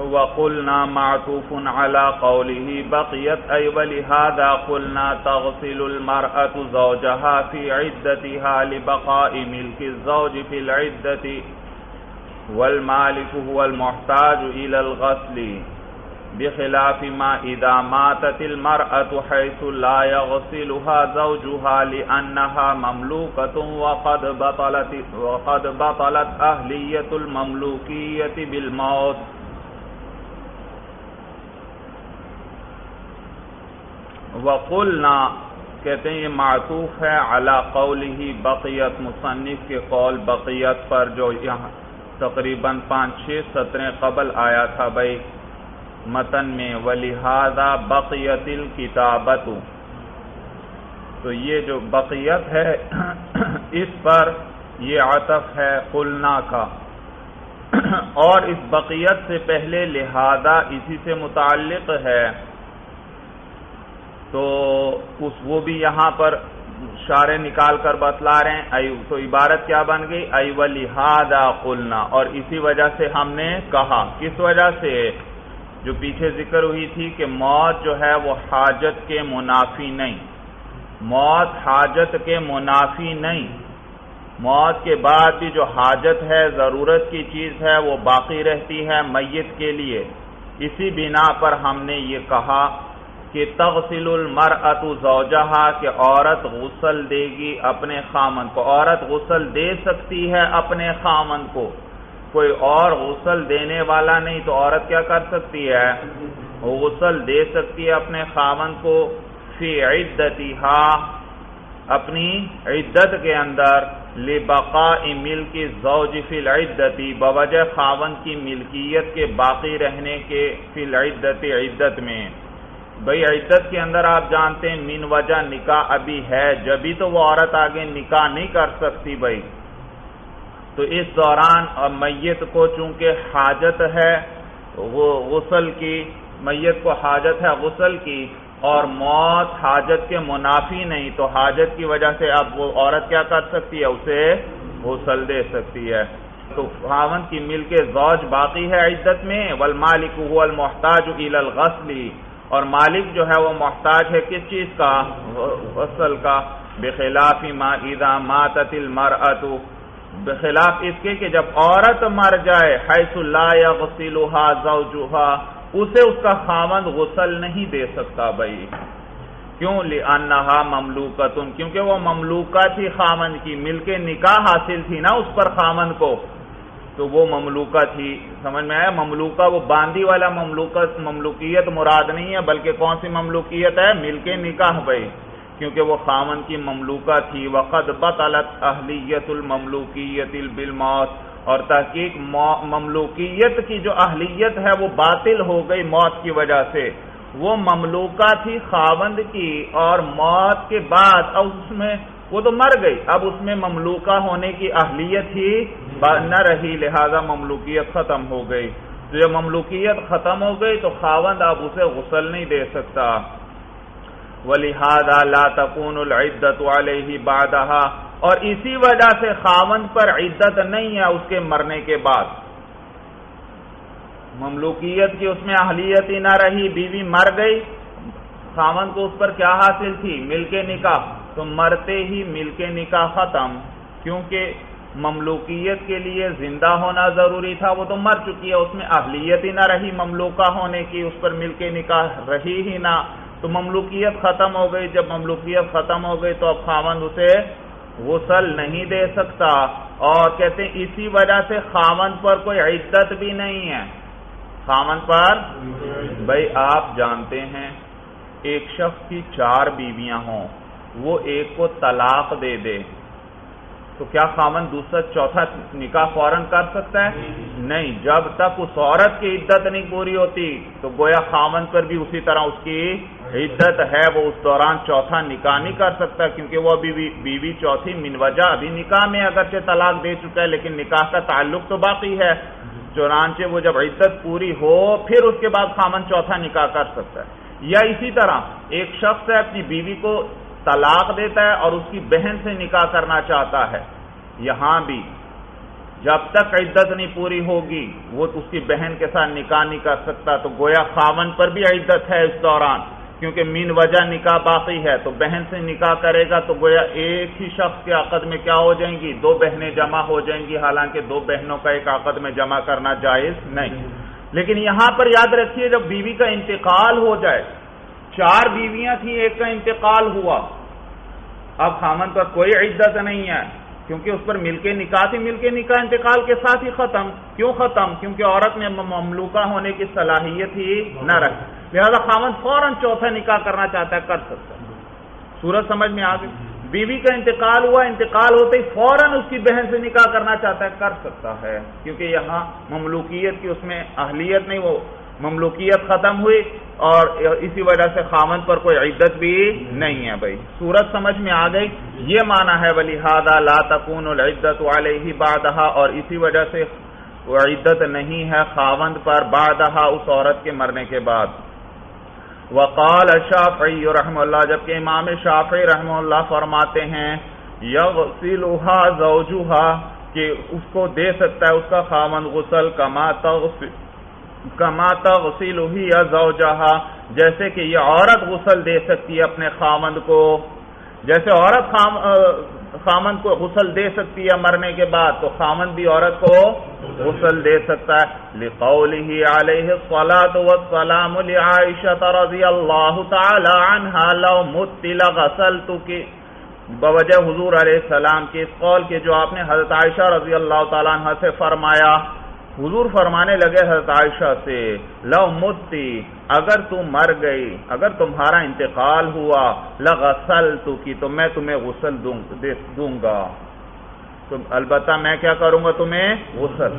وقلنا معطوف على قوله بقيت أي ولهذا قلنا تغسل المرأة زوجها في عدتها لبقاء ملك الزوج في العدة. والمالك هو المحتاج إلى الغسل بخلاف ما إذا ماتت المرأة حيث لا يغسلها زوجها لأنها مملوكة وقد بطلت, وقد بطلت أهلية المملوكية بالموت. وقلنا کہتے ہیں یہ معطوف ہے علا قول ہی بقیت مصنف کے قول بقیت پر جو یہاں تقریباً پانچ چھ سطریں قبل آیا تھا بھائی۔ متن میں ولہذا بقیت الکتابت تو یہ جو بقیت ہے اس پر یہ عطف ہے قلنا کا۔ اور اس بقیت سے پہلے لہذا اسی سے متعلق ہے۔ تو اس وہ بھی یہاں پر شارے نکال کر بتلا رہے ہیں تو عبارت کیا بن گئی؟ ای لہٰذا قلنا، اور اسی وجہ سے ہم نے کہا، کس وجہ سے؟ جو پیچھے ذکر ہوئی تھی کہ موت جو ہے وہ حاجت کے منافی نہیں۔ موت حاجت کے منافی نہیں۔ موت کے بعد بھی جو حاجت ہے، ضرورت کی چیز ہے، وہ باقی رہتی ہے میت کے لیے۔ اسی بنا پر ہم نے یہ کہا کہ تغسل المرأت زوجہا کہ عورت غسل دے گی اپنے خامن کو۔ عورت غسل دے سکتی ہے اپنے خامن کو۔ کوئی اور غسل دینے والا نہیں تو عورت کیا کر سکتی ہے؟ غسل دے سکتی ہے اپنے خامن کو۔ فی عدتہا، اپنی عدت کے اندر۔ لبقاء ملک زوج فی العدتی، بوجہ خاون کی ملکیت کے باقی رہنے کے فی العدت، عدت میں۔ بھئی عدت کے اندر آپ جانتے ہیں، من وجہ نکاح ابھی ہے۔ جبھی تو وہ عورت آگے نکاح نہیں کر سکتی بھائی۔ تو اس دوران میت کو چونکہ حاجت ہے وہ غسل کی، میت کو حاجت ہے غسل کی، اور موت حاجت کے منافی نہیں، تو حاجت کی وجہ سے اب وہ عورت کیا کر سکتی ہے؟ اسے غسل دے سکتی ہے۔ تو خاون کی مل کے زوج باقی ہے عدت میں۔ والمالک هو المحتاج الى الغسل۔ اور مالک جو ہے وہ محتاج ہے کس چیز کا؟ غسل کا۔ بخلاف ما اذا ماتت المرأت بخلاف اس کے کہ جب عورت مر جائے، حیث لا یغسلها زوجها اسے اس کا خامند غسل نہیں دے سکتا بھائی۔ کیوں؟ لانہا مملوکتن کیونکہ وہ مملوکہ تھی خامند کی مل کے نکاح حاصل تھی نا اس پر خامند کو۔ تو وہ مملوکہ تھی۔ سمجھ میں آیا؟ مملوکہ، وہ باندی والا مملوکیت مراد نہیں ہے، بلکہ کون سی مملوکیت ہے؟ مل کے نکاح بھائی۔ کیونکہ وہ خامن کی مملوکہ تھی۔ وقد بطلت اہلیت المملوکیت بالموت۔ اور تحقیق مملوکیت کی جو اہلیت ہے، وہ باطل ہو گئی موت کی وجہ سے۔ وہ مملوکہ تھی خاوند کی اور موت کے بعد اس میں وہ تو مر گئی۔ اب اس میں مملوکہ ہونے کی اہلیت ہی نہ رہی، لہذا مملوکیت ختم ہو گئی۔ تو جب مملوکیت ختم ہو گئی تو خاوند اب اسے غسل نہیں دے سکتا۔ وَلِهَذَا لَا تَكُونُ الْعِدَّةُ عَلَيْهِ بَعْدَهَا۔ اور اسی وجہ سے خاوند پر عدت نہیں ہے اس کے مرنے کے بعد۔ مملوکیت کی اس میں اہلیت ہی نہ رہی، بیوی مر گئی۔ خاوند کو اس پر کیا حاصل تھی؟ مل کے نکاح۔ تو مرتے ہی مل کے نکاح ختم، کیونکہ مملوکیت کے لیے زندہ ہونا ضروری تھا، وہ تو مر چکی ہے، اس میں اہلیت ہی نہ رہی، مملوکہ ہونے کی، اس پر مل کے نکاح رہی ہی نہ۔ تو مملوکیت ختم ہو گئی، جب مملوکیت ختم ہو گئی تو اب خامند اسے غسل نہیں دے سکتا۔ اور کہتے ہیں اسی وجہ سے خامند پر کوئی عدت بھی نہیں ہے۔ خامند پر؟ بھائی آپ جانتے ہیں، ایک شخص کی چار بیویاں ہوں۔ وہ ایک کو طلاق دے دے۔ تو کیا خامن دوسرا چوتھا نکاح فوراً کر سکتا ہے؟ نہیں، جب تک اس عورت کی عدت نہیں پوری ہوتی، تو گویا خامن پر بھی اسی طرح اس کی عدت ہے، وہ اس دوران چوتھا نکاح نہیں کر سکتا، کیونکہ وہ بیوی بی چوتھی من وجہ ابھی نکاح میں اگرچہ طلاق دے چکا ہے، لیکن نکاح کا تعلق تو باقی ہے۔ چنانچہ وہ جب عدت پوری ہو، پھر اس کے بعد خامن چوتھا نکاح کر سکتا ہے۔ یا اسی طرح ایک شخص ہے اپنی بیوی کو طلاق دیتا ہے اور اس کی بہن سے نکاح کرنا چاہتا ہے۔ یہاں بھی جب تک عدت نہیں پوری ہوگی، وہ اس کی بہن کے ساتھ نکاح نہیں کر سکتا، تو گویا خاون پر بھی عدت ہے اس دوران۔ کیونکہ مین وجہ نکاح باقی ہے، تو بہن سے نکاح کرے گا تو گویا ایک ہی شخص کے عقد میں کیا ہو جائیں گی؟ دو بہنیں جمع ہو جائیں گی۔ حالانکہ دو بہنوں کا ایک عقد میں جمع کرنا جائز نہیں۔ لیکن یہاں پر یاد رکھیے، جب بیوی کا انتقال ہو جائے چار بیویاں تھیں، ایک کا انتقال ہوا۔ اب خامن پر کوئی عدت نہیں ہے، کیونکہ اس پر مل کے نکاح تھی مل کے نکاح انتقال کے ساتھ ہی ختم۔ کیوں ختم؟ کیونکہ عورت میں مملوکہ ہونے کی صلاحیت ہی نہ رکھ لہذا خامن فوراً چوتھا نکاح کرنا چاہتا ہے، کر سکتا ہے۔ سورج سمجھ میں آ گئی۔ بیوی کا انتقال ہوا، انتقال ہوتے ہی فوراً اس کی بہن سے نکاح کرنا چاہتا ہے، کر سکتا ہے۔ کیونکہ یہاں مملوکیت کی اس میں اہلیت نہیں، وہ مملوکیت ختم ہوئی اور اسی وجہ سے خامن پر کوئی عدت بھی نہیں ہے بھائی۔ سورج سمجھ میں آ گئی۔ یہ مانا ہے ولی لا تکون العدت علیہ بادہ اور اسی وجہ سے عدت نہیں ہے خاوند پر بادہ اس عورت کے مرنے کے بعد۔ وقال شافعی رحم اللہ، جبکہ امام شافعی رحم اللہ فرماتے ہیں، یغسلها زوجها، کہ اس کو دے سکتا ہے اس کا خاوند غسل، کما تغسل کما تغسل ہی زوجہا، جیسے کہ یہ عورت غسل دے سکتی ہے اپنے خامند کو۔ جیسے عورت خامند کو غسل دے سکتی ہے مرنے کے بعد، تو خامند بھی عورت کو غسل دے سکتا ہے۔ لقوله علیہ الصلاة والسلام لعائشة رضی اللہ تعالی عنہ لو مت لغسلتکی بوجہ حضور علیہ السلام کے اس قول کے جو آپ نے حضرت عائشہ رضی اللہ تعالی عنہ سے فرمایا حضور فرمانے لگے حضرت عائشہ سے، لو متی، اگر تم مر گئی، اگر تمہارا انتقال ہوا لغسل تو کی تو میں تمہیں غسل دوں گا۔ تو البتہ میں کیا کروں گا تمہیں؟ غسل۔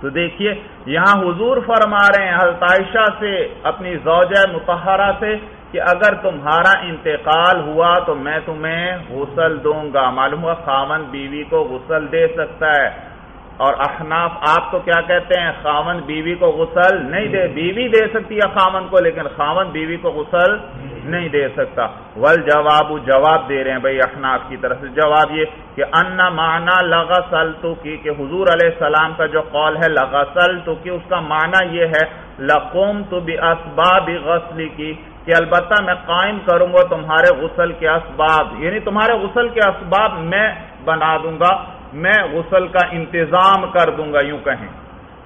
تو دیکھیے، یہاں حضور فرما رہے ہیں، حضرت عائشہ سے، اپنی زوجہ متحرہ سے، کہ اگر تمہارا انتقال ہوا، تو میں تمہیں غسل دوں گا۔ معلوم ہوا خامن بیوی کو غسل دے سکتا ہے۔ اور احناف آپ تو کیا کہتے ہیں؟ خامن بیوی کو غسل نہیں دے، بیوی دے سکتی ہے خامن کو، لیکن خامن بیوی کو غسل نہیں دے سکتا۔ ول جواب جواب دے رہے ہیں بھائی احناف کی طرف سے۔ جواب یہ کہ ان معنی لغسل تو کی کہ حضور علیہ السلام کا جو قول ہے لغسل تو کی اس کا معنی یہ ہے لقوم تو بھی اسباب غسلی کی کہ البتہ میں قائم کروں گا تمہارے غسل کے اسباب یعنی تمہارے غسل کے اسباب میں بنا دوں گا۔ میں غسل کا انتظام کر دوں گا یوں کہیں۔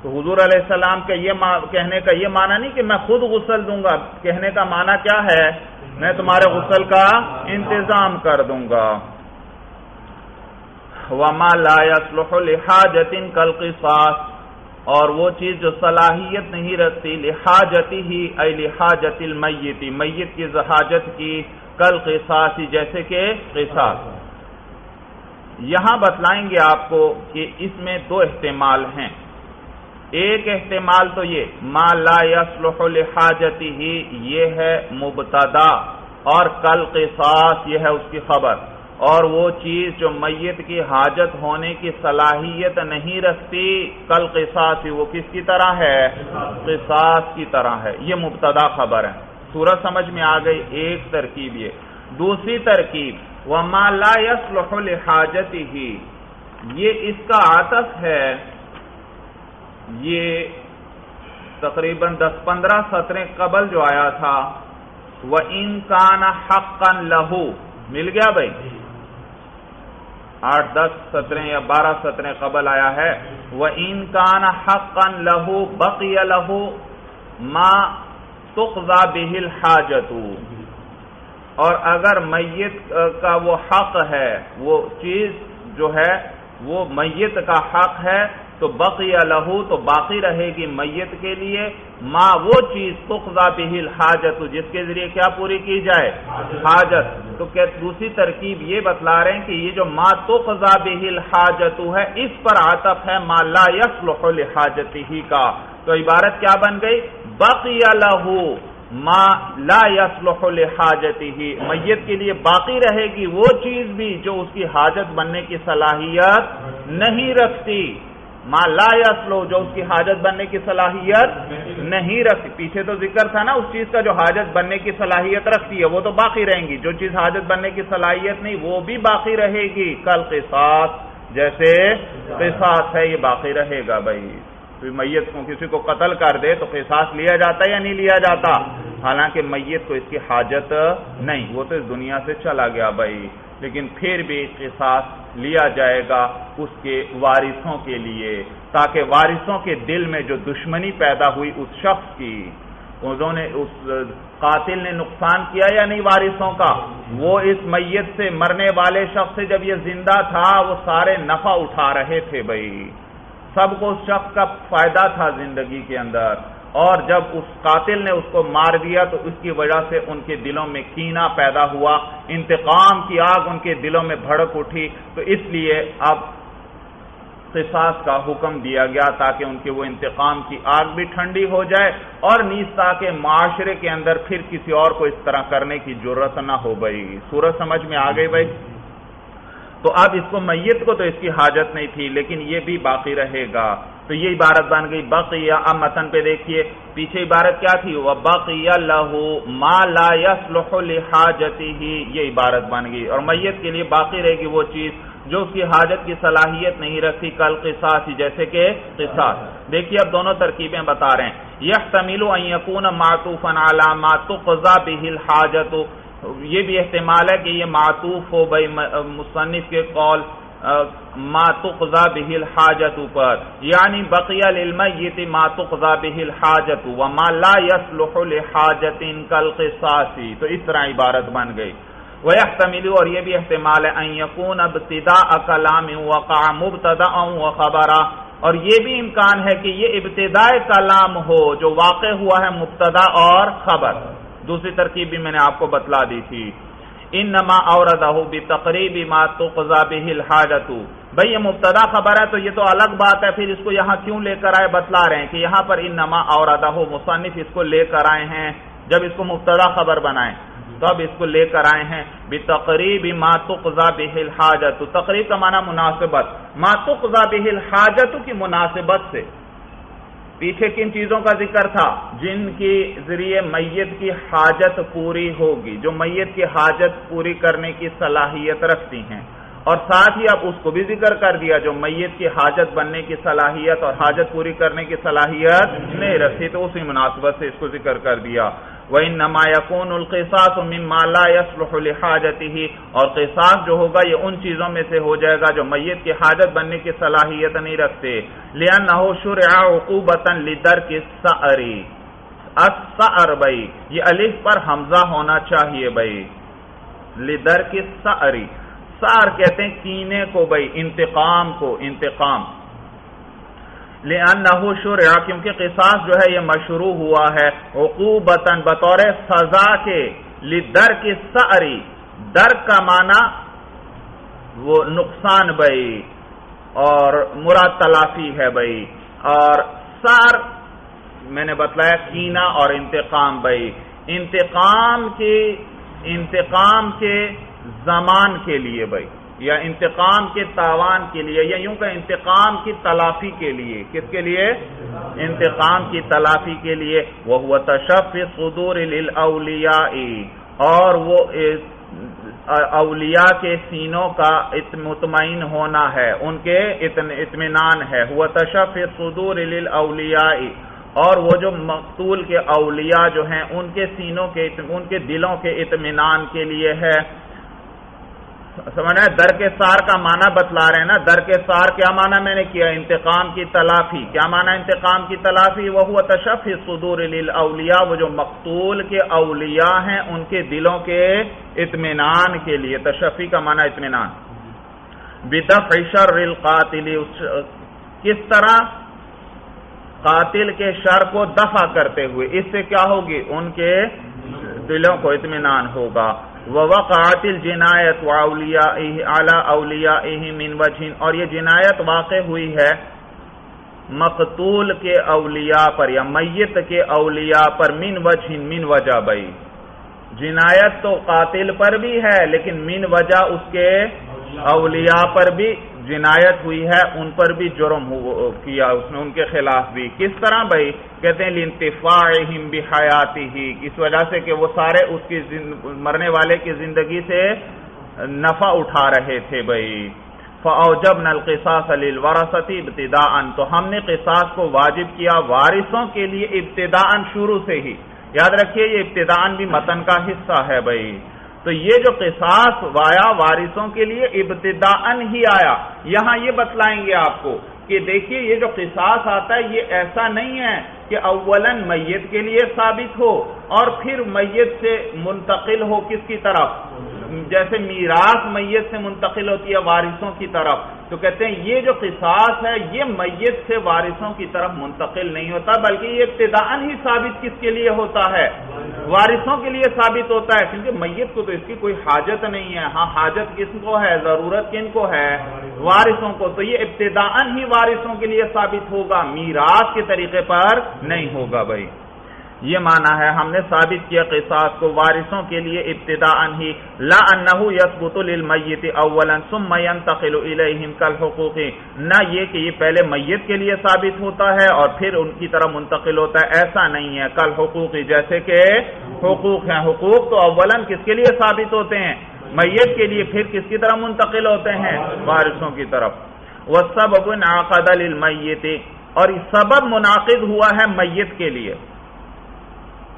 تو حضور علیہ السلام کے یہ کہنے کا یہ معنی نہیں کہ میں خود غسل دوں گا۔ کہنے کا معنی کیا ہے؟ میں تمہارے غسل کا انتظام کر دوں گا۔ وما لا يصلح لحاجت کل اور وہ چیز جو صلاحیت نہیں رکھتی لحاجتی ہی اے لحاجت المیتی میت کی زہاجت کی کل قصاصی جیسے کہ قصاص۔ یہاں بتلائیں گے آپ کو کہ اس میں دو احتمال ہیں۔ ایک احتمال تو یہ، ما لا يصلح لحاجتی ہی یہ ہے مبتدا، اور کل قصاص، یہ ہے اس کی خبر۔ اور وہ چیز جو میت کی حاجت ہونے کی صلاحیت نہیں رکھتی، کل قصاص وہ کس کی طرح ہے؟ قصاص کی طرح ہے۔ یہ مبتدا خبر ہے۔ سورج سمجھ میں آ گئی ایک ترکیب یہ۔ دوسری ترکیب وما لا يصلح لحاجته۔ یہ اس کا عطف ہے۔ یہ تقریباً دس پندرہ سطریں قبل جو آیا تھا۔ وہ ان کا لہو مل گیا بھائی؟ آٹھ دس سطریں یا بارہ سطریں قبل آیا ہے۔ وہ ان کا حقن لہو بقی لہو ماں تقضا بہل حاجت اور اگر میت کا وہ حق ہے، وہ چیز جو ہے، وہ میت کا حق ہے، تو بقی لہو تو باقی رہے گی میت کے لیے۔ ماں وہ چیز تخذا بہل حاجت جس کے ذریعے کیا پوری کی جائے؟ حاجت۔ تو کیا دوسری ترکیب یہ بتلا رہے ہیں کہ یہ جو ماں تخذا بہل حاجت ہے، اس پر عطف ہے ماں لا یسلح لحاجت ہی کا۔ تو عبارت کیا بن گئی؟ بقی لہو۔ ما لا يصلح لحاجتی ہی میت کے لیے باقی رہے گی وہ چیز بھی جو اس کی حاجت بننے کی صلاحیت نہیں رکھتی۔ ما لا یسلو جو اس کی حاجت بننے کی صلاحیت نہیں رکھتی۔ پیچھے تو ذکر تھا نا اس چیز کا جو حاجت بننے کی صلاحیت رکھتی ہے، وہ تو باقی رہیں گی۔ جو چیز حاجت بننے کی صلاحیت نہیں، وہ بھی باقی رہے گی۔ کل کے ساتھ جیسے قصاص ہے، یہ باقی رہے گا بھائی۔ تو میت کو کسی کو قتل کر دے تو قصاص لیا جاتا یا نہیں لیا جاتا؟ حالانکہ میت کو اس کی حاجت نہیں، وہ تو اس دنیا سے چلا گیا بھائی۔ لیکن پھر بھی قصاص لیا جائے گا اس کے وارثوں کے لیے، تاکہ وارثوں کے دل میں جو دشمنی پیدا ہوئی اس شخص کی، انہوں نے اس قاتل نے نقصان کیا یا نہیں وارثوں کا؟ وہ اس میت سے مرنے والے شخص سے جب یہ زندہ تھا، وہ سارے نفع اٹھا رہے تھے بھائی۔ سب کو اس شخص کا فائدہ تھا زندگی کے اندر اور جب اس قاتل نے اس کو مار دیا تو اس کی وجہ سے ان کے دلوں میں کینا پیدا ہوا، انتقام کی آگ ان کے دلوں میں بھڑک اٹھی۔ تو اس لیے اب قصاص کا حکم دیا گیا تاکہ ان کے وہ انتقام کی آگ بھی ٹھنڈی ہو جائے اور نیز تاکہ معاشرے کے اندر پھر کسی اور کو اس طرح کرنے کی ضرورت نہ ہو بھائی۔ سورج سمجھ میں آ گئی بھائی؟ تو اب اس کو میت کو تو اس کی حاجت نہیں تھی، لیکن یہ بھی باقی رہے گا۔ تو یہ عبارت بن گئی، بقیہ اب متن پہ دیکھیے۔ پیچھے عبارت کیا تھی؟ وہ بقیہ لہو ما لا يصلح لحاجتی ہی یہ عبارت بن گئی۔ اور میت کے لیے باقی رہے گی وہ چیز جو اس کی حاجت کی صلاحیت نہیں رکھتی کل قصاص ہی جیسے کہ قصاص۔ دیکھیے اب دونوں ترکیبیں بتا رہے ہیں۔ یہ تمیل یقون معطوف علامات به الحاجت یہ بھی احتمال ہے کہ یہ معطوف ہو بھائی مصنف کے قول ما تقضا به الحاجت پر یعنی بقیہ للمیت ما تقضا به الحاجت وما لا يصلح لحاجت كالقصاص تو اس طرح عبارت بن گئی۔ وَيَحْتَمِلُ، اور یہ بھی احتمال ہے ان يكون ابتداء کلام وقع مبتدا وخبرا اور یہ بھی امکان ہے کہ یہ ابتداء کلام ہو، جو واقع ہوا ہے مبتدا اور خبر۔ دوسری ترکیب بھی میں نے آپ کو بتلا دی تھی۔ انما اوردہ بتقریب ما تقضى به الحاجت بھئی یہ مبتدا خبر ہے تو یہ تو الگ بات ہے، پھر اس کو یہاں کیوں لے کر آئے بتلا رہے ہیں کہ یہاں پر انما اوردہ مصنف اس کو لے کر آئے ہیں۔ جب اس کو مبتدا خبر بنائیں تو اب اس کو لے کر آئے ہیں۔ بے تقریب ماتقزا بہل حاجت تقریب کا معنی مناسبت۔ ماتقزا بہل حاجت کی مناسبت سے۔ پیچھے کن چیزوں کا ذکر تھا؟ جن کے ذریعے میت کی حاجت پوری ہوگی، جو میت کی حاجت پوری کرنے کی صلاحیت رکھتی ہیں۔ اور ساتھ ہی اب اس کو بھی ذکر کر دیا، جو میت کی حاجت بننے کی صلاحیت اور حاجت پوری کرنے کی صلاحیت نہیں رکھتی، تو اسی مناسبت سے اس کو ذکر کر دیا۔ وَإِنَّمَا يَكُونُ الْقِصَاصُ مِمَّا لَا يَصْلُحُ لِحَاجَتِهِ اور قصاص جو ہوگا یہ ان چیزوں میں سے ہو جائے گا جو میت کی حاجت بننے کی صلاحیت نہیں رکھتے۔ لِأَنَّهُ شُرِعَ عُقُوبَةً لِدَرْكِ السَّعْرِ السَّعْر بھئی یہ الف پر حمزہ ہونا چاہیے بھئی لِدَرْكِ السَّعْرِ سار کہتے ہیں کینے کو بھئی انتقام کو، انتقام۔ لِأَنَّهُ شُرِعَ، کیونکہ قصاص جو ہے یہ مشروع ہوا ہے۔ عقوبتاً، بطور سزا کے لِدَرْ کی سَعْرِ در کا معنی وہ نقصان بھئی اور مراد تلافی ہے بھئی اور سار میں نے بتلایا کینا اور انتقام بھئی انتقام کے انتقام کے زمان کے لیے بھائی یا انتقام کے تاوان کے لیے یا یوں کہ انتقام کی تلافی کے لیے، کس کے لیے؟ انتقام کی تلافی کے لیے۔ وہ تشف صدور للاولیاء اور وہ اولیاء کے سینوں کا مطمئن ہونا ہے، ان کے اطمینان ہے۔ وہ تشف صدور للاولیاء اور وہ جو مقتول کے اولیاء جو ہیں، ان کے سینوں کے ان کے دلوں کے اطمینان کے لیے ہے۔ سمجھ در کے سار کا معنی بتلا رہے ہیں نا۔ در کے سار کیا معنی میں نے کیا؟ انتقام کی تلافی۔ کیا معنی انتقام کی تلافی؟ وہ ہوا تشف صدور اولیاء وہ جو مقتول کے اولیاء ہیں، ان کے دلوں کے اطمینان کے لیے۔ تشفی کا معنی اطمینان۔ بدف شر القاتل کس طرح؟ قاتل کے شر کو دفع کرتے ہوئے۔ اس سے کیا ہوگی؟ ان کے دلوں کو اطمینان ہوگا۔ وقعت الجنایت اعلی اولیاء من وجہ، اور یہ جنایت واقع ہوئی ہے مقتول کے اولیاء پر یا میت کے اولیاء پر من وجہ من وجہ بھائی۔ جنایت تو قاتل پر بھی ہے، لیکن من وجہ اس کے اولیاء پر بھی جنایت ہوئی ہے، ان پر بھی جرم کیا، اس نے ان کے خلاف بھی۔ کس طرح بھائی؟ کہتے ہیں لنتفاعہم بحیاتی ہی اس وجہ سے کہ وہ سارے اس کی مرنے والے کی زندگی سے نفع اٹھا رہے تھے بھائی۔ فَأَوْجَبْنَ الْقِصَاصَ لِلْوَرَسَةِ ابْتِدَاءً۔ تو ہم نے قصاص کو واجب کیا وارثوں کے لیے ابتداءً شروع سے ہی۔ یاد رکھیے، یہ ابتداءً بھی متن کا حصہ ہے بھائی۔ تو یہ جو قصاص وایا وارثوں کے لیے ابتدا ہی آیا، یہاں یہ بتلائیں گے آپ کو کہ دیکھیے یہ جو قصاص آتا ہے، یہ ایسا نہیں ہے کہ اولاً میت کے لیے ثابت ہو اور پھر میت سے منتقل ہو کس کی طرف؟ جیسے میراث میت سے منتقل ہوتی ہے وارثوں کی طرف۔ تو کہتے ہیں یہ جو قصاص ہے، یہ میت سے وارثوں کی طرف منتقل نہیں ہوتا، بلکہ یہ ابتداء ہی ثابت کس کے لیے ہوتا ہے؟ وارثوں کے لیے ثابت ہوتا ہے، کیونکہ میت کو تو اس کی کوئی حاجت نہیں ہے۔ ہاں حاجت کس کو ہے؟ ضرورت کن کو ہے؟ وارثوں کو۔ تو یہ ابتداء ہی وارثوں کے لیے ثابت ہوگا، میراث کے طریقے پر نہیں ہوگا بھائی۔ یہ مانا ہے ہم نے ثابت کیا قصاص کو وارثوں کے لیے ابتدا ہی لا انہو یثبت للمیت اولا ثم ينتقل الیہم کالحقوقی نہ یہ کہ یہ پہلے میت کے لیے ثابت ہوتا ہے اور پھر ان کی طرح منتقل ہوتا ہے، ایسا نہیں ہے۔ کل حقوقی جیسے کہ حقوق ہیں۔ حقوق تو اولا کس کے لیے ثابت ہوتے ہیں؟ میت کے لیے پھر کس کی طرح منتقل ہوتے ہیں؟ وارثوں کی طرف۔ وَالسَّبَبُ انعقد للمیت اور سبب منعقد ہوا ہے میت کے لیے۔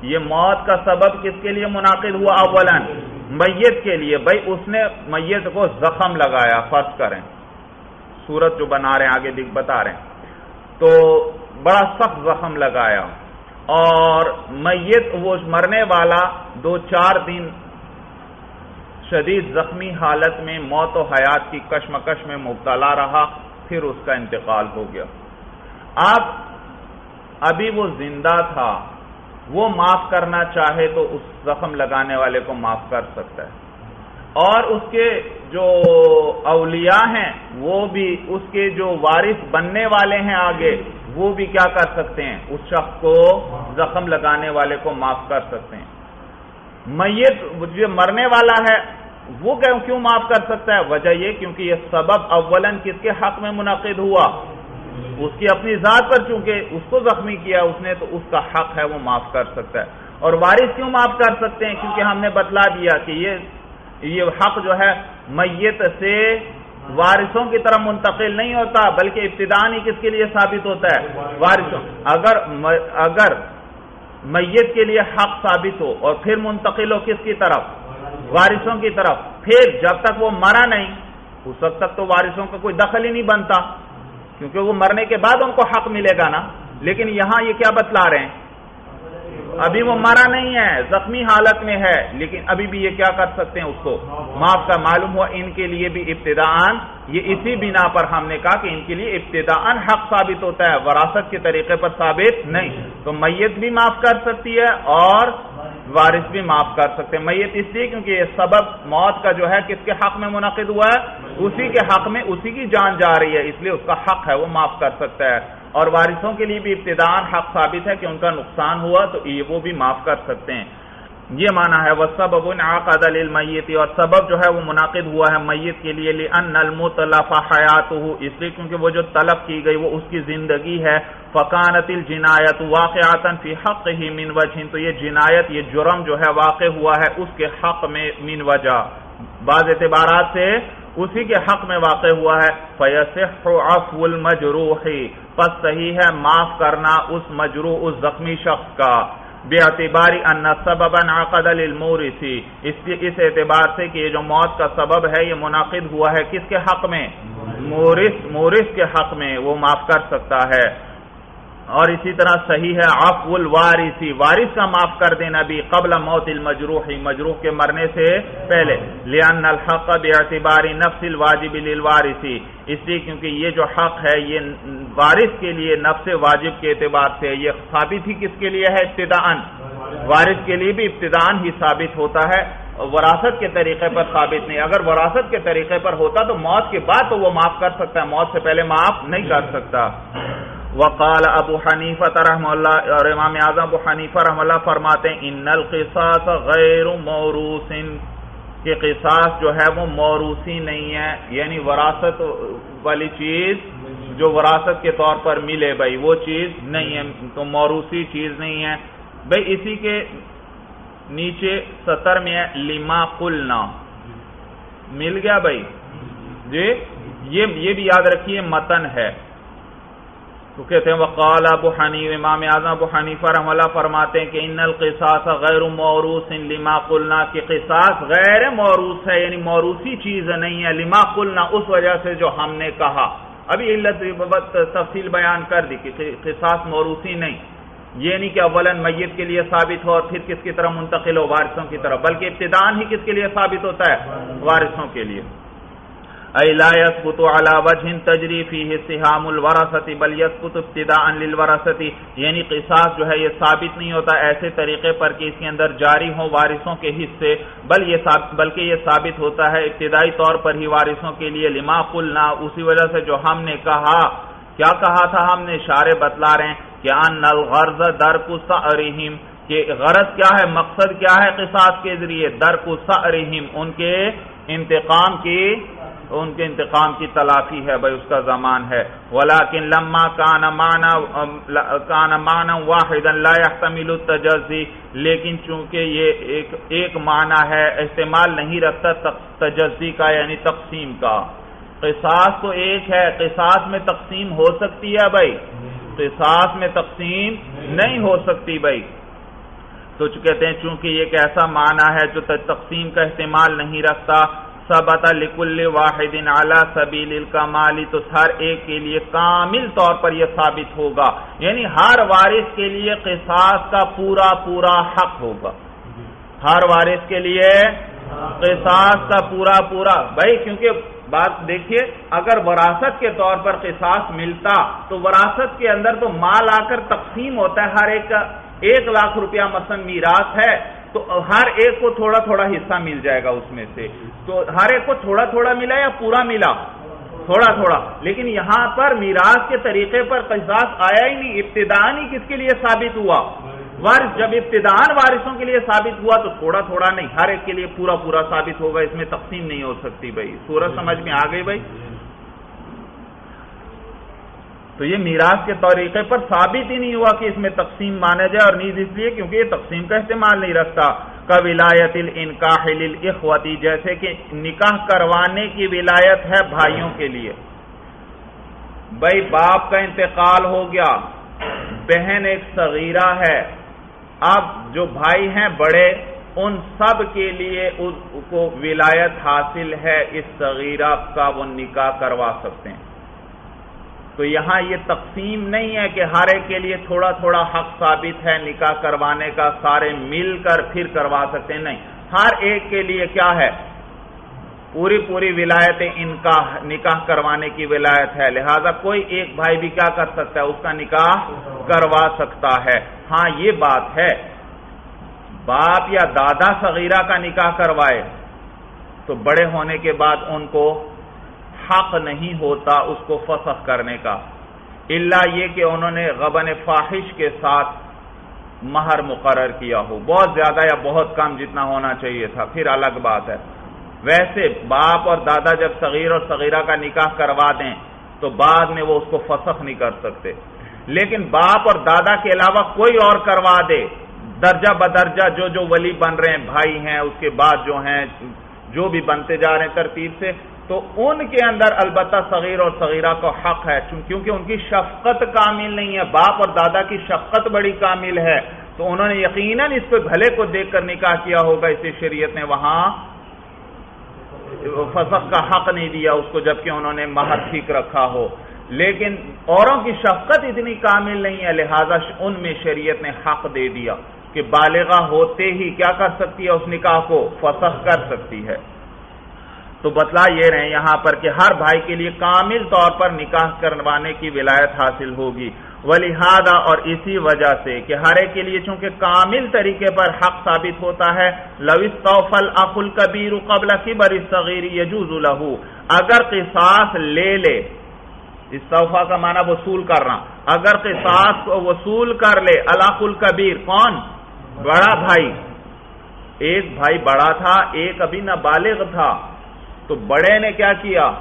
یہ موت کا سبب کس کے لیے منعقد ہوا اولا؟ میت کے لیے۔ بھائی، اس نے میت کو زخم لگایا فرض کریں۔ سورت جو بنا رہے ہیں، آگے دکھ بتا رہے ہیں۔ تو بڑا سخت زخم لگایا۔ اور میت، وہ مرنے والا دو چار دن شدید زخمی حالت میں موت و حیات کی کشمکش میں مبتلا رہا، پھر اس کا انتقال ہو گیا۔ اب، ابھی وہ زندہ تھا۔ وہ معاف کرنا چاہے تو اس زخم لگانے والے کو معاف کر سکتا ہے۔ اور اس کے جو اولیاء ہیں، وہ بھی اس کے جو وارث بننے والے ہیں آگے، وہ بھی کیا کر سکتے ہیں؟ اس شخص کو زخم لگانے والے کو معاف کر سکتے ہیں۔ میت جو مرنے والا ہے، وہ کیوں معاف کر سکتا ہے؟ وجہ یہ کیونکہ یہ سبب اولن کس کے حق میں منعقد ہوا۔ اس کی اپنی ذات پر چونکہ اس کو زخمی کیا اس نے تو اس کا حق ہے، وہ معاف کر سکتا ہے۔ اور وارث کیوں معاف کر سکتے ہیں؟ کیونکہ ہم نے بتلا دیا کہ یہ یہ حق جو ہے، میت سے وارثوں کی طرح منتقل نہیں ہوتا، بلکہ ابتدان ہی کس کے لیے ثابت ہوتا ہے؟ وارثوں۔ اگر اگر میت کے لیے حق ثابت ہو اور پھر منتقل ہو کس کی طرف؟ وارثوں کی طرف۔ پھر جب تک وہ مرا نہیں، اس وقت تک تو وارثوں کا کوئی دخل ہی نہیں بنتا۔ کیونکہ وہ مرنے کے بعد ان کو حق ملے گا نا۔ لیکن یہاں یہ کیا بتلا رہے ہیں؟ ابھی وہ مرا نہیں ہے، زخمی حالت میں ہے، لیکن ابھی بھی یہ کیا کر سکتے ہیں اس کو؟ معاف کا معلوم ہوا، ان کے لیے بھی ابتدان یہ اسی بنا پر ہم نے کہا کہ ان کے لیے ابتدان حق ثابت ہوتا ہے، وراثت کے طریقے پر ثابت نہیں۔ تو میت بھی معاف کر سکتی ہے اور وارث بھی معاف کر سکتے ہیں۔ میت اس لیے کیونکہ یہ سبب موت کا جو ہے کس کے حق میں منعقد ہوا ہے؟ اسی کے حق میں اسی کی جان جا رہی ہے، اس لیے اس کا حق ہے، وہ معاف کر سکتا ہے۔ اور وارثوں کے لیے بھی ابتدار حق ثابت ہے کہ ان کا نقصان ہوا تو یہ وہ بھی معاف کر سکتے ہیں۔ یہ مانا ہے وہ سبب انعقد للمیت اور سبب جو ہے وہ منعقد ہوا ہے میت کے لیے لئن المطلف حیاته اس لیے کیونکہ وہ جو طلب کی گئی، وہ اس کی زندگی ہے۔ فکانت الجنایت واقعتا فی حقه من وجہ تو یہ جنایت، یہ جرم جو ہے واقع ہوا ہے اس کے حق میں من وجہ بعض اعتبارات سے اسی کے حق میں واقع ہوا ہے۔ فیصح عفو المجروح، پس صحیح ہے معاف کرنا اس مجروح، اس زخمی شخص کا۔ بے اعتباری ان سبب عقد للمورثی اس اس اعتبار سے کہ یہ جو موت کا سبب ہے، یہ منعقد ہوا ہے کس کے حق میں؟ مورث مورث کے حق میں وہ معاف کر سکتا ہے۔ اور اسی طرح صحیح ہے، عفو الوارثی وارث کا معاف کر دینا بھی قبل موت المجروح، مجروح کے مرنے سے پہلے۔ لان الحق باعتبار نفس الواجب للوارثی اس لیے کیونکہ یہ جو حق ہے، یہ وارث کے لیے نفس واجب کے اعتبار سے یہ ثابت ہی کس کے لیے ہے؟ ابتداء وارث کے لیے بھی ابتداء ہی ثابت ہوتا ہے۔ وراثت کے طریقے پر ثابت نہیں۔ اگر وراثت کے طریقے پر ہوتا تو موت کے بعد تو وہ معاف کر سکتا ہے۔ موت سے پہلے معاف نہیں کر سکتا۔ وقال ابو حنیفہ رحم اللہ، اور امام اعظم ابو حنیفہ رحم اللہ فرماتے ہیں، ان القصاص غیر موروث کہ قصاص جو ہے وہ موروثی نہیں ہے یعنی وراثت والی چیز جو وراثت کے طور پر ملے بھائی، وہ چیز نہیں ہے، تو موروثی چیز نہیں ہے۔ بھائی، اسی کے نیچے سطر میں ہے، لما قلنا۔ مل گیا بھائی؟ جی؟ یہ بھی یاد رکھیے، متن ہے۔ تو کہتے ہیں، وقال ابو حنیف، امام اعظم ابو حنیفہ رحم اللہ فرماتے ہیں کہ ان القصاص غیر موروث لما قلنا، کہ قصاص غیر موروث ہے یعنی موروثی چیز نہیں ہے، لما قلنا، اس وجہ سے جو ہم نے کہا۔ ابھی علت تفصیل بیان کر دی کہ قصاص موروثی نہیں۔ یہ نہیں کہ اولن میت کے لیے ثابت ہو اور پھر کس کی طرح منتقل ہو، وارثوں کی طرف بلکہ ابتدان ہی کس کے لیے ثابت ہوتا ہے؟ وارثوں کے لیے۔ ای لا يثبت على وجه تجری فيه سهام الورثه بل يثبت ابتداء للورثه یعنی قصاص جو ہے، یہ ثابت نہیں ہوتا ایسے طریقے پر کہ اس کے اندر جاری ہوں وارثوں کے حصے، بل یہ بلکہ یہ ثابت ہوتا ہے ابتدائی طور پر ہی وارثوں کے لیے. لما قلنا، اسی وجہ سے جو ہم نے کہا، کیا کہا تھا ہم نے؟ اشارے بتلا رہے ہیں کہ ان الغرض درک سعرہم، کہ غرض کیا ہے؟ مقصد کیا ہے قصاص کے ذریعے؟ درک سعرہم، ان کے انتقام کی ان کے انتقام کی تلافی ہے، بھائی اس کا زمان ہے۔ ولیکن لما کان مانا کان مانا واحد لا يحتمل التجزی، لیکن چونکہ یہ ایک ایک معنی ہے، استعمال نہیں رکھتا تجزی کا یعنی تقسیم کا۔ قصاص تو ایک ہے، قصاص میں تقسیم ہو سکتی ہے بھائی۔ قصاص میں تقسیم نہیں ہو سکتی بھائی۔ تو کہتے ہیں، چونکہ یہ ایک ایسا معنی ہے جو تقسیم کا استعمال نہیں رکھتا سبت لکل واحد اعلی سبیل الکمالی تو ہر ایک کے لیے کامل طور پر یہ ثابت ہوگا۔ یعنی ہر وارث کے لیے قصاص کا پورا پورا حق ہوگا۔ ہر وارث کے لیے قصاص کا پورا پورا۔ بھائی، کیونکہ بات دیکھیے، اگر وراثت کے طور پر قصاص ملتا، تو وراثت کے اندر تو مال آ کر تقسیم ہوتا ہے۔ ہر ایک کا ایک لاکھ روپیہ مثلا میراث ہے۔ تو ہر ایک کو تھوڑا تھوڑا حصہ مل جائے گا اس میں سے۔ تو ہر ایک کو تھوڑا تھوڑا ملا یا پورا ملا؟ تھوڑا تھوڑا۔ لیکن یہاں پر میراث کے طریقے پر قصاص آیا ہی نہیں۔ ابتدان ہی کس کے لیے ثابت ہوا؟ وارث۔ جب ابتدان وارثوں کے لیے ثابت ہوا تو تھوڑا تھوڑا نہیں۔ ہر ایک کے لیے پورا پورا ثابت ہوگا۔ اس میں تقسیم نہیں ہو سکتی بھائی۔ سورج سمجھ میں آ گئی بھائی۔ تو یہ میراث کے طریقے پر ثابت ہی نہیں ہوا کہ اس میں تقسیم مانا جائے اور نیز اس لیے کیونکہ یہ تقسیم کا استعمال نہیں رکھتا۔ کا ولایت النکاح للاخوتی، جیسے کہ نکاح کروانے کی ولایت ہے بھائیوں کے لیے۔ بھائی، باپ کا انتقال ہو گیا، بہن ایک صغیرہ ہے۔ اب جو بھائی ہیں بڑے، ان سب کے لیے اس کو ولایت حاصل ہے، اس صغیرہ کا وہ نکاح کروا سکتے ہیں۔ تو یہاں یہ تقسیم نہیں ہے کہ ہر ایک کے لیے تھوڑا تھوڑا حق ثابت ہے، نکاح کروانے کا سارے مل کر پھر کروا سکتے ہیں۔ نہیں، ہر ایک کے لیے کیا ہے؟ پوری پوری ولایت ان کا نکاح کروانے کی ولایت ہے۔ لہذا کوئی ایک بھائی بھی کیا کر سکتا ہے؟ اس کا نکاح کروا سکتا ہے۔ ہاں یہ بات ہے۔ باپ یا دادا صغیرہ کا نکاح کروائے تو بڑے ہونے کے بعد ان کو حق نہیں ہوتا اس کو فسخ کرنے کا۔ اللہ یہ کہ انہوں نے غبن فاحش کے ساتھ مہر مقرر کیا ہو۔ بہت زیادہ یا بہت کم جتنا ہونا چاہیے تھا۔ پھر الگ بات ہے۔ ویسے باپ اور دادا جب صغیر اور صغیرہ کا نکاح کروا دیں تو بعد میں وہ اس کو فسخ نہیں کر سکتے۔ لیکن باپ اور دادا کے علاوہ کوئی اور کروا دے۔ درجہ بدرجہ جو جو ولی بن رہے ہیں، بھائی ہیں، اس کے بعد جو ہیں، جو بھی بنتے جا رہے ہیں ترتیب سے تو ان کے اندر البتہ صغیر اور صغیرہ کو حق ہے کیونکہ ان کی شفقت کامل نہیں ہے، باپ اور دادا کی شفقت بڑی کامل ہے۔ تو انہوں نے یقیناً اس پہ بھلے کو دیکھ کر نکاح کیا ہوگا، اسی شریعت نے وہاں فسق کا حق نہیں دیا، اس کو جبکہ انہوں نے مہر ٹھیک رکھا ہو۔ لیکن اوروں کی شفقت اتنی کامل نہیں ہے، لہذا ان میں شریعت نے حق دے دیا کہ بالغہ ہوتے ہی کیا کر سکتی ہے، اس نکاح کو؟ فسخ کر سکتی ہے۔ تو بتلا یہ رہے یہاں پر کہ ہر بھائی کے لیے کامل طور پر نکاح کروانے کی ولایت حاصل ہوگی۔ ولہذا اور اسی وجہ سے کہ ہر ایک کے لیے چونکہ کامل طریقے پر حق ثابت ہوتا ہے لوس توفل اخل کبیر قبل کبر صغیر یجوز لہو۔ اگر قصاص لے لے، استوفا کا معنی وصول کرنا اگر قصاص کو وصول کر لے الاخ الکبیر، کون؟ بڑا بھائی۔ ایک بھائی بڑا تھا، ایک ابھی نابالغ تھا۔ تو بڑے نے کیا کیا؟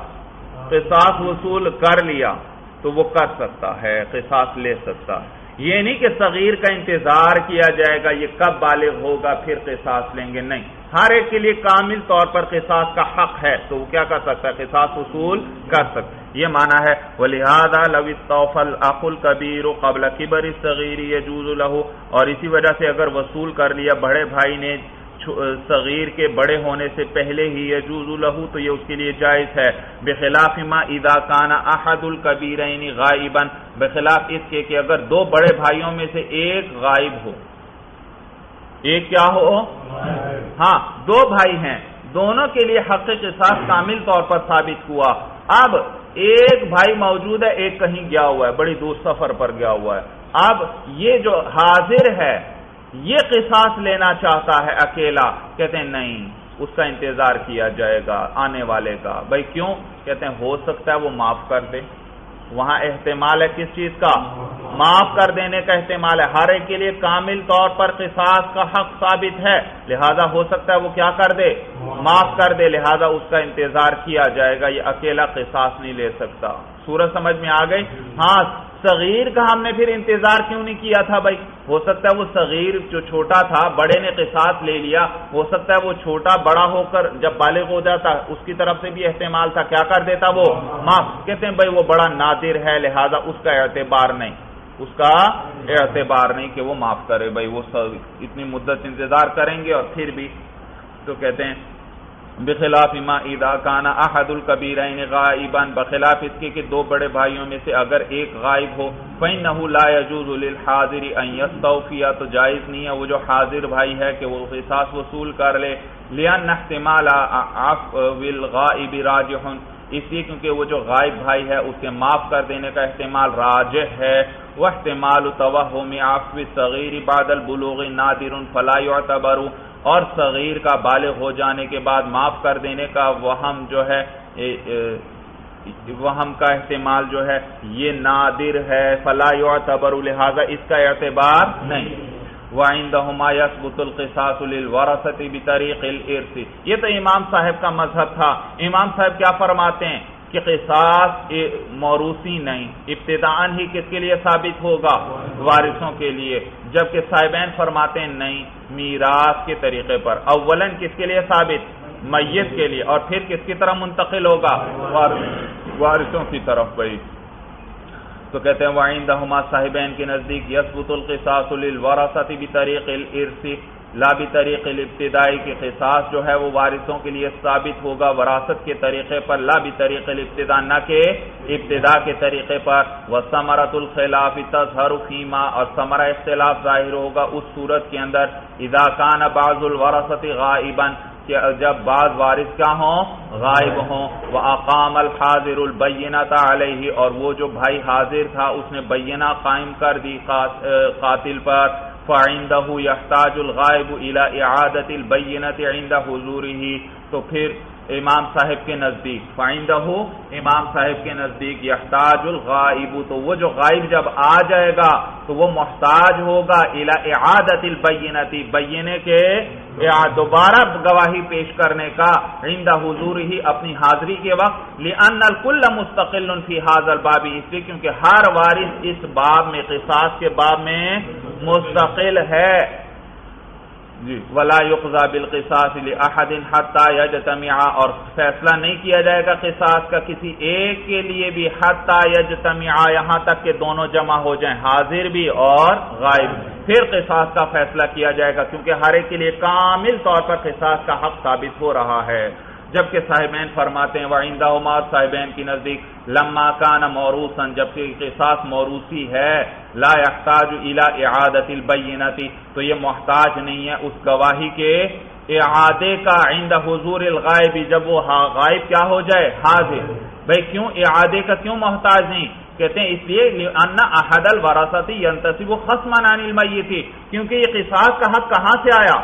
قصاص وصول کر لیا، تو وہ کر سکتا ہے، قصاص لے سکتا ہے۔ یہ نہیں کہ صغیر کا انتظار کیا جائے گا، یہ کب بالغ ہوگا، پھر قصاص لیں گے؟ نہیں۔ ہر ایک کے لیے کامل طور پر قصاص کا حق ہے، تو وہ کیا کر سکتا ہے؟ قصاص وصول کر سکتا ہے۔ یہ مانا ہے وہ لہٰذا لوفل اقل کبیر و قبل کبر صغیر یجوز له۔ اور اسی وجہ سے اگر وصول کر لیا بڑے بھائی نے صغیر کے بڑے ہونے سے پہلے ہی یجوز له تو یہ اس کے لیے جائز ہے۔ بخلاف ما اذا كان احد الكبيرين غائبا، بخلاف اس کے کہ اگر دو بڑے بھائیوں میں سے ایک غائب ہو۔ ایک کیا ہو؟ ہاں دو بھائی ہیں۔ دونوں کے لیے حق کے ساتھ کامل طور پر ثابت ہوا۔ اب ایک بھائی موجود ہے، ایک کہیں گیا ہوا ہے۔ بڑی دور سفر پر گیا ہوا ہے۔ اب یہ جو حاضر ہے یہ قصاص لینا چاہتا ہے اکیلا۔ کہتے ہیں نہیں، اس کا انتظار کیا جائے گا، آنے والے کا۔ بھائی کیوں؟ کہتے ہیں ہو سکتا ہے وہ معاف کر دے۔ وہاں احتمال ہے کس چیز کا؟ معاف کر دینے کا احتمال ہے۔ ہر ایک کے لیے کامل طور پر قصاص کا حق ثابت ہے۔ لہذا ہو سکتا ہے وہ کیا کر دے؟ معاف کر دے۔ لہذا اس کا انتظار کیا جائے گا۔ یہ اکیلا قصاص نہیں لے سکتا۔ سورج سمجھ میں آ گئی؟ ہاں صغیر کا ہم نے پھر انتظار کیوں نہیں کیا تھا بھائی؟ ہو سکتا ہے وہ صغیر جو چھوٹا تھا، بڑے نے قصاص لے لیا۔ ہو سکتا ہے وہ چھوٹا، بڑا ہو کر جب بالغ ہو جاتا، اس کی طرف سے بھی احتمال تھا۔ کیا کر دیتا وہ؟ معاف۔ کہتے ہیں بھائی وہ بڑا نادر ہے، لہذا اس کا اعتبار نہیں۔ اس کا اعتبار نہیں کہ وہ معاف کرے۔ بھائی وہ اتنی مدت انتظار کریں گے اور پھر بھی تو کہتے ہیں بخلاف ما اذا کانا احد القبیرین غائبا، بخلاف اس کے کہ دو بڑے بھائیوں میں سے اگر ایک غائب ہو، فَإِنَّهُ لَا يَجُوزُ لِلْحَاضِرِ أَن يَسْتَوْفِيَا تو جائز نہیں ہے وہ جو حاضر بھائی ہے کہ وہ قصاص وصول کر لے، لِأَنَّ احتمال عَفْوِ الْغَائِبِ رَاجِحٌ، اس لیے کیونکہ وہ جو غائب بھائی ہے، اسے معاف کر دینے کا احتمال راجح ہے۔ وہ احتمال توہم عفو الصغیر بعد البلوغ نادر، فلا يعتبر اور صغیر کا بالغ ہو جانے کے بعد معاف کر دینے کا وہم جو ہے وہم کا احتمال جو ہے یہ نادر ہے۔ فلا يعتبر لہذا اس کا اعتبار نہیں۔ وَعِنْدَهُمَا يَثْبُتُ الْقِصَاصُ لِلْوَرَثَةِ بِطَرِيقِ الْإِرْثِ۔ یہ تو امام صاحب کا مذہب تھا۔ امام صاحب کیا فرماتے ہیں؟ کہ قصاص موروثی نہیں ابتدان ہی کس کے لیے ثابت ہوگا؟ وارثوں کے لیے۔ جبکہ صاحبین فرماتے ہیں، نہیں، میراث کے طریقے پر۔ اولن کس کے لیے ثابت؟ میت کے لیے۔ اور پھر کس کی طرح منتقل ہوگا؟ وارثوں کی طرف۔ بھائی، تو کہتے ہیں وائندہ صاحبین کے نزدیک یسبت القصاص للورثه بطریق الارث۔ لا بطریق الابتدائی کی قصاص جو ہے وہ وارثوں کے لیے ثابت ہوگا، وراثت کے طریقے پر لا بطریق الابتدا نہ کہ ابتدا کے طریقے پر۔ وثمرۃ الخلاف تظهر فيما، اور ثمرہ اختلاف ظاہر ہوگا اس صورت کے اندر۔ اذا كان بعض الورثه غائبا، کہ جب بعض وارث کیا ہوں؟ غائب ہوں۔ وہ اقام الحاضر البینہ علیہ اور وہ جو بھائی حاضر تھا، اس نے بینہ قائم کر دی قاتل پر۔ فعندہ یحتاج الغائب الى اعادت البینت عند حضوره تو پھر امام صاحب کے نزدیک فائندہ ہو امام صاحب کے نزدیک یحتاج الغائب، تو وہ جو غائب جب آ جائے گا، تو وہ محتاج ہوگا اعادت البینتی بینے کے دوبارہ گواہی پیش کرنے کا عند حضور ہی اپنی حاضری کے وقت لأن الکل مستقل فی حاضر البابی اس لیے کیونکہ ہر وارث اس باب میں، قصاص کے باب میں مستقل ہے۔ جی۔ ولا يقضى بالقصاص لاحد حتى يجتمع اور فیصلہ نہیں کیا جائے گا قصاص کا کسی ایک کے لیے بھی حتى يجتمع، یہاں تک کہ دونوں جمع ہو جائیں، حاضر بھی اور غائب پھر قصاص کا فیصلہ کیا جائے گا، کیونکہ ہر ایک کے لیے کامل طور پر قصاص کا حق ثابت ہو رہا ہے۔ جبکہ صاحبین فرماتے ہیں وعندہ عمار، صاحبین کی نزدیک، لما کان موروثا، جبکہ قصاص موروثی ہے، لا يحتاج الى اعادت البینتی تو یہ محتاج نہیں ہے اس گواہی کے اعادے کا عند حضور الغائب، جب وہ غائب کیا ہو جائے، حاضر۔ بھئی کیوں اعادے کا کیوں محتاج نہیں؟ کہتے ہیں، اس لیے ان احد الوراثتی ينتصب خصما عن المیت کیونکہ یہ قصاص کا حق کہاں سے آیا؟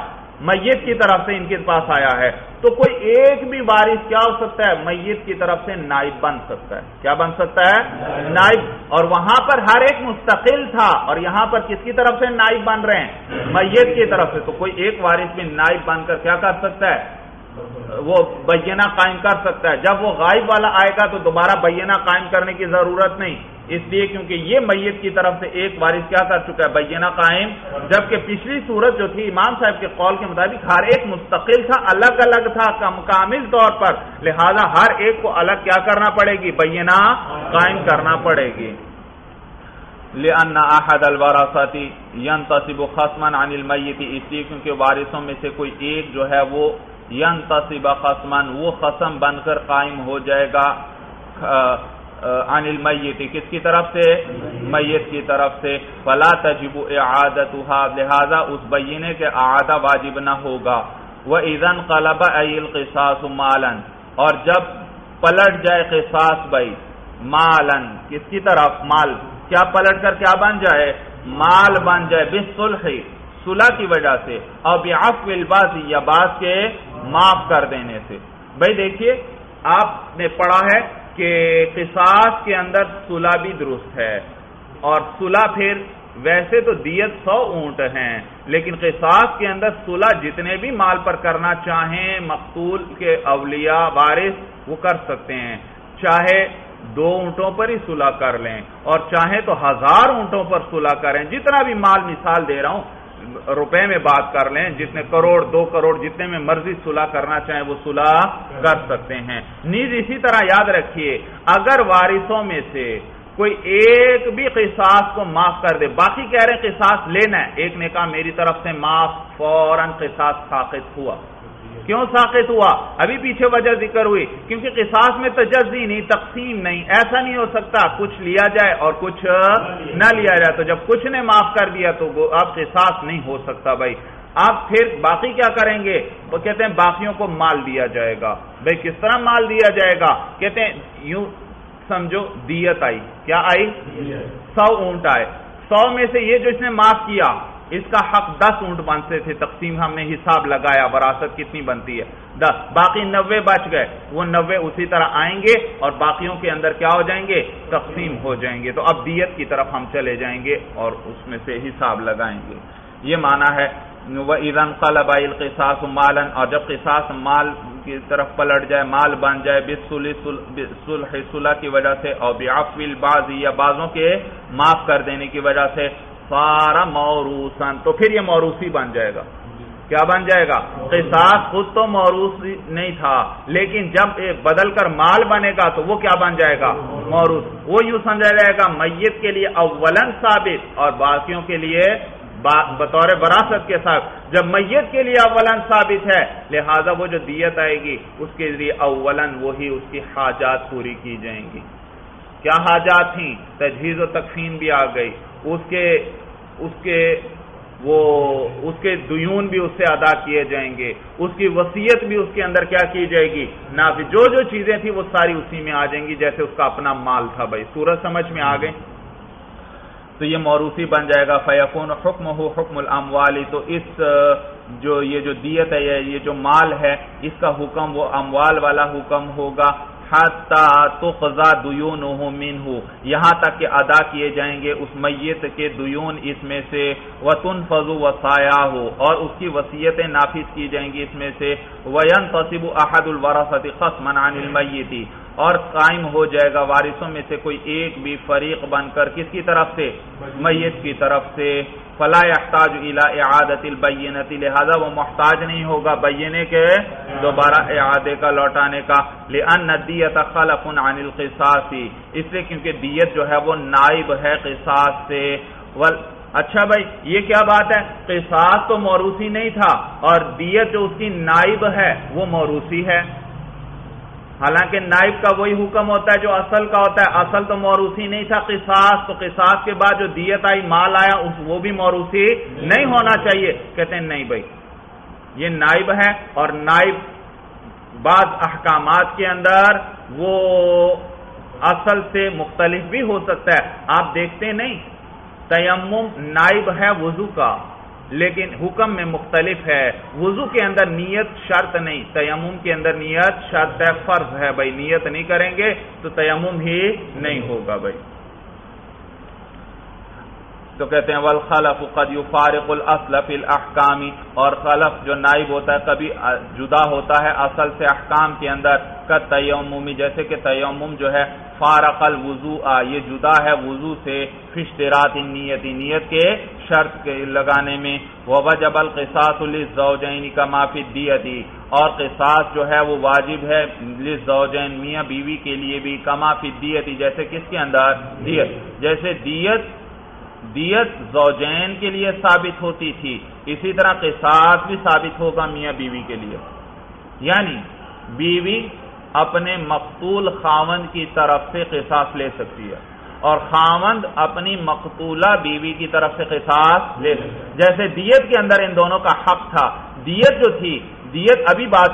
میت کی طرف سے ان کے پاس آیا ہے۔ تو کوئی ایک بھی وارث کیا ہو سکتا ہے؟ میت کی طرف سے نائب بن سکتا ہے۔ کیا بن سکتا ہے؟ نائب۔ اور وہاں پر ہر ایک مستقل تھا۔ اور یہاں پر کس کی طرف سے نائب بن رہے ہیں؟ میت کی طرف سے۔ تو کوئی ایک وارث بھی نائب بن کر کیا کر سکتا ہے؟ وہ بینہ قائم کر سکتا ہے۔ جب وہ غائب والا آئے گا تو دوبارہ بینہ قائم کرنے کی ضرورت نہیں۔ اس لیے کیونکہ یہ میت کی طرف سے ایک وارث کیا کر چکا ہے؟ بینہ قائم۔ جبکہ پچھلی صورت جو تھی امام صاحب کے قول کے مطابق ہر ایک مستقل تھا، الگ الگ تھا کامل طور پر۔ لہذا ہر ایک کو الگ کیا کرنا پڑے گی؟ بینہ قائم کرنا پڑے گی۔ لأن احد الوراثات ينتصب خصما عن المیت اس لیے کیونکہ وارثوں میں سے کوئی ایک جو ہے وہ ينتصب خصما، وہ خصم بن کر قائم ہو جائے گا عن المیت، کس کی طرف سے؟ میت کی طرف سے۔ فلا تجب اعادتها لہذا اس بینے کے اعادہ واجب نہ ہوگا۔ وَإِذَنْ قَلَبَ أَيِ الْقِصَاصُ مَالًا، اور جب پلٹ جائے قصاص بھائی مالن کس کی طرف؟ مال۔ کیا پلٹ کر کیا بن جائے؟ مال بن جائے۔ بس صلح کی وجہ سے اور الباس یا باز کے معاف کر دینے سے۔ بھائی دیکھیے، آپ نے پڑھا ہے کہ قصاص کے اندر صلح بھی درست ہے۔ اور صلح پھر ویسے تو دیت سو اونٹ ہیں، لیکن قصاص کے اندر صلح جتنے بھی مال پر کرنا چاہیں، مقتول کے اولیاء، وارث، وہ کر سکتے ہیں۔ چاہے دو اونٹوں پر ہی صلح کر لیں، اور چاہیں تو ہزار اونٹوں پر صلح کریں۔ جتنا بھی مال مثال دے رہا ہوں روپے میں بات کر لیں جتنے کروڑ، دو کروڑ جتنے میں مرضی صلح کرنا چاہیں وہ صلح کر سکتے ہیں۔ نیز اسی طرح یاد رکھیے، اگر وارثوں میں سے کوئی ایک بھی قصاص کو معاف کر دے، باقی کہہ رہے ہیں قصاص لینا ہے، ایک نے کہا میری طرف سے معاف فوراً قصاص ساقط ہوا۔ کیوں ساقط ہوا؟ ابھی پیچھے وجہ ذکر ہوئی کیونکہ قصاص میں تجزی نہیں تقسیم نہیں ایسا نہیں ہو سکتا کچھ لیا جائے اور کچھ نہ لیا جائے۔ تو جب کچھ نے معاف کر دیا تو اب قصاص نہیں ہو سکتا بھائی۔ آپ پھر باقی کیا کریں گے؟ وہ کہتے ہیں باقیوں کو مال دیا جائے گا۔ بھائی کس طرح مال دیا جائے گا؟ کہتے ہیں یوں سمجھو دیت آئی۔ کیا آئی؟ سو اونٹ آئے۔ سو میں سے یہ جو اس نے معاف کیا اس کا حق دس اونٹ بنتے تھے، تقسیم ہم نے حساب لگایا، وراثت کتنی بنتی ہے؟ دس۔ باقی نوے بچ گئے، وہ نوے اسی طرح آئیں گے اور باقیوں کے اندر کیا ہو جائیں گے؟ تقسیم ہو جائیں گے۔ تو اب دیت کی طرف ہم چلے جائیں گے اور اس میں سے حساب لگائیں گے۔ یہ مانا ہے وہ ایرن قلبائی القصاص مالن اور جب قصاص مال کی طرف پلٹ جائے، مال بن جائے صلح کی وجہ سے، اور بازی یا بازوں کے معاف کر دینے کی وجہ سے سارا موروسن تو پھر یہ موروثی بن جائے گا۔ کیا بن جائے گا؟ قصاص خود تو موروث نہیں تھا، لیکن جب بدل کر مال بنے گا تو وہ کیا بن جائے گا؟ موروث۔ وہ یوں سمجھا جائے گا، میت کے لیے اولن ثابت اور باقیوں کے لیے بطور وراثت کے ساتھ۔ جب میت کے لیے اولن ثابت ہے، لہذا وہ جو دیت آئے گی، اس کے لیے اولن وہی اس کی حاجات پوری کی جائیں گی۔ کیا حاجات تھیں؟ تجہیز و تکفین بھی آ گئی۔ اس کے اس کے وہ، اس کے دیون بھی اس سے ادا کیے جائیں گے۔ اس کی وسیعت بھی اس کے اندر کیا کی جائے گی؟ نہ جو جو چیزیں تھیں وہ ساری اسی میں آ جائیں گی، جیسے اس کا اپنا مال تھا بھائی۔ سورج سمجھ میں آ گئے۔ تو یہ موروثی بن جائے گا۔ فیقون حکم ہو حکم الاموالی تو اس جو یہ جو دیت ہے، یہ جو مال ہے، اس کا حکم، وہ اموال والا حکم ہوگا۔ تقضا دیونہ منہ یہاں تک کہ ادا کیے جائیں گے اس میت کے دیون اس میں سے۔ وتنفذ وصایاہ اور اس کی وصیتیں نافذ کی جائیں گی اس میں سے۔ وین تصب احد الورا خصما عن المیت اور قائم ہو جائے گا وارثوں میں سے کوئی ایک بھی فریق بن کر کس کی طرف سے؟ میت کی طرف سے۔ فلا احتاج الى اعادت البینت لہذا وہ محتاج نہیں ہوگا بینے کے دوبارہ اعادے کا، لوٹانے کا۔ لان الدیت خلف عن القصاص۔ اس لیے کیونکہ دیت جو ہے وہ نائب ہے قصاص سے۔ اچھا بھائی، یہ کیا بات ہے؟ قصاص تو موروثی نہیں تھا، اور دیت جو اس کی نائب ہے وہ موروثی ہے۔ حالانکہ نائب کا وہی حکم ہوتا ہے جو اصل کا ہوتا ہے، اصل تو موروثی نہیں تھا، قصاص، تو قصاص کے بعد جو دیت آئی، مال آیا وہ بھی موروثی نہیں ہونا چاہیے۔ کہتے ہیں نہیں بھائی، یہ نائب ہے اور نائب بعض احکامات کے اندر وہ اصل سے مختلف بھی ہو سکتا ہے۔ آپ دیکھتے نہیں، تیمم نائب ہے وضو کا۔ لیکن حکم میں مختلف ہے۔ وضو کے اندر نیت شرط نہیں، تیمم کے اندر نیت شرط ہے، فرض ہے بھائی، نیت نہیں کریں گے تو تیمم ہی نہیں ہوگا بھائی۔ تو کہتے ہیں، والخلف قد يفارق الاصل فی الاحکام اور خلف جو نائب ہوتا ہے کبھی جدا ہوتا ہے اصل سے احکام کے اندر کا تیممی جیسے کہ تیمم جو ہے، فارق الوضوء، یہ جدا ہے وضو سے، فشترات نیتی نیت کے شرط کے لگانے میں وجب القصاص للزوجین کا معافی دیتی اور قصاص جو ہے وہ واجب ہے للزوجین میاں بیوی کے لیے بھی کما فی دیتی جیسے کس کے اندر دیت جیسے دیت دیت زوجین کے لیے ثابت ہوتی تھی۔ اسی طرح قصاص بھی ثابت ہوگا میاں بیوی کے لیے۔ یعنی بیوی اپنے مقتول خاوند کی طرف سے قصاص لے سکتی ہے اور خاوند اپنی مقتولہ بیوی کی طرف سے قصاص لے سکتی جیسے دیت کے اندر ان دونوں کا حق تھا۔ دیت جو تھی، دیت ابھی بات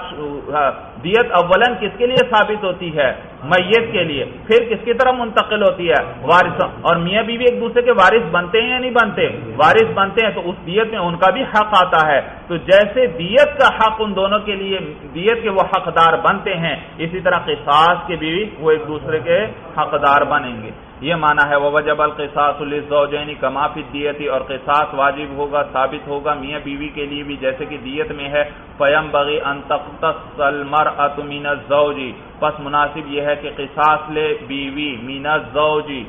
دیت اولن کس کے لیے ثابت ہوتی ہے؟ میت کے لیے۔ پھر کس کی طرح منتقل ہوتی ہے؟ وارث۔ اور میاں بیوی ایک دوسرے کے وارث بنتے ہیں یا نہیں بنتے؟ وارث بنتے ہیں تو اس دیت میں ان کا بھی حق آتا ہے۔ تو جیسے دیت کا حق ان دونوں کے لیے، دیت کے وہ حقدار بنتے ہیں، اسی طرح قصاص کے بھی وہ ایک دوسرے کے حقدار بنیں گے۔ یہ مانا ہے وہ وجب القصاص الزوجین کما فی دیتی اور قصاص واجب ہوگا، ثابت ہوگا میاں بیوی کے لیے بھی، جیسے کہ دیت میں ہے فیم بغی ان تختص المرأة من الزوجی پس مناسب یہ ہے کہ قصاص لے بیوی من الزوجی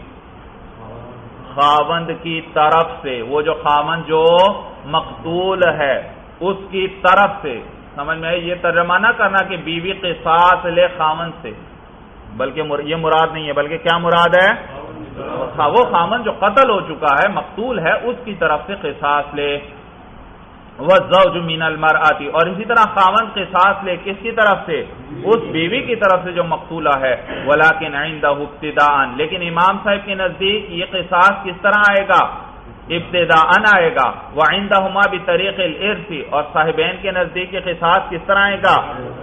خاوند کی طرف سے، وہ جو خاوند جو مقتول ہے، اس کی طرف سے۔ سمجھ میں یہ ترجمہ نہ کرنا کہ بیوی قصاص لے خاوند سے۔ بلکہ یہ مراد نہیں ہے، بلکہ کیا مراد ہے؟ ہاں، وہ خامن جو قتل ہو چکا ہے، مقتول ہے، اس کی طرف سے قصاص لے وہ من المرآتی المر آتی اور اسی طرح خاون کے ساتھ لے کس کی طرف سے، اس بیوی کی طرف سے جو مقتولہ ہے، ولیکن عندہ ابتداءن لیکن امام صاحب کے نزدیک یہ قصاص کس طرح آئے گا؟ ابتدا ان آئے گا۔ وہ آئندہ ہما بھی اور صاحبین کے نزدیک یہ قصاص کس طرح آئے گا؟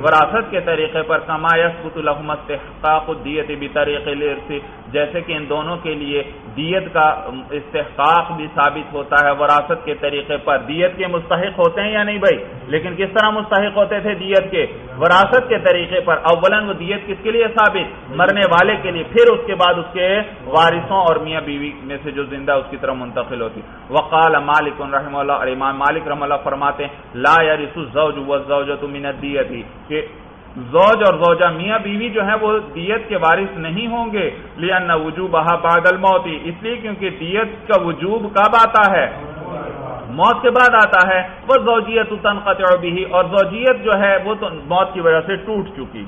وراثت کے طریقے پر کمایت الحمد استحقاق دیت بھی طریق الرسی جیسے کہ ان دونوں کے لیے دیت کا استحقاق بھی ثابت ہوتا ہے وراثت کے طریقے پر۔ دیت کے مستحق ہوتے ہیں یا نہیں بھائی؟ لیکن کس طرح مستحق ہوتے تھے دیت کے؟ وراثت کے طریقے پر۔ اولن وہ دیت کس کے لیے ثابت؟ مرنے والے کے لیے۔ پھر اس کے بعد اس کے وارثوں اور میاں بیوی میں سے جو زندہ اس کی طرح منتقل ہوتی۔ وقال مالک رحم اللہ، اور امام مالک رحم اللہ فرماتے ہیں، لا یرث الزوج والزوجۃ من الدیت۔ کہ زوج اور زوجہ میاں بیوی جو ہیں وہ دیت کے وارث نہیں ہوں گے، لأن وجوبها بعد الموت۔ اس لیے کیونکہ دیت کا وجوب کب آتا ہے؟ موت کے بعد آتا ہے۔ وہ زوجیت تنقطع به۔ اور زوجیت جو ہے وہ تو موت کی وجہ سے ٹوٹ چکی۔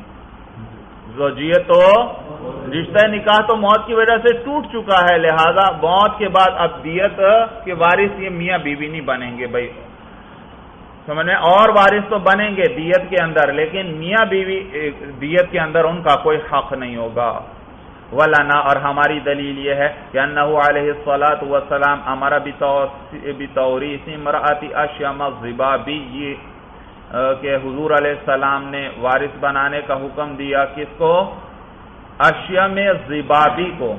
زوجیت تو رشتہ نکاح تو موت کی وجہ سے ٹوٹ چکا ہے۔ لہذا موت کے بعد اب دیت کے وارث یہ میاں بیوی نہیں بنیں گے۔ بھائی سمجھنے اور وارث تو بنیں گے دیت کے اندر، لیکن میاں بیوی، دیت کے اندر ان کا کوئی حق نہیں ہوگا۔ ولانا اور ہماری دلیل یہ ہے کہ انہو علیہ السلام ہمارا بطوری سی مرآتی اشیام زبابی کہ حضور علیہ السلام نے وارث بنانے کا حکم دیا کس کو؟ اشیم زبابی کو۔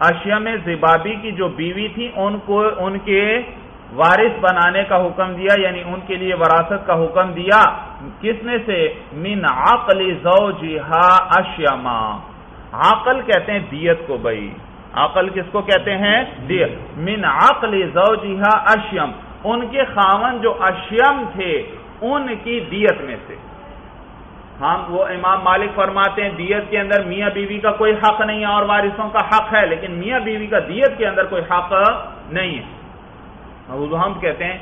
اشیم زبابی کی جو بیوی تھی، ان کو، ان کے وارث بنانے کا حکم دیا یعنی ان کے لیے وراثت کا حکم دیا، کس نے سے؟ من عقل زوجہا اشیما۔ عقل کہتے ہیں دیت کو بھائی۔ عقل کس کو کہتے ہیں؟ دیت۔ من عقل زوجہا اشیم۔ ان کے خاون جو اشیم تھے، ان کی دیت میں سے۔ ہم وہ امام مالک فرماتے ہیں، دیت کے اندر میاں بیوی کا کوئی حق نہیں ہے اور وارثوں کا حق ہے، لیکن میاں بیوی کا دیت کے اندر کوئی حق نہیں ہے۔ وہ ہم کہتے ہیں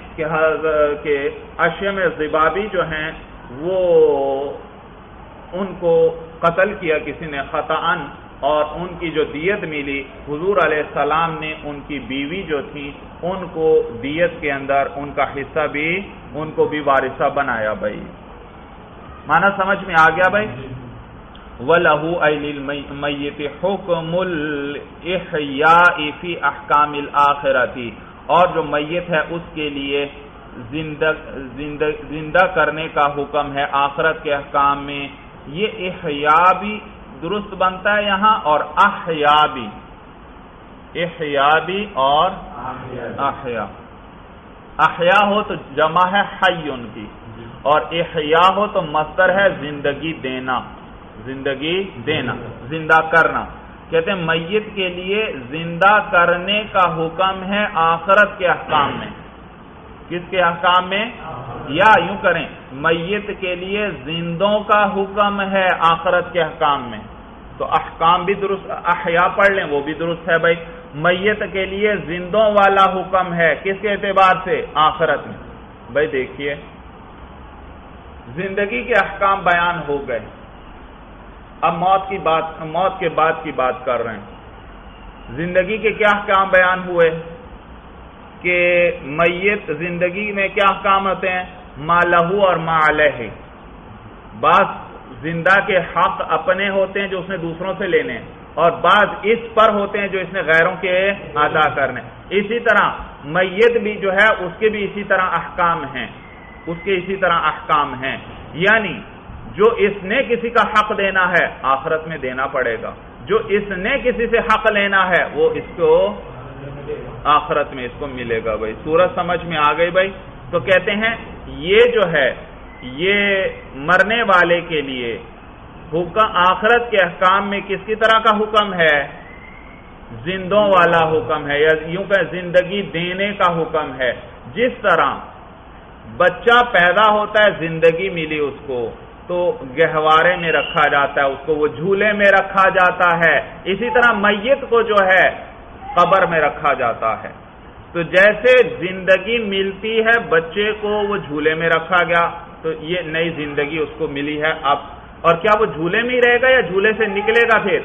کہ اشیم زبابی جو ہیں، وہ ان کو قتل کیا کسی نے خطا اور ان کی جو دیت ملی، حضور علیہ السلام نے ان کی بیوی جو تھی، ان کو دیت کے اندر ان کا حصہ بھی، ان کو بھی وارثہ بنایا بھائی۔ مانا سمجھ میں آ گیا بھائی؟ وَلَهُ میت حُكْمُ الْإِحْيَاءِ فِي أَحْكَامِ الْآخِرَةِ۔ اور جو میت ہے اس کے لیے زندہ, زندہ, زندہ کرنے کا حکم ہے آخرت کے احکام میں۔ یہ احیاء بھی درست بنتا ہے یہاں اور احیاء بھی احیاء بھی اور احیاء۔ احیاء۔ ہو تو جمع ہے حی ان کی۔ اور احیاء ہو تو مصدر ہے زندگی دینا۔ زندگی دینا زندہ کرنا۔ کہتے ہیں میت کے لیے زندہ کرنے کا حکم ہے آخرت کے احکام میں۔ کس کے احکام میں؟ یا یوں کریں، میت کے لیے زندوں کا حکم ہے آخرت کے احکام میں۔ تو احکام بھی درست، احیاء پڑھ لیں، وہ بھی درست ہے بھائی۔ میت کے لیے زندوں والا حکم ہے کس کے اعتبار سے؟ آخرت میں۔ بھائی دیکھیے، زندگی کے احکام بیان ہو گئے۔ اب موت کی بات موت کے بعد کی بات کر رہے ہیں۔ زندگی کے کیا احکام بیان ہوئے؟ کہ میت زندگی میں کیا احکام ہوتے ہیں؟ ما لہو اور ما علیہ۔ بعض زندہ کے حق اپنے ہوتے ہیں جو اس نے دوسروں سے لینے اور بعض اس پر ہوتے ہیں جو اس نے غیروں کے ادا کرنے اسی طرح میت بھی جو ہے، اس کے بھی اسی طرح احکام ہیں۔ اس کے اسی طرح احکام ہیں۔ یعنی جو اس نے کسی کا حق دینا ہے آخرت میں دینا پڑے گا جو اس نے کسی سے حق لینا ہے وہ اس کو آخرت میں اس کو ملے گا بھائی سورج سمجھ میں آ گئی بھائی تو کہتے ہیں یہ جو ہے یہ مرنے والے کے لیے حکم آخرت کے احکام میں کس کی طرح کا حکم ہے زندوں والا حکم ہے یا یوں کہ زندگی دینے کا حکم ہے جس طرح بچہ پیدا ہوتا ہے زندگی ملی اس کو تو گہوارے میں رکھا جاتا ہے، اس کو وہ جھولے میں رکھا جاتا ہے۔ اسی طرح میت کو جو ہے، قبر میں رکھا جاتا ہے۔ تو جیسے زندگی ملتی ہے، بچے کو وہ جھولے میں رکھا گیا، تو یہ نئی زندگی اس کو ملی ہے۔ اب اور کیا وہ جھولے میں ہی رہے گا یا جھولے سے نکلے گا پھر؟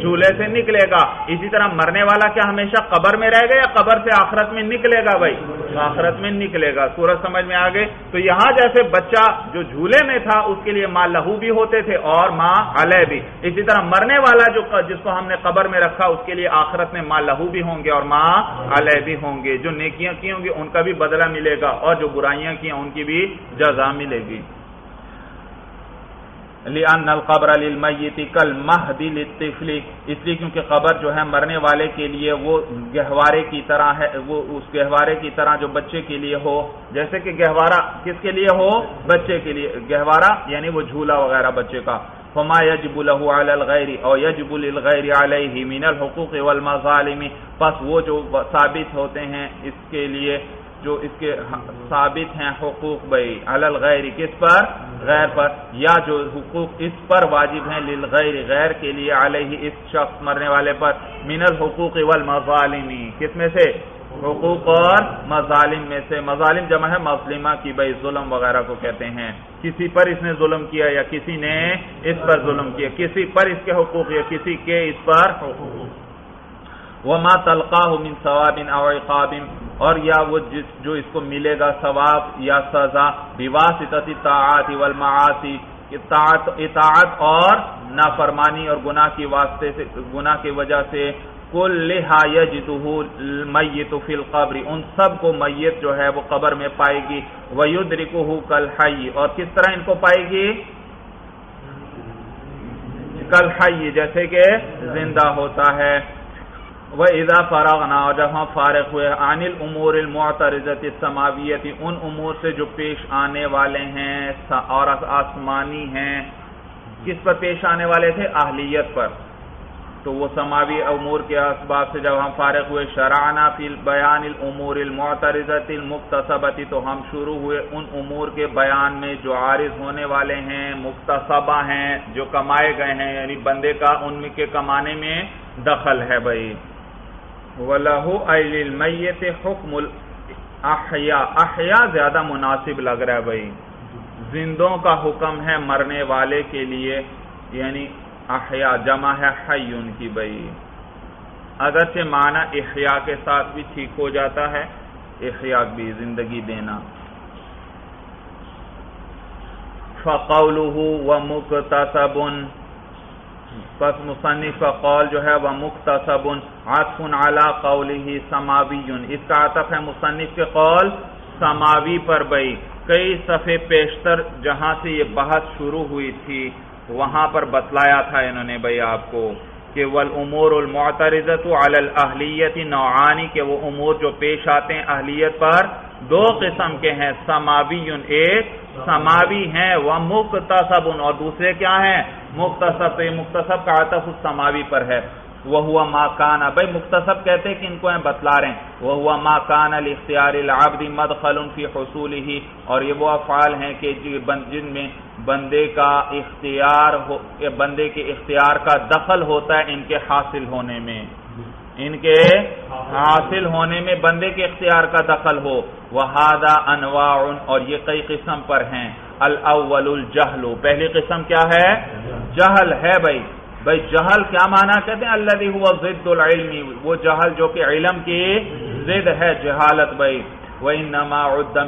جھولے سے نکلے گا۔ اسی طرح مرنے والا کیا ہمیشہ قبر میں رہے گا یا قبر سے آخرت میں نکلے گا بھائی؟ آخرت میں نکلے گا۔ سورج سمجھ میں آ گئے تو یہاں جیسے بچہ جو جھولے میں تھا، اس کے لیے ماں لہو بھی ہوتے تھے اور ماں علیہ بھی۔ اسی طرح مرنے والا جو جس کو ہم نے قبر میں رکھا، اس کے لیے آخرت میں ماں لہو بھی ہوں گے اور ماں علیہ بھی ہوں گے۔ جو نیکیاں کی ہوں گی، ان کا بھی بدلہ ملے گا اور جو برائیاں کی ہیں، ان کی بھی جزا ملے گی۔ لأن القبر للمیت کل مہدی للطفل۔ اس لیے کیونکہ قبر جو ہے مرنے والے کے لیے وہ گہوارے کی طرح ہے، وہ اس گہوارے کی طرح جو بچے کے لیے ہو۔ جیسے کہ گہوارہ کس کے لیے ہو؟ بچے کے لیے۔ گہوارہ یعنی وہ جھولا وغیرہ بچے کا۔ فما يجب له على الغير او يجب للغير عليه من الحقوق والمظالم۔ پس وہ جو ثابت ہوتے ہیں اس کے لیے جو اس کے ثابت ہیں حقوق بھائی الغیر کس پر؟ غیر پر۔ یا جو حقوق اس پر واجب ہیں، للغیر غیر کے لیے علیہ اس شخص مرنے والے پر۔ من الحقوق والمظالمی۔ کس میں سے؟ حقوق اور مظالم میں سے۔ مظالم جمع ہے مظلمہ کی، بھائی، ظلم وغیرہ کو کہتے ہیں۔ کسی پر اس نے ظلم کیا یا کسی نے اس پر ظلم کیا؟ کسی پر اس کے حقوق یا کسی کے اس پر حقوق؟ وما تلقاہ من ثواب او عقاب اور یا وہ جس جو اس کو ملے گا ثواب یا سزا بواسطہ طاعات والمعاصی اطاعت اطاعت اور نافرمانی اور گناہ کی واسطے سے گناہ کی وجہ سے کل لہا یجدہ المیت فی القبر، ان سب کو میت جو ہے وہ قبر میں پائے گی، ویدرکہ کل حی اور کس طرح ان کو پائے گی؟ کل حی جیسے کہ زندہ ہوتا ہے۔ وہ ادا فراغنا، اور جب ہم فارغ ہوئے، انل امور المعترضت سماویتی ان امور سے جو پیش آنے والے ہیں اور آسمانی ہیں، کس پر پیش آنے والے تھے؟ اہلیت پر۔ تو وہ سماوی امور کے اسباب سے جب ہم فارغ ہوئے، شرعنا فی بیان الامور المعترضت المقتصبتی تو ہم شروع ہوئے ان امور کے بیان میں جو عارض ہونے والے ہیں مقتصبہ ہیں، جو کمائے گئے ہیں یعنی بندے کا ان کے کمانے میں دخل ہے بھائی۔ وَلَهُ الْمَيِّتِ حُكْمُ الْأَحْيَا احیا زیادہ مناسب لگ رہا ہے بھائی۔ زندوں کا حکم ہے مرنے والے کے لیے یعنی احیا جمع ہے حیون کی بھائی۔ اگرچہ معنی احیا کے ساتھ بھی ٹھیک ہو جاتا ہے احیا بھی زندگی دینا۔ فَقَوْلُهُ وَمُقْتَسَبٌ۔ پس مصنف کا قول جو ہے وہ مختصب عطف علی قوله سماوی۔ اس کا عطف ہے مصنف کے قول سماوی پر بئی کئی صفحے پیشتر جہاں سے یہ بحث شروع ہوئی تھی، وہاں پر بتلایا تھا انہوں نے بھائی آپ کو کہ والامور المعترضت علی الاہلیت نوعانی کہ وہ امور جو پیش آتے ہیں اہلیت پر، دو قسم کے ہیں، سماوی ایک سماوی ہیں، وہ مختصب اور دوسرے کیا ہیں؟ مختصب، تو یہ مختصب کا عطف اس سماوی پر ہے۔ وہ ہوا ماکان بھائی مختصب کہتے کہ ان کو ہیں بتلا رہے ہیں۔ وہ ہوا ماکان الاختیار العبد مدخل فی حصول ہی اور یہ وہ افعال ہیں کہ جن میں بندے کا اختیار ہو، بندے کے اختیار کا دخل ہوتا ہے ان کے حاصل ہونے میں۔ ان کے حاصل ہونے میں بندے کے اختیار کا دخل ہو۔ وہ انواع اور یہ کئی قسم پر ہیں۔ الاول الجہل پہلی قسم کیا ہے؟ جہل ہے بھائی۔ بھائی جہل کیا مانا کہتے ہیں؟ اللہ ہوا ضد العلم۔ وہ جہل جو کہ علم کی ضد ہے، جہالت بھائی۔ وَإِنَّمَا عُدَّ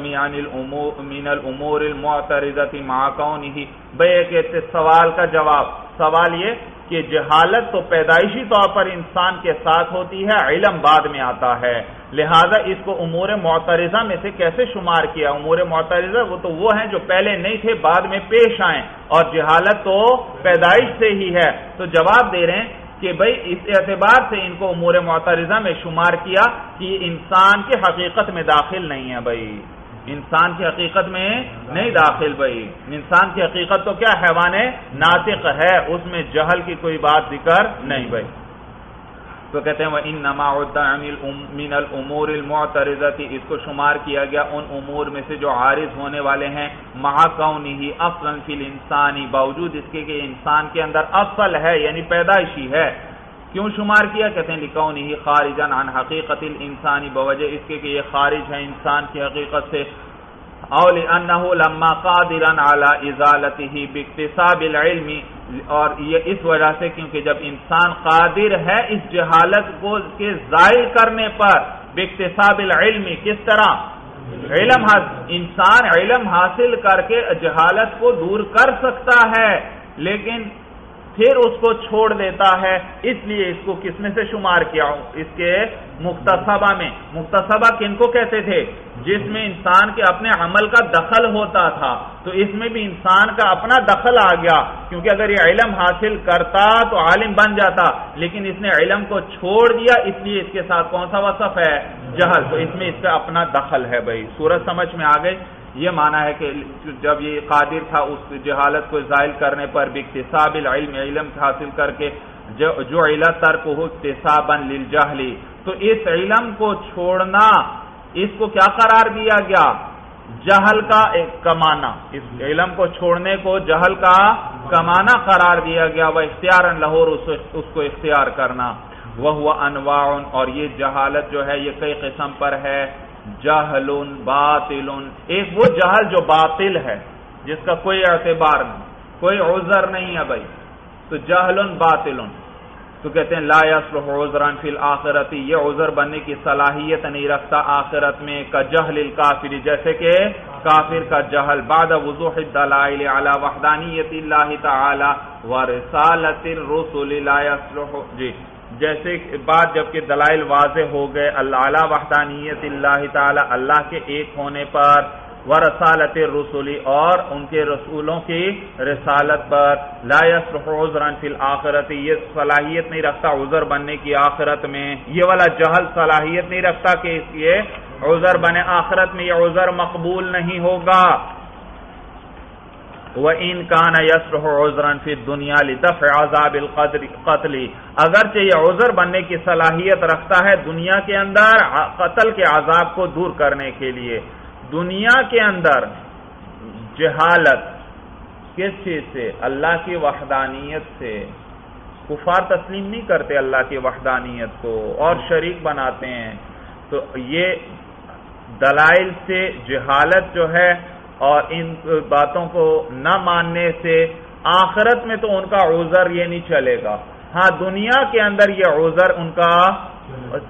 مِنَ الْأُمُورِ الْمُعْتَرِضَةِ مَعَ كَوْنِهِ۔ بھئی ایک سوال کا جواب۔ سوال یہ کہ جہالت تو پیدائشی طور پر انسان کے ساتھ ہوتی ہے، علم بعد میں آتا ہے۔ لہذا اس کو امور معترضہ میں سے کیسے شمار کیا؟ امور معترضہ وہ تو وہ ہیں جو پہلے نہیں تھے، بعد میں پیش آئیں۔ اور جہالت تو پیدائش سے ہی ہے۔ تو جواب دے رہے ہیں کہ بھائی اس اعتبار سے ان کو امور معترضہ میں شمار کیا کہ انسان کے حقیقت میں داخل نہیں ہے بھائی انسان کی حقیقت میں نہیں داخل بھائی۔ انسان کی حقیقت تو کیا حیوان ناطق ہے؟ اس میں جہل کی کوئی بات ذکر نہیں بھائی۔ تو کہتے ہیں وہ ان نما من العمور المعترضتی اس کو شمار کیا گیا ان امور میں سے جو عارض ہونے والے ہیں۔ محکونی ہی افضل فی انسانی باوجود اس کے کہ انسان کے اندر افضل ہے یعنی پیدائشی ہے۔ کیوں شمار کیا؟ کہتے ہیں لکھا نہیں خارج عن حقیقت انسانی بوجہ اس کے کہ یہ خارج ہے انسان کی حقیقت سے۔ اول لما قادرا على ازالته باكتساب العلم، اور یہ اس وجہ سے کیونکہ جب انسان قادر ہے اس جہالت کو کے ظاہر کرنے پر باکتساب العلم، کس طرح؟ علم انسان علم حاصل کر کے جہالت کو دور کر سکتا ہے، لیکن پھر اس کو چھوڑ دیتا ہے۔ اس لیے اس کو کس میں سے شمار کیا ہوں؟ اس کے مختصبہ میں۔ مختصبہ کن کو کہتے تھے؟ جس میں انسان کے اپنے عمل کا دخل ہوتا تھا۔ تو اس میں بھی انسان کا اپنا دخل آ گیا۔ کیونکہ اگر یہ علم حاصل کرتا تو عالم بن جاتا۔ لیکن اس نے علم کو چھوڑ دیا، اس لیے اس کے ساتھ کون سا وصف ہے؟ جہل۔ تو اس میں اس کا اپنا دخل ہے بھائی۔ سورج سمجھ میں آ گئی؟ یہ مانا ہے کہ جب یہ قادر تھا اس جہالت کو ظاہر کرنے پر بھی اقتصاب العلم، علم حاصل کر کے جو علت ترک ہو اقتصابا للجہلی تو اس علم کو چھوڑنا، اس کو کیا قرار دیا گیا؟ جہل کا ایک کمانا۔ اس علم کو چھوڑنے کو جہل کا کمانا قرار دیا گیا۔ وہ اختیار لاہور اس کو اختیار کرنا۔ وہ ہوا انواع، اور یہ جہالت جو ہے، یہ کئی قسم پر ہے۔ جہل باطل ایک وہ جہل جو باطل ہے، جس کا کوئی اعتبار نہیں، کوئی عذر نہیں ہے بھائی۔ تو جہل باطل تو کہتے ہیں، لا يصلح عذرا فی الاخرت یہ عذر بننے کی صلاحیت نہیں رکھتا آخرت میں کا جہل الکافر جیسے کہ کافر کا جہل۔ بعد وضوح الدلائل علی وحدانیت اللہ تعالی ورسالت الرسل لا يصلح جی۔ جیسے بات جبکہ دلائل واضح ہو گئے، اللہ وحدانیت اللہ تعالی، اللہ کے ایک ہونے پر و رسالت رسولی اور ان کے رسولوں کی رسالت پر، لا عذرا فی الاخرت، یہ صلاحیت نہیں رکھتا عذر بننے کی آخرت میں، یہ والا جہل صلاحیت نہیں رکھتا کہ یہ عذر بنے آخرت میں، یہ عذر مقبول نہیں ہوگا۔ وہ ان کا نا یسر فی دنیا لطف عذاب قتل۔ اگرچہ یہ عذر بننے کی صلاحیت رکھتا ہے دنیا کے اندر، قتل کے عذاب کو دور کرنے کے لیے۔ دنیا کے اندر جہالت کس چیز سے؟ اللہ کی وحدانیت سے۔ کفار تسلیم نہیں کرتے اللہ کی وحدانیت کو اور شریک بناتے ہیں۔ تو یہ دلائل سے جہالت جو ہے اور ان باتوں کو نہ ماننے سے آخرت میں تو ان کا عذر یہ نہیں چلے گا۔ ہاں دنیا کے اندر یہ عذر ان کا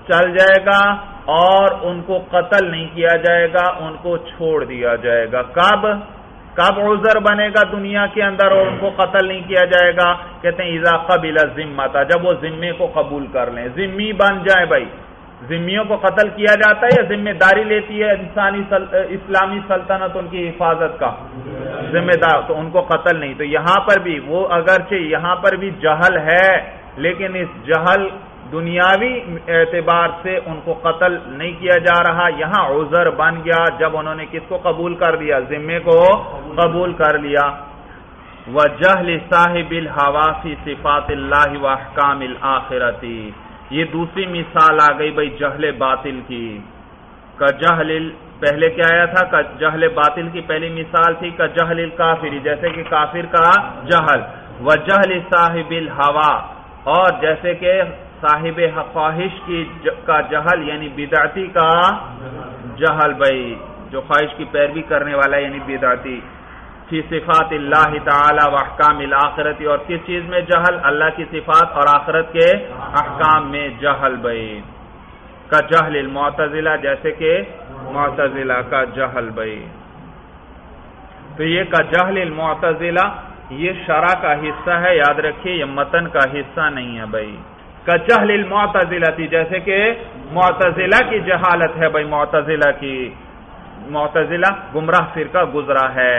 چل جائے گا اور ان کو قتل نہیں کیا جائے گا، ان کو چھوڑ دیا جائے گا۔ کب؟ کب عذر بنے گا دنیا کے اندر اور ان کو قتل نہیں کیا جائے گا؟ کہتے ہیں ایزا قبل ذمہ تھا جب وہ ذمے کو قبول کر لیں۔ ذمی بن جائے بھائی۔ ذمیوں کو قتل کیا جاتا ہے یا ذمہ داری لیتی ہے انسانی سل... اسلامی سلطنت ان کی حفاظت کا؟ ذمہ دار، تو ان کو قتل نہیں۔ تو یہاں پر بھی، وہ اگرچہ یہاں پر بھی جہل ہے، لیکن اس جہل دنیاوی اعتبار سے ان کو قتل نہیں کیا جا رہا۔ یہاں عذر بن گیا جب انہوں نے کس کو قبول کر دیا ذمے کو قبول کر لیا۔ و جہل صاحب الحوافی صفات اللہ و احکام الآخرتی یہ دوسری مثال آ گئی بھائی جہل باطل کی۔ کا جہل پہلے کیا آیا تھا؟ کا جہل باطل کی پہلی مثال تھی کا جہل الکافری جیسے کہ کافر کا جہل۔ و جہل صاحب الحوا اور جیسے کہ صاحب خواہش کی کا جہل یعنی بدعتی کا جہل بھائی، جو خواہش کی پیروی کرنے والا یعنی بدعتی۔ فی صفات اللہ تعالی و احکام الاخرتی اور کس چیز میں جہل؟ اللہ کی صفات اور آخرت کے احکام میں جہل بھائی کا جہل المعتزلہ، جیسے کہ معتزلہ کا جہل بھائی تو یہ کا جہل المعتزلہ، یہ شرح کا حصہ ہے، یاد رکھیے، یہ متن کا حصہ نہیں ہے بھائی۔ کا جہل المعتزلہ تھی، جیسے کہ معتزلہ کی جہالت ہے بھائی، معتزلہ کی، معتزلہ گمراہ فرقہ گزرا ہے۔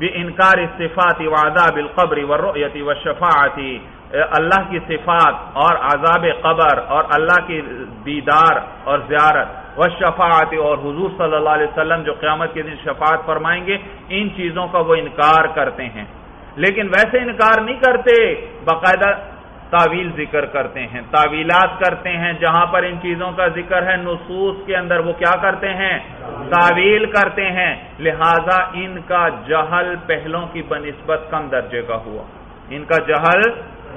انکار صفات وعذاب القبر والرؤیت والشفاعتی اللہ کی صفات اور عذاب قبر اور اللہ کی دیدار اور زیارت. والشفاعت اور حضور صلی اللہ علیہ وسلم جو قیامت کے دن شفاعت فرمائیں گے، ان چیزوں کا وہ انکار کرتے ہیں۔ لیکن ویسے انکار نہیں کرتے، باقاعدہ تعویل ذکر کرتے ہیں، تعویلات کرتے ہیں، جہاں پر ان چیزوں کا ذکر ہے، نصوص کے اندر وہ کیا کرتے ہیں؟ تعویل کرتے ہیں۔ لہذا ان کا جہل پہلوں کی بنسبت کم درجے کا ہوا۔ ان کا جہل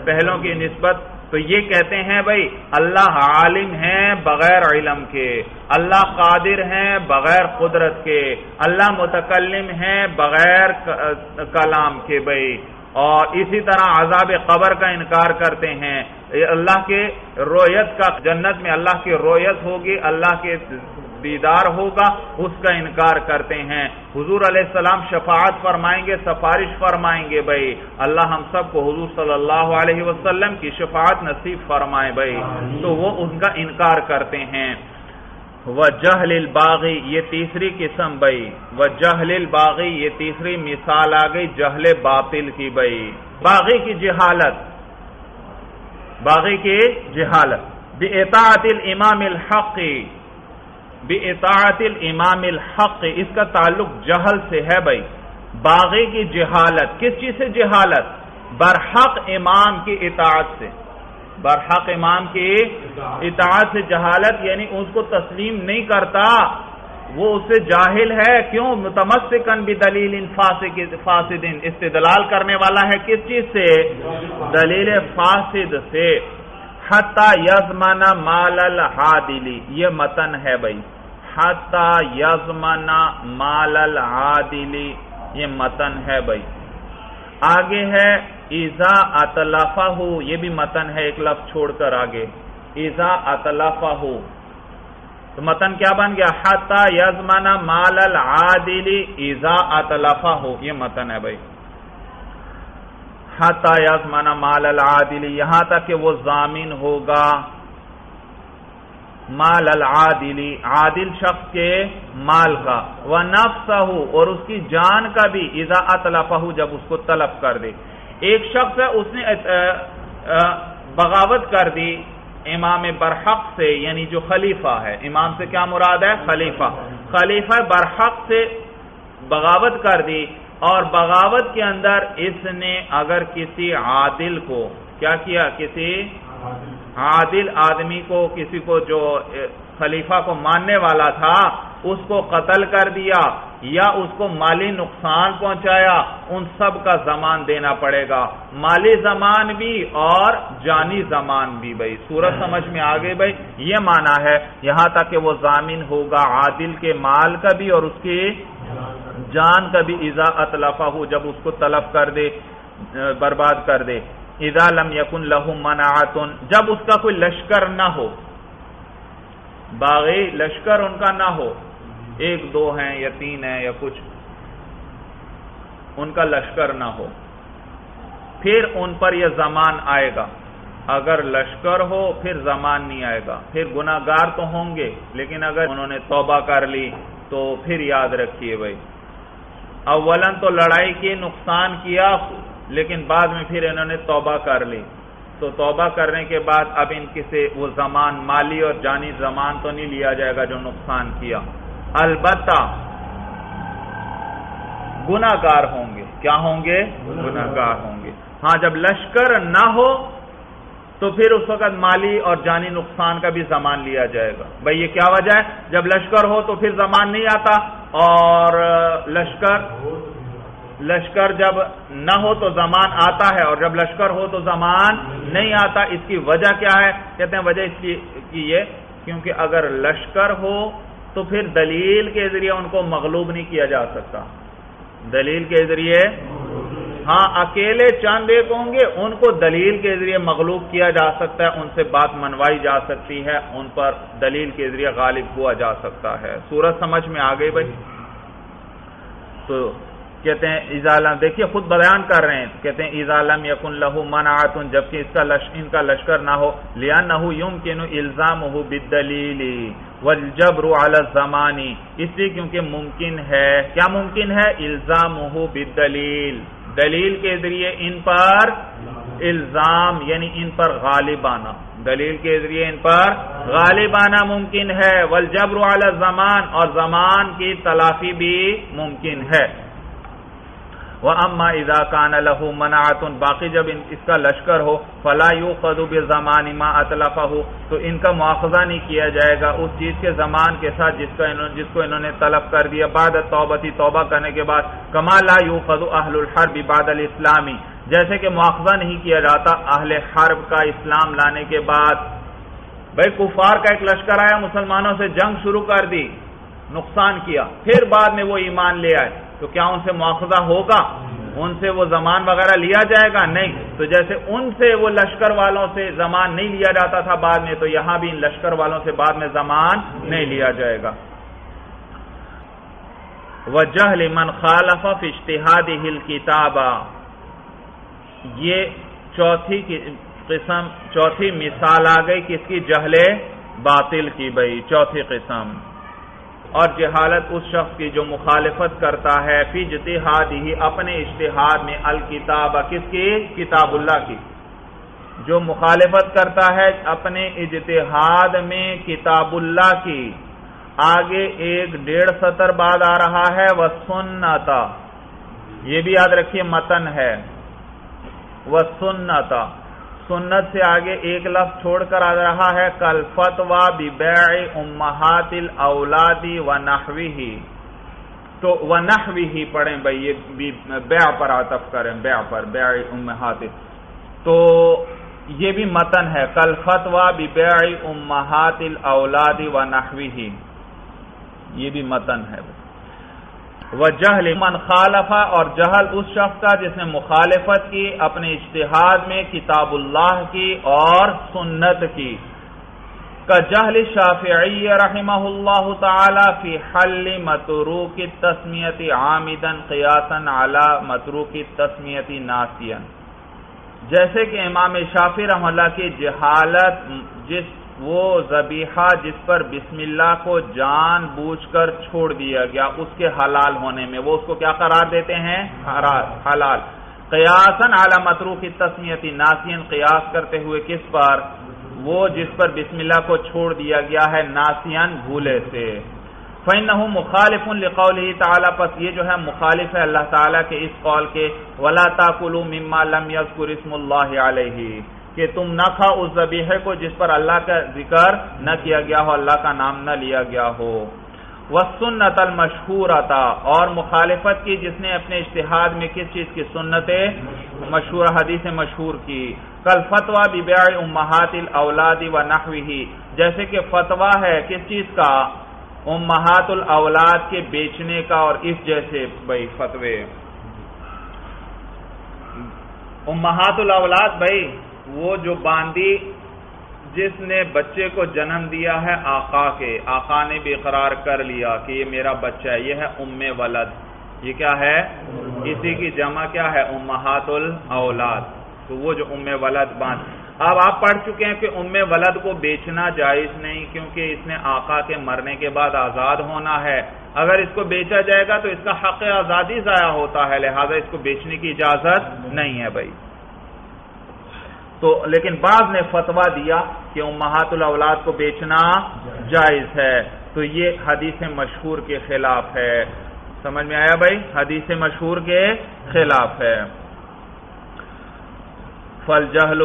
پہلوں کی نسبت، تو یہ کہتے ہیں بھائی، اللہ عالم ہے بغیر علم کے، اللہ قادر ہیں بغیر قدرت کے، اللہ متکلم ہیں بغیر کلام کے بھائی۔ اور اسی طرح عذاب قبر کا انکار کرتے ہیں۔ اللہ کے رویت کا جنت میں اللہ کی رویت ہوگی، اللہ کے دیدار ہوگا، اس کا انکار کرتے ہیں۔ حضور علیہ السلام شفاعت فرمائیں گے، سفارش فرمائیں گے بھائی۔ اللہ ہم سب کو حضور صلی اللہ علیہ وسلم کی شفاعت نصیب فرمائے بھائی۔ تو وہ ان کا انکار کرتے ہیں۔ وہ جہل الباغی، یہ تیسری قسم بھائی وہ جہل الباغی، یہ تیسری مثال آ گئی، جہل باطل کی بھائی باغی کی جہالت۔ باغی کی جہالت۔ بے اطاعت الامام الحق۔ بے اطاعت الامام الحق۔ اس کا تعلق جہل سے ہے بھائی باغی کی جہالت، کس چیز سے جہالت؟ برحق امام کی اطاعت سے۔ برحق امام کی اطاعت سے جہالت یعنی اس کو تسلیم نہیں کرتا، وہ اس سے جاہل ہے۔ کیوں؟ متمسکن بھی دلیل فاسد، استدلال کرنے والا ہے۔ کس چیز سے؟ دلیل فاسد سے۔ حتی یزمن مال الحادلی یہ متن ہے بھائی۔ حتی یزمن مال الحادلی یہ متن ہے بھائی۔ آگے ہے ایزا اطلافہ ہو یہ بھی متن ہے ایک لفظ چھوڑ کر آگے۔ ایزا اطلافہ ہو تو متن کیا بن گیا؟ حتا یزمانا مال العادلی ایزا اطلافہ ہو یہ متن ہے بھائی۔ حتا یزمانا مال العادلی یہاں تک کہ وہ ضامین ہوگا۔ مال العادلی عادل شخص کے مال کا۔ وہ نفس اور اس کی جان کا بھی۔ ایزا اطلافہ جب اس کو طلب کر دے۔ ایک شخص ہے، اس نے بغاوت کر دی امام برحق سے یعنی جو خلیفہ ہے۔ امام سے کیا مراد ہے؟ خلیفہ۔ خلیفہ برحق سے بغاوت کر دی اور بغاوت کے اندر اس نے اگر کسی عادل کو، کیا کیا؟ کسی عادل آدمی کو، کسی کو جو خلیفہ کو ماننے والا تھا، اس کو قتل کر دیا یا اس کو مالی نقصان پہنچایا، ان سب کا زمان دینا پڑے گا۔ مالی زمان بھی اور جانی زمان بھی بھائی۔ سورج سمجھ میں آگے بھائی، یہ مانا ہے، یہاں تک کہ وہ زامین ہوگا، عادل کے مال کا بھی اور اس کی جان کا بھی۔ ایزا اطلافہ ہو جب اس کو طلب کر دے، برباد کر دے۔ اذا لم یکن لہم منعاتن جب اس کا کوئی لشکر نہ ہو باغی لشکر ان کا نہ ہو۔ ایک دو ہیں یا تین ہیں یا کچھ۔ ان کا لشکر نہ ہو۔ پھر ان پر یہ زمان آئے گا۔ اگر لشکر ہو، پھر زمان نہیں آئے گا۔ پھر گناگار تو ہوں گے، لیکن اگر انہوں نے توبہ کر لی تو پھر یاد رکھیے بھائی۔ اولن تو لڑائی کی نقصان کیا، لیکن بعد میں پھر انہوں نے توبہ کر لی۔ تو توبہ کرنے کے بعد اب ان کی سے وہ زمان مالی اور جانی زمان تو نہیں لیا جائے گا جو نقصان کیا۔ البتہ گناگار ہوں گے۔ کیا ہوں گے؟ گناگار ہوں گے۔ ہاں جب لشکر نہ ہو تو پھر اس وقت مالی اور جانی نقصان کا بھی زمان لیا جائے گا۔ بھائی، یہ کیا وجہ ہے؟ جب لشکر ہو تو پھر زمان نہیں آتا اور لشکر لشکر جب نہ ہو تو زمان آتا ہے اور جب لشکر ہو تو زمان نہیں آتا، اس کی وجہ کیا ہے؟ کہتے ہیں وجہ اس کی یہ، کیونکہ اگر لشکر ہو تو پھر دلیل کے ذریعے ان کو مغلوب نہیں کیا جا سکتا۔ دلیل کے ذریعے؟ ہاں اکیلے چاند ایک ہوں گے، ان کو دلیل کے ذریعے مغلوب کیا جا سکتا ہے، ان سے بات منوائی جا سکتی ہے، ان پر دلیل کے ذریعے غالب ہوا جا سکتا ہے۔ سورج سمجھ میں آ گئی بھائی؟ تو کہتے ہیں ایزالم دیکھیے، خود بیان کر رہے ہیں۔ کہتے ہیں ایزالم یقن لہو منعت جبکہ اس کا لش، ان کا لشکر نہ ہو۔ لیا نہ یم کینو الزام ہو بدلیلی والجبر علی الزمانی اس لیے کیونکہ ممکن ہے۔ کیا ممکن ہے؟ الزام ہو بدلیل دلیل کے ذریعے ان پر الزام یعنی ان پر غالبانہ دلیل کے ذریعے ان پر غالبانہ ممکن ہے۔ والجبر علی الزمان، اور زمان کی تلافی بھی ممکن ہے۔ وہ اما ادا کان لہو منعتن، باقی جب اس کا لشکر ہو، فلا یو قدوب زمان ما اطلفہ ہو تو ان کا مواخذہ نہیں کیا جائے گا اس چیز کے زمان کے ساتھ جس کا انہوں جس کو انہوں نے طلب کر دیا۔ بعد توبتی توبہ کرنے کے بعد، کما لا یو قدو اہل الحرب بعد الاسلامی۔ جیسے کہ مواخذہ نہیں کیا جاتا اہل حرب کا اسلام لانے کے بعد۔ بھائی کفار کا ایک لشکر آیا، مسلمانوں سے جنگ شروع کر دی، نقصان کیا۔ پھر بعد میں وہ ایمان لے آئے۔ تو کیا ان سے مواخذہ ہوگا؟ ان سے وہ زمان وغیرہ لیا جائے گا؟ نہیں۔ تو جیسے ان سے وہ لشکر والوں سے زمان نہیں لیا جاتا تھا بعد میں، تو یہاں بھی ان لشکر والوں سے بعد میں زمان نہیں لیا جائے گا۔ وجہ من خالف اشتہاد ہل کتاب یہ چوتھی قسم، چوتھی مثال آ گئی کس کی؟ جہل باطل کی بھائی، چوتھی قسم۔ اور جہالت اس شخص کی جو مخالفت کرتا ہے، فی جتحاد ہی اپنے اشتہاد میں الکتاب، کس کی؟ کتاب اللہ کی۔ جو مخالفت کرتا ہے اپنے اجتہاد میں کتاب اللہ کی۔ آگے ایک ڈیڑھ سطر بعد آ رہا ہے وہ سنتا یہ بھی یاد رکھیے، متن ہے۔ وہ سنتا سنت سے آگے ایک لفظ چھوڑ کر آ رہا ہے، کل فتوا امہات الاولادی و نحوی ہی تو وہ نحوی ہی پڑھیں بھائی، یہ بیع پر آتف کریں، بیع پر، بیع امہات۔ تو یہ بھی متن ہے، کل فتوا بیع امہات الاولادی و نحوی ہی یہ بھی متن ہے۔ بھائی وہ جہل من خالفہ اور جہل اس شخص کا جس نے مخالفت کی، اپنے اشتہاد میں کتاب اللہ کی اور سنت کی۔ کا جہل شافعی رحمہ اللہ تعالی فی حل مترو کی تسمیتی عامدن قیاسن اعلی مترو کی تسمیتی ناسین جیسے کہ امام شافی رحم اللہ کی جہالت، جس وہ زبیحہ جس پر بسم اللہ کو جان بوجھ کر چھوڑ دیا گیا، اس کے حلال ہونے میں، وہ اس کو کیا قرار دیتے ہیں؟ حلال۔ قیاسن اعلی مترو کی تسمیتی ناسین قیاس کرتے ہوئے کس پر؟ وہ جس پر بسم اللہ کو چھوڑ دیا گیا ہے ناسین بھولے سے۔ فن مخالف القول تعالیٰ پس یہ جو ہے، مخالف ہے اللہ تعالیٰ کے اس قول کے۔ ولا تاکلوا مما لم یذکر اسم اللہ علیہ کہ تم نہ کھا اس ذبیحے کو جس پر اللہ کا ذکر نہ کیا گیا ہو، اللہ کا نام نہ لیا گیا ہو۔ وہ سنت المشہور آتا اور مخالفت کی جس نے اپنے اشتہاد میں کس چیز کی سنت مشہور حدیث مشہور کی۔ کل فتوا ببیع امہات الاولاد و نحوی جیسے کہ فتوا ہے کس چیز کا؟ امہات الاولاد کے بیچنے کا اور اس جیسے بھائی فتوے۔ امہات الاولاد بھائی وہ جو باندی جس نے بچے کو جنم دیا ہے آقا کے، آقا نے بھی اقرار کر لیا کہ یہ میرا بچہ ہے، یہ ہے ام ولد۔ یہ کیا ہے؟ اسی کی جمع کیا ہے؟ امہات الاولاد تو وہ جو ام ولد باندھ۔ اب آپ پڑھ چکے ہیں کہ ام ولد کو بیچنا جائز نہیں کیونکہ اس نے آقا کے مرنے کے بعد آزاد ہونا ہے۔ اگر اس کو بیچا جائے گا تو اس کا حق آزادی ضائع ہوتا ہے، لہذا اس کو بیچنے کی اجازت نہیں ہے بھائی۔ تو لیکن بعض نے فتوا دیا کہ امہات الاولاد کو بیچنا جائز ہے۔ تو یہ حدیث مشہور کے خلاف ہے۔ سمجھ میں آیا بھائی؟ حدیث مشہور کے خلاف ہے۔ فل جہل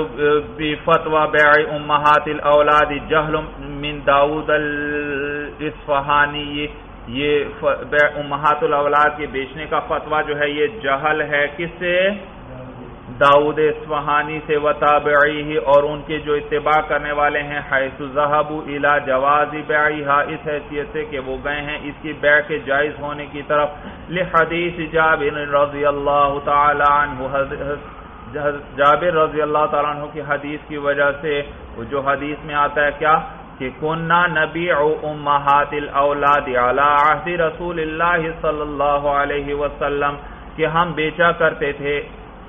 فتوا بیع امہات الاولاد جہل من داود الاسفہانی یہ امہات الاولاد کے بیچنے کا فتوا جو ہے یہ جہل ہے۔ کس سے؟ داؤد اسفہانی سے وتابعیہ اور ان کے جو اتباع کرنے والے ہیں، حیث ذہبوا الى جواز بیعیہا اس حیثیت سے کہ وہ گئے ہیں اس کی بیع کے جائز ہونے کی طرف۔ لحدیث جابر رضی اللہ تعالی عنہ جابر رضی اللہ تعالیٰ عنہ کی حدیث کی وجہ سے جو حدیث میں آتا ہے کیا؟ کہ کننا نبیع امہات الاولاد علی عہد رسول اللہ صلی اللہ علیہ وسلم، کہ ہم بیچا کرتے تھے۔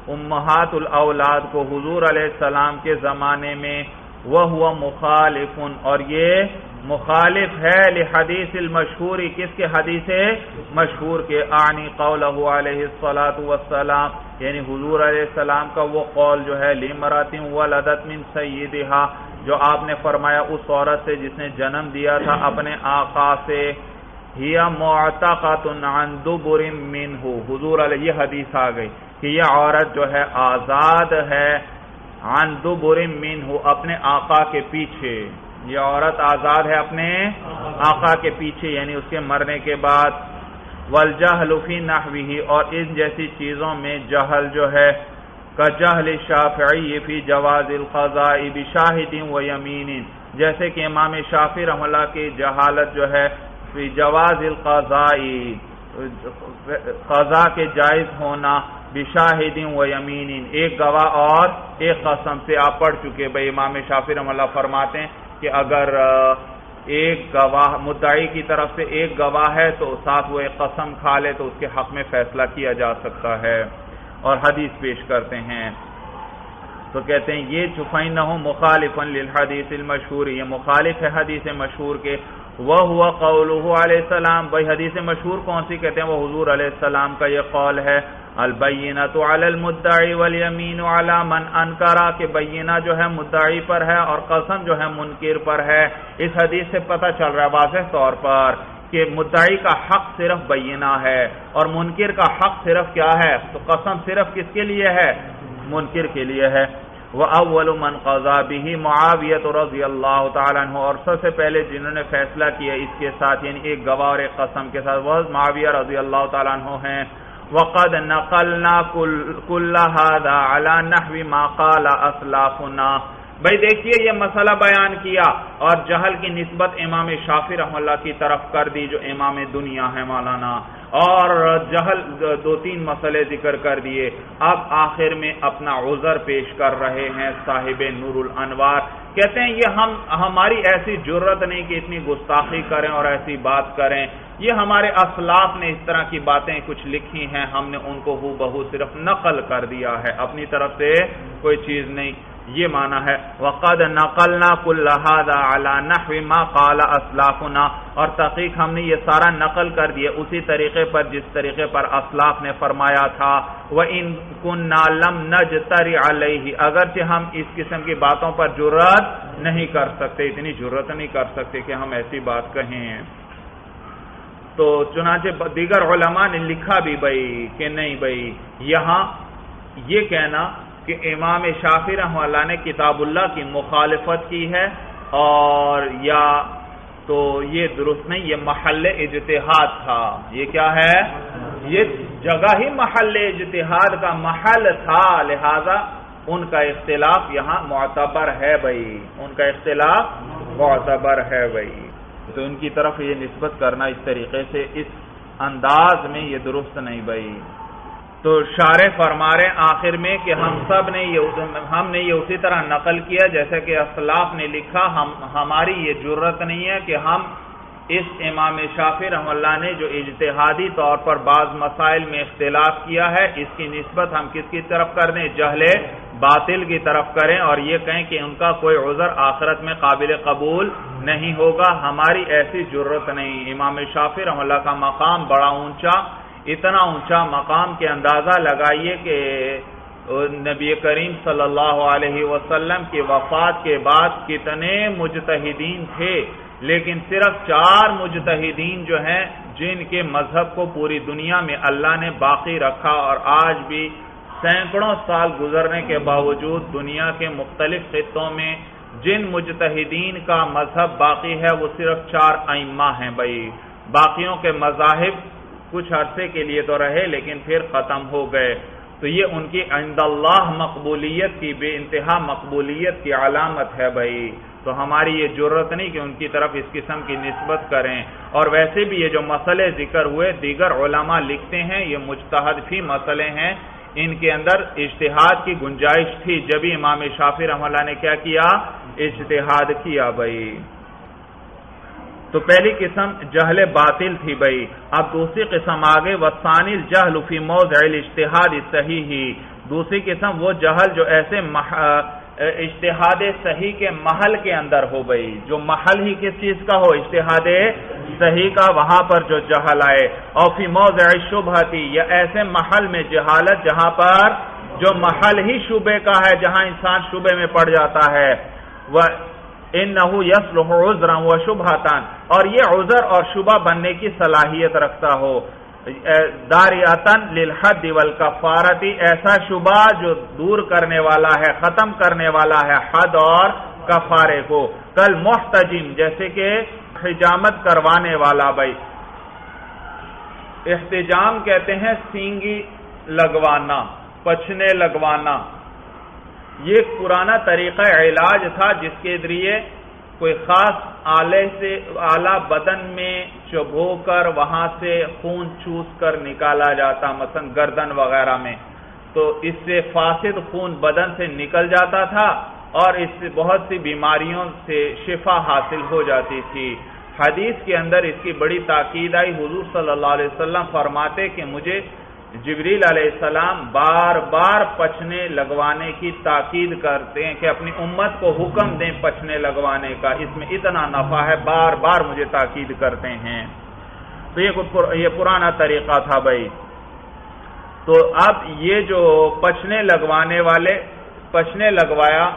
امہات الاولاد کو حضور علیہ السلام کے زمانے میں وہ ہوا مخالف اور یہ مخالف ہے لحدیث المشہوری، کس کے حدیث مشہور کے؟ آنی قولہ علیہ السلام یعنی حضور علیہ السلام کا وہ قول جو ہے لیمراتی ولدت من سیدہا، جو آپ نے فرمایا اس عورت سے جس نے جنم دیا تھا اپنے آقا سے، ہی معتقت عن دبر منہ۔ حضور علیہ، یہ حدیث آ گئی۔ کہ یہ عورت جو ہے آزاد ہے، عن دبر منہ، اپنے آقا کے پیچھے۔ یہ عورت آزاد ہے اپنے آقا کے پیچھے یعنی اس کے مرنے کے بعد۔ والجہل فی نحوی اور ان جیسی چیزوں میں جہل جو ہے۔ کجہل شافعی فی جواز القضاء بشاہد و یمین جیسے کہ امام شافی رحم اللہ کی جہالت جو ہے فی جواز القضاء۔ قضاء کے جائز ہونا بشاہد و یمین ایک گواہ اور ایک قسم سے آپ پڑھ چکے۔ بھائی امام شافی رحم اللہ فرماتے ہیں کہ اگر ایک گواہ مدعی کی طرف سے ایک گواہ ہے تو ساتھ وہ ایک قسم کھا لے تو اس کے حق میں فیصلہ کیا جا سکتا ہے۔ اور حدیث پیش کرتے ہیں۔ تو کہتے ہیں، یہ چفین نہ ہو مخالف للحدیث المشہور۔ یہ مخالف ہے حدیث مشہور کے۔ وہ ہوا قول علیہ السلام۔ بھائی حدیث مشہور کون سی کہتے ہیں؟ وہ حضور علیہ السلام کا یہ قول ہے۔ البینت علی المدعی والیمین علی من انکرا کہ بینہ جو ہے مدعی پر ہے اور قسم جو ہے منکر پر ہے۔ اس حدیث سے پتہ چل رہا ہے واضح طور پر کہ مدعی کا حق صرف بینہ ہے۔ اور منکر کا حق صرف کیا ہے؟ تو قسم صرف کس کے لیے ہے؟ منکر کے لیے ہے۔ وہ اول من قضا بھی معاویت رضی اللہ تعالیٰ عنہ، اور سب سے پہلے جنہوں نے فیصلہ کیا اس کے ساتھ یعنی ایک گواہ اور ایک قسم کے ساتھ، وہ معاویہ رضی اللہ تعالیٰ عنہ ہیں۔ وقد نقلنا كل هذا على نحو ما قال اسلافنا بھائی دیکھیے یہ مسئلہ بیان کیا اور جہل کی نسبت امام شافی رحم اللہ کی طرف کر دی جو امام دنیا ہے مولانا اور جہل دو تین مسئلے ذکر کر دیے۔ اب آخر میں اپنا عذر پیش کر رہے ہیں صاحب نور الانوار۔ کہتے ہیں یہ ہم ہماری ایسی جرت نہیں کہ اتنی گستاخی کریں اور ایسی بات کریں۔ یہ ہمارے اسلاف نے اس طرح کی باتیں کچھ لکھی ہیں، ہم نے ان کو ہو بہو صرف نقل کر دیا ہے۔ اپنی طرف سے کوئی چیز نہیں۔ یہ مانا ہے، وقد نقلنا كل هذا على نحو ما قال اسلافنا اور تحقیق ہم نے یہ سارا نقل کر دیا اسی طریقے پر جس طریقے پر اسلاف نے فرمایا تھا۔ وان كنا لم نجتر عليه۔ اگرچہ ہم اس قسم کی باتوں پر جرات نہیں کر سکتے، اتنی جرت نہیں کر سکتے کہ ہم ایسی بات کہیں۔ تو چنانچہ دیگر علماء نے لکھا بھی بھائی کہ نہیں بھائی، یہاں یہ کہنا کہ امام شافی رحمہ اللہ نے کتاب اللہ کی مخالفت کی ہے اور یا تو یہ درست نہیں، یہ محل اجتہاد تھا۔ یہ کیا ہے؟ یہ جگہ ہی محل اجتہاد کا محل تھا۔ لہذا ان کا اختلاف یہاں معتبر ہے بھائی۔ ان کا اختلاف معتبر ہے بھائی۔ تو ان کی طرف یہ نسبت کرنا اس طریقے سے اس انداز میں یہ درست نہیں بھائی۔ تو شار فرمارے آخر میں کہ ہم سب نے یہ ہم نے یہ اسی طرح نقل کیا جیسے کہ اسلاف نے لکھا، ہم ہماری یہ ضرورت نہیں ہے کہ ہم اس امام شافی رحم اللہ نے جو اجتہادی طور پر بعض مسائل میں اختلاف کیا ہے، اس کی نسبت ہم کس کی طرف کر دیں؟ جہلے باطل کی طرف کریں اور یہ کہیں کہ ان کا کوئی عذر آخرت میں قابل قبول نہیں ہوگا۔ ہماری ایسی ضرورت نہیں۔ امام شافی رحم اللہ کا مقام بڑا اونچا اتنا اونچا مقام کے اندازہ لگائیے کہ نبی کریم صلی اللہ علیہ وسلم کی وفات کے بعد کتنے مجتہدین تھے، لیکن صرف چار مجتہدین جو ہیں جن کے مذہب کو پوری دنیا میں اللہ نے باقی رکھا اور آج بھی سینکڑوں سال گزرنے کے باوجود دنیا کے مختلف خطوں میں جن مجتہدین کا مذہب باقی ہے، وہ صرف چار ائمہ ہیں بھائی۔ باقیوں کے مذاہب کچھ عرصے کے لیے تو رہے لیکن پھر ختم ہو گئے۔ تو یہ ان کی عند اللہ مقبولیت کی بے انتہا مقبولیت کی علامت ہے بھائی۔ تو ہماری یہ ضرورت نہیں کہ ان کی طرف اس قسم کی نسبت کریں۔ اور ویسے بھی یہ جو مسئلے ذکر ہوئے، دیگر علماء لکھتے ہیں، یہ مجتہد فی مسئلے ہیں۔ ان کے اندر اشتہاد کی گنجائش تھی۔ جبھی امام شافی رحم اللہ نے کیا کیا؟ اشتہاد کیا بھائی۔ تو پہلی قسم جہل باطل تھی بھائی اب دوسری قسم آگے وسانی جہل فی موضع الاشتہاد صحیح ہی دوسری قسم وہ جہل جو ایسے اشتہاد صحیح کے محل کے اندر ہو بھائی جو محل ہی کس چیز کا ہو؟ اشتہاد صحیح کا، وہاں پر جو جہل آئے۔ اور فی موضع شبہ تھی یا ایسے محل میں جہالت جہاں پر جو محل ہی شبے کا ہے، جہاں انسان شبے میں پڑ جاتا ہے۔ وہ ان نہ یسل و شبہتان اور یہ عذر اور شبہ بننے کی صلاحیت رکھتا ہو۔ داریاتن للحد والکفارتی، ایسا شبہ جو دور کرنے والا ہے، ختم کرنے والا ہے، حد اور کفارے کو۔ کل محتجم، جیسے کہ حجامت کروانے والا بھائی۔ احتجام کہتے ہیں سینگی لگوانا، پچھنے لگوانا۔ یہ ایک پرانا طریقہ علاج تھا جس کے ذریعے کوئی خاص آلے سے آلہ بدن میں چبھو کر وہاں سے خون چوس کر نکالا جاتا، مثلا گردن وغیرہ میں۔ تو اس سے فاسد خون بدن سے نکل جاتا تھا اور اس سے بہت سی بیماریوں سے شفا حاصل ہو جاتی تھی۔ حدیث کے اندر اس کی بڑی تاکید آئی۔ حضور صلی اللہ علیہ وسلم فرماتے کہ مجھے جبریل علیہ السلام بار بار پچھنے لگوانے کی تاکید کرتے ہیں کہ اپنی امت کو حکم دیں پچھنے لگوانے کا۔ اس میں اتنا نفع ہے، بار بار مجھے تاکید کرتے ہیں۔ تو یہ پرانا طریقہ تھا بھائی۔ تو اب یہ جو پچھنے لگوانے والے، پچھنے لگوایا،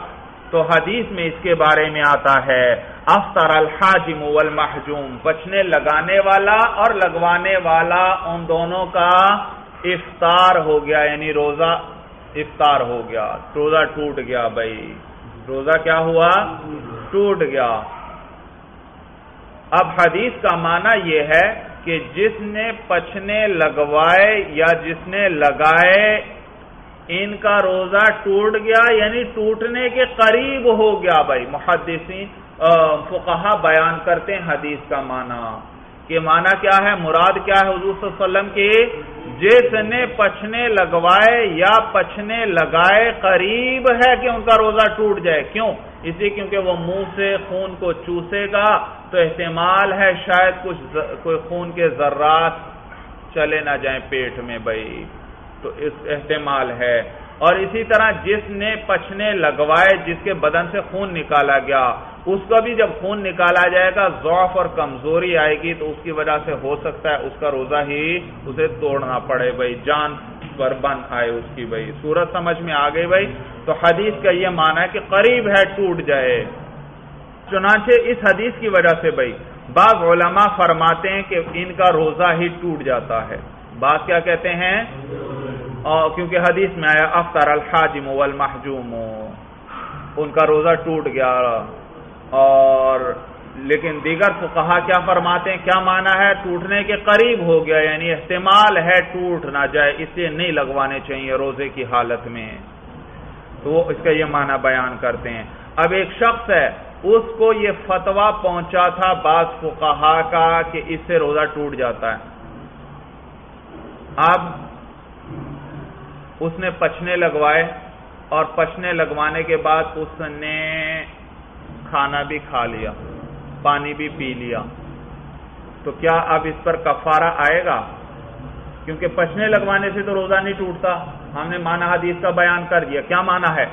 تو حدیث میں اس کے بارے میں آتا ہے، افطر الحاجم والمحجوم۔ پچھنے لگانے والا اور لگوانے والا، ان دونوں کا افطار ہو گیا یعنی روزہ افطار ہو گیا۔ روزہ ٹوٹ گیا بھائی۔ روزہ کیا ہوا؟ ٹوٹ گیا۔ اب حدیث کا معنی یہ ہے کہ جس نے پچھنے لگوائے یا جس نے لگائے، ان کا روزہ ٹوٹ گیا یعنی ٹوٹنے کے قریب ہو گیا بھائی۔ محدثین فقہا بیان کرتے ہیں حدیث کا معنی۔ کہ معنی کیا ہے؟ مراد کیا ہے حضور صلی اللہ علیہ وسلم کی؟ جس نے پچھنے لگوائے یا پچھنے لگائے قریب ہے کہ ان کا روزہ ٹوٹ جائے۔ کیوں؟ اسی کیونکہ وہ منہ سے خون کو چوسے گا تو احتمال ہے شاید کچھ کوئی خون کے ذرات چلے نہ جائیں پیٹ میں بھائی۔ تو اس احتمال ہے۔ اور اسی طرح جس نے پچھنے لگوائے جس کے بدن سے خون نکالا گیا، اس کا بھی جب خون نکالا جائے گا، ضعف اور کمزوری آئے گی، تو اس کی وجہ سے ہو سکتا ہے اس کا روزہ ہی اسے توڑنا پڑے بھائی، جان پر بن آئے اس کی بھائی۔ صورت سمجھ میں آ گئی بھائی۔ تو حدیث کا یہ معنی ہے کہ قریب ہے، ٹوٹ جائے۔ چنانچہ اس حدیث کی وجہ سے بھائی، بعض علماء فرماتے ہیں کہ ان کا روزہ ہی ٹوٹ جاتا ہے۔ بعض کیا کہتے ہیں؟ اور کیونکہ حدیث میں آیا افطار الحاجم والمحجوم. ان کا روزہ ٹوٹ گیا اور لیکن دیگر کو کہا کیا فرماتے ہیں؟ کیا مانا ہے؟ ٹوٹنے کے قریب ہو گیا یعنی استعمال ہے، ٹوٹ نہ جائے، اسے نہیں لگوانے چاہیے روزے کی حالت میں۔ تو وہ اس کا یہ معنی بیان کرتے ہیں۔ اب ایک شخص ہے، اس کو یہ فتوا پہنچا تھا بعض کو کہا کا کہ اس سے روزہ ٹوٹ جاتا ہے۔ اب اس نے پچھنے لگوائے اور پچھنے لگوانے کے بعد اس نے کھانا بھی کھا لیا، پانی بھی پی لیا۔ تو کیا اب اس پر کفارہ آئے گا؟ کیونکہ پچھنے لگوانے سے تو روزہ نہیں ٹوٹتا۔ ہم نے مانا حدیث کا بیان کر دیا۔ کیا مانا ہے؟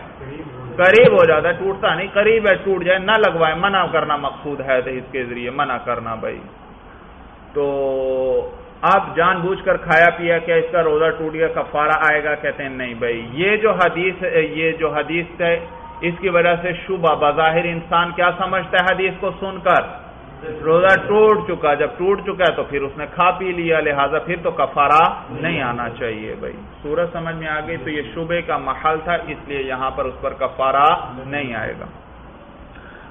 قریب ہو جاتا ہے، ٹوٹتا نہیں۔ قریب ہے، ٹوٹ جائے، نہ لگوائے، منع کرنا مقصود ہے تو اس کے ذریعے منع کرنا بھائی۔ تو آپ جان بوجھ کر کھایا پیا کیا اس کا روزہ ٹوٹ گیا، کفارہ آئے گا، کہتے ہیں نہیں بھائی۔ یہ جو حدیث، یہ جو حدیث ہے، اس کی وجہ سے شبہ، بظاہر انسان کیا سمجھتا ہے حدیث کو سن کر؟ روزہ ٹوٹ چکا۔ جب ٹوٹ چکا ہے تو پھر اس نے کھا پی لیا، لہٰذا پھر تو کفارہ نہیں آنا چاہیے بھائی۔ سورج سمجھ میں آ گئی تو یہ شبے کا محل تھا، اس لیے یہاں پر اس پر کفارہ نہیں آئے گا۔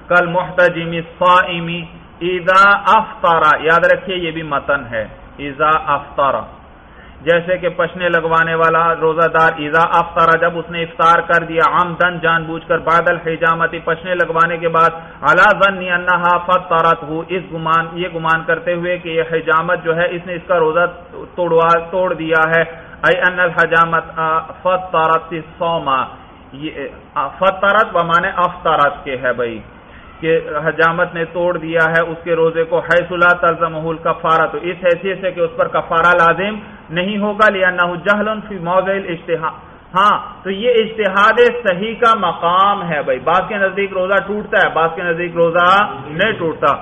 کل محتجمی صائمی ایزا افطارا یاد رکھیے، یہ بھی متن ہے۔ ایزا افطارا جیسے کہ پشنے لگوانے والا روزہ دار ایزا افطارا جب اس نے افطار کر دیا عام دن جان بوجھ کر بادل حجامتی پشنے لگوانے کے بعد اللہ فتارت ہو اس گمان، یہ گمان کرتے ہوئے کہ یہ حجامت جو ہے، اس نے اس کا روزہ توڑوا، توڑ دیا ہے۔ اے ان الحجامت فتارت سوما فتارت بمانے افطارت کے ہے بھائی۔ کہ حجامت نے توڑ دیا ہے، اس کے روزے کو حیث اللہ تلزم کفارہ تو اس حیثیت سے کہ اس پر کفارہ لازم نہیں ہوگا لیا نہ جہل فی موضع اشتہار ہاں تو یہ اشتہاد صحیح کا مقام ہے بھائی۔ بعض کے نزدیک روزہ ٹوٹتا ہے، بعض کے نزدیک روزہ نہیں ٹوٹتا۔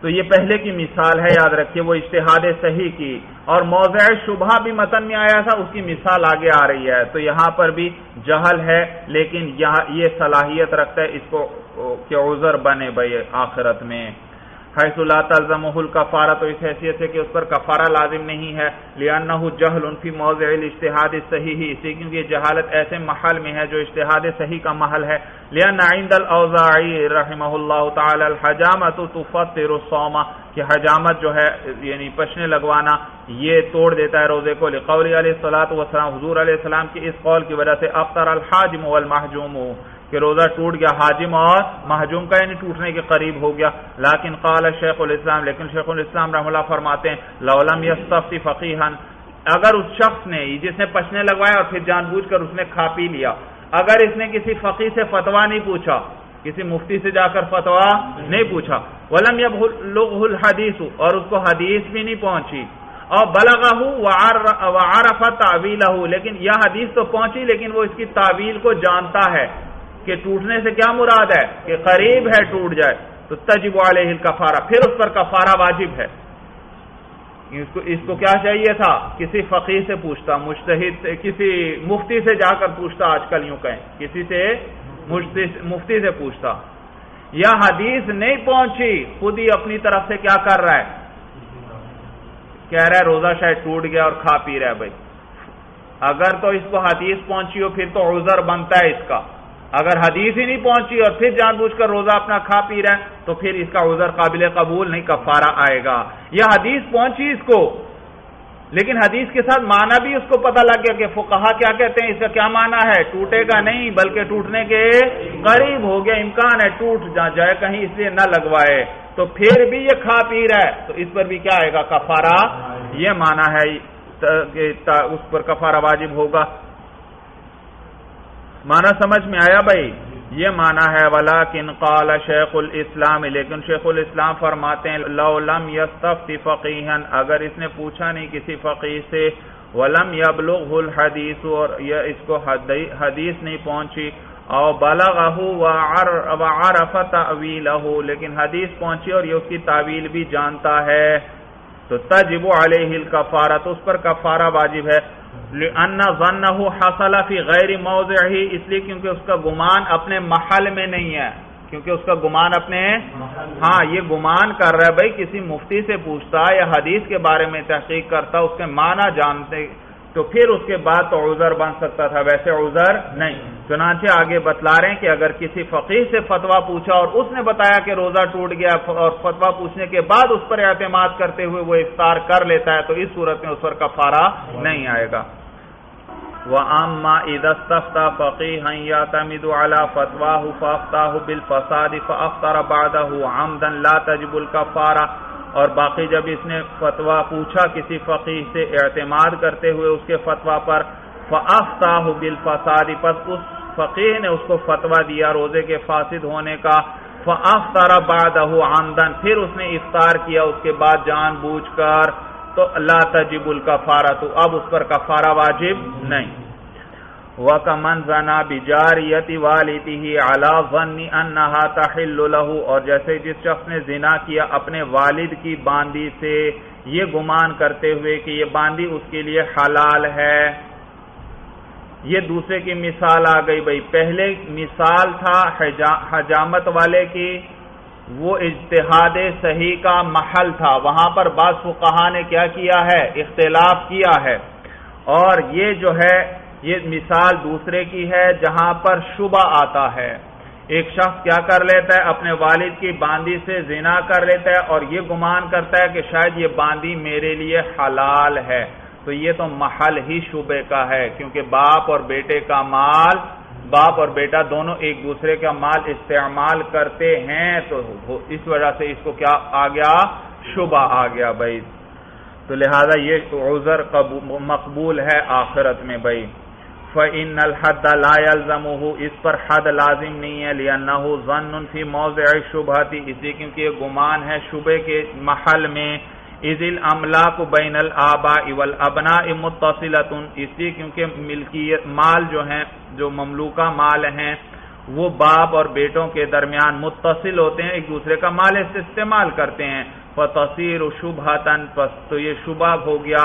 تو یہ پہلے کی مثال ہے، یاد رکھیے، وہ اشتہاد صحیح کی اور موضع شبہ بھی متن میں آیا تھا، اس کی مثال آگے آ رہی ہے۔ تو یہاں پر بھی جہل ہے، لیکن یہ صلاحیت رکھتا ہے اس کو کہ عذر بنے بھائی آخرت میں۔ حیث لا تلزمہ الکفارہ تو اس حیثیت سے کہ اس پر کفارہ لازم نہیں ہے، لِأَنَّهُ جَهْلٌ فِي مَوْضِعِ الْاجْتِحَادِ الصَّحِحِ اسی کیونکہ یہ جہالت ایسے محل میں ہے جو اجتہاد صحیح کا محل ہے۔ لِأَنَّ عِنْدَ الْأَوْزَعِي رحمہ اللہ تعالی الحجامت تُفَطِّرُ الصَّوْمَ، کہ حجامت جو ہے یعنی پشنے لگوانا، یہ توڑ دیتا ہے روزے کو۔ لقول علیہ السلام حضور علیہ السلام کی اس قول کی وجہ سے افطر الحاجم والمحجوم۔ کہ روزہ ٹوٹ گیا، حاجم اور محجوم کا یعنی ٹوٹنے کے قریب ہو گیا۔ لیکن قال شیخ الاسلام، لیکن شیخ الاسلام رحم اللہ فرماتے ہیں لولم یستفتی فقیحا اگر اس شخص نے، جس نے پچنے لگوایا اور پھر جان بوجھ کر اس نے کھا پی لیا، اگر اس نے کسی فقی سے فتوا نہیں پوچھا، کسی مفتی سے جا کر فتوا نہیں پوچھا، ولم یب الحدیث، اور اس کو حدیث بھی نہیں پہنچی۔ اور بلغہ وعرف تعویلہ، لیکن یہ حدیث تو پہنچی، لیکن وہ اس کی تعویل کو جانتا ہے۔ کہ ٹوٹنے سے کیا مراد ہے کہ قریب ہے ٹوٹ جائے تو تجب علیہ کفارہ پھر اس پر کفارہ واجب ہے۔ اس کو اس کو کیا چاہیے تھا؟ کسی فقیر سے پوچھتا مشتحد سے کسی مفتی سے جا کر پوچھتا آج کل یوں کہیں۔ کسی سے مفتی سے پوچھتا، یا حدیث نہیں پہنچی، خود ہی اپنی طرف سے کیا کر رہا ہے؟ کہہ رہا ہے، روزہ شاید ٹوٹ گیا اور کھا پی رہا ہے بھائی۔ اگر تو اس کو حدیث پہنچی ہو، پھر تو عذر بنتا ہے اس کا۔ اگر حدیث ہی نہیں پہنچی اور پھر جان بوجھ کر روزہ اپنا کھا پی رہا ہے تو پھر اس کا عذر قابل قبول نہیں، کفارہ آئے گا۔ یہ حدیث پہنچی اس کو، لیکن حدیث کے ساتھ معنی بھی اس کو پتہ لگ گیا کہ فقہا کیا کہتے ہیں، اس کا کیا معنی ہے؟ ٹوٹے گا نہیں، بلکہ ٹوٹنے کے قریب ہو گیا، امکان ہے ٹوٹ جا جائے، کہیں اس لیے نہ لگوائے۔ تو پھر بھی یہ کھا پی رہا ہے، تو اس پر بھی کیا آئے گا؟ کفارہ۔ یہ معنی ہے اس پر کفارہ واجب ہوگا۔ مانا سمجھ میں آیا بھائی؟ یہ مانا ہے ولا کن قال شیخ الاسلام لیکن شیخ الاسلام فرماتے ہیں، لو لم یستفتی فقیحن اگر اس نے پوچھا نہیں کسی فقی سے، ولم یبلغ الحدیث اور یہ اس کو حدیث نہیں پہنچی، او بلغہ وعرف تعویلہ لیکن حدیث پہنچی اور یہ اس کی تعویل بھی جانتا ہے۔ تو تجب علیہ الکفارہ تو اس پر کفارہ واجب ہے۔ حصل فی غیر موضع ہی اس لیے کیونکہ اس کا گمان اپنے محل میں نہیں ہے۔ کیونکہ اس کا گمان اپنے ہاں یہ گمان کر رہا ہے بھائی، کسی مفتی سے پوچھتا یا حدیث کے بارے میں تحقیق کرتا اس کے معنی جانتے تو پھر اس کے بعد تو عذر بن سکتا تھا، ویسے عذر نہیں۔ چنانچہ آگے بتلا رہے ہیں کہ اگر کسی فقیر سے فتوا پوچھا اور اس نے بتایا کہ روزہ ٹوٹ گیا اور فتوا پوچھنے کے بعد اس پر اعتماد کرتے ہوئے وہ افطار کر لیتا ہے، تو اس صورت میں اس پر کفارہ نہیں آئے گا۔ وَأَمَّا إِذَا اسْتَفْتَى فَقِيهًا يَعْتَمِدُ عَلَى فَتْوَاهُ فَأَفْتَاهُ بِالْفَسَادِ فَأَفْتَرَ بَعْدَهُ عَمْدًا لَا تَجِبُ الْكَفَارَ اور باقی جب اس نے فتوا پوچھا کسی فقیح سے اعتماد کرتے ہوئے اس کے فتوا پر، فَأَفْتَاهُ بِالْفَسَادِ، پس اس فقیح نے اس کو فتوا دیا روزے کے فاسد ہونے کا، فَأَفْتَرَ بَعْدَهُ عَمْدًا، پھر اس نے افطار کیا، اس کے بعد جان بوجھ کر، تو اللہ تجب الکفارہ تو اب اس پر کفارہ واجب نہیں۔ وَكَمَنْ زَنَا بِجَارِيَتِ وَالِدِهِ عَلَى ظَنِّ أَنَّهَا تَحِلُّ لَهُ اور جیسے جس شخص نے زنا کیا اپنے والد کی باندی سے یہ گمان کرتے ہوئے کہ یہ باندی اس کے لیے حلال ہے۔ یہ دوسرے کی مثال آ گئی بھائی۔ پہلے مثال تھا حجامت والے کی۔ وہ اجتہاد صحیح کا محل تھا۔ وہاں پر بعض فقہا نے کیا کیا ہے؟ اختلاف کیا ہے۔ اور یہ جو ہے یہ مثال دوسرے کی ہے جہاں پر شبہ آتا ہے۔ ایک شخص کیا کر لیتا ہے؟ اپنے والد کی باندی سے زنا کر لیتا ہے اور یہ گمان کرتا ہے کہ شاید یہ باندی میرے لیے حلال ہے۔ تو یہ تو محل ہی شبے کا ہے، کیونکہ باپ اور بیٹے کا مال، باپ اور بیٹا دونوں ایک دوسرے کا مال استعمال کرتے ہیں، تو اس وجہ سے اس کو کیا آ گیا؟ شبہ آ گیا بھائی۔ تو لہذا یہ عذر مقبول ہے آخرت میں بھائی۔ فَإِنَّ الْحَدَّ لَا يَلْزَمُهُ، اس پر حد لازم نہیں ہے، لِأَنَّهُ ظَنٌ فِي مَوْضِعِ شُبْحَةِ اسی کیونکہ یہ گمان ہے شبے کے محل میں۔ اذ الاملاک بین الآباء والابناء متصلت اسی کیونکہ ملکیت مال جو ہیں، جو مملوکہ مال ہیں، وہ باپ اور بیٹوں کے درمیان متصل ہوتے ہیں، ایک دوسرے کا مال استعمال کرتے ہیں۔ فتصیر شبہتن پس تو یہ شبہ ہو گیا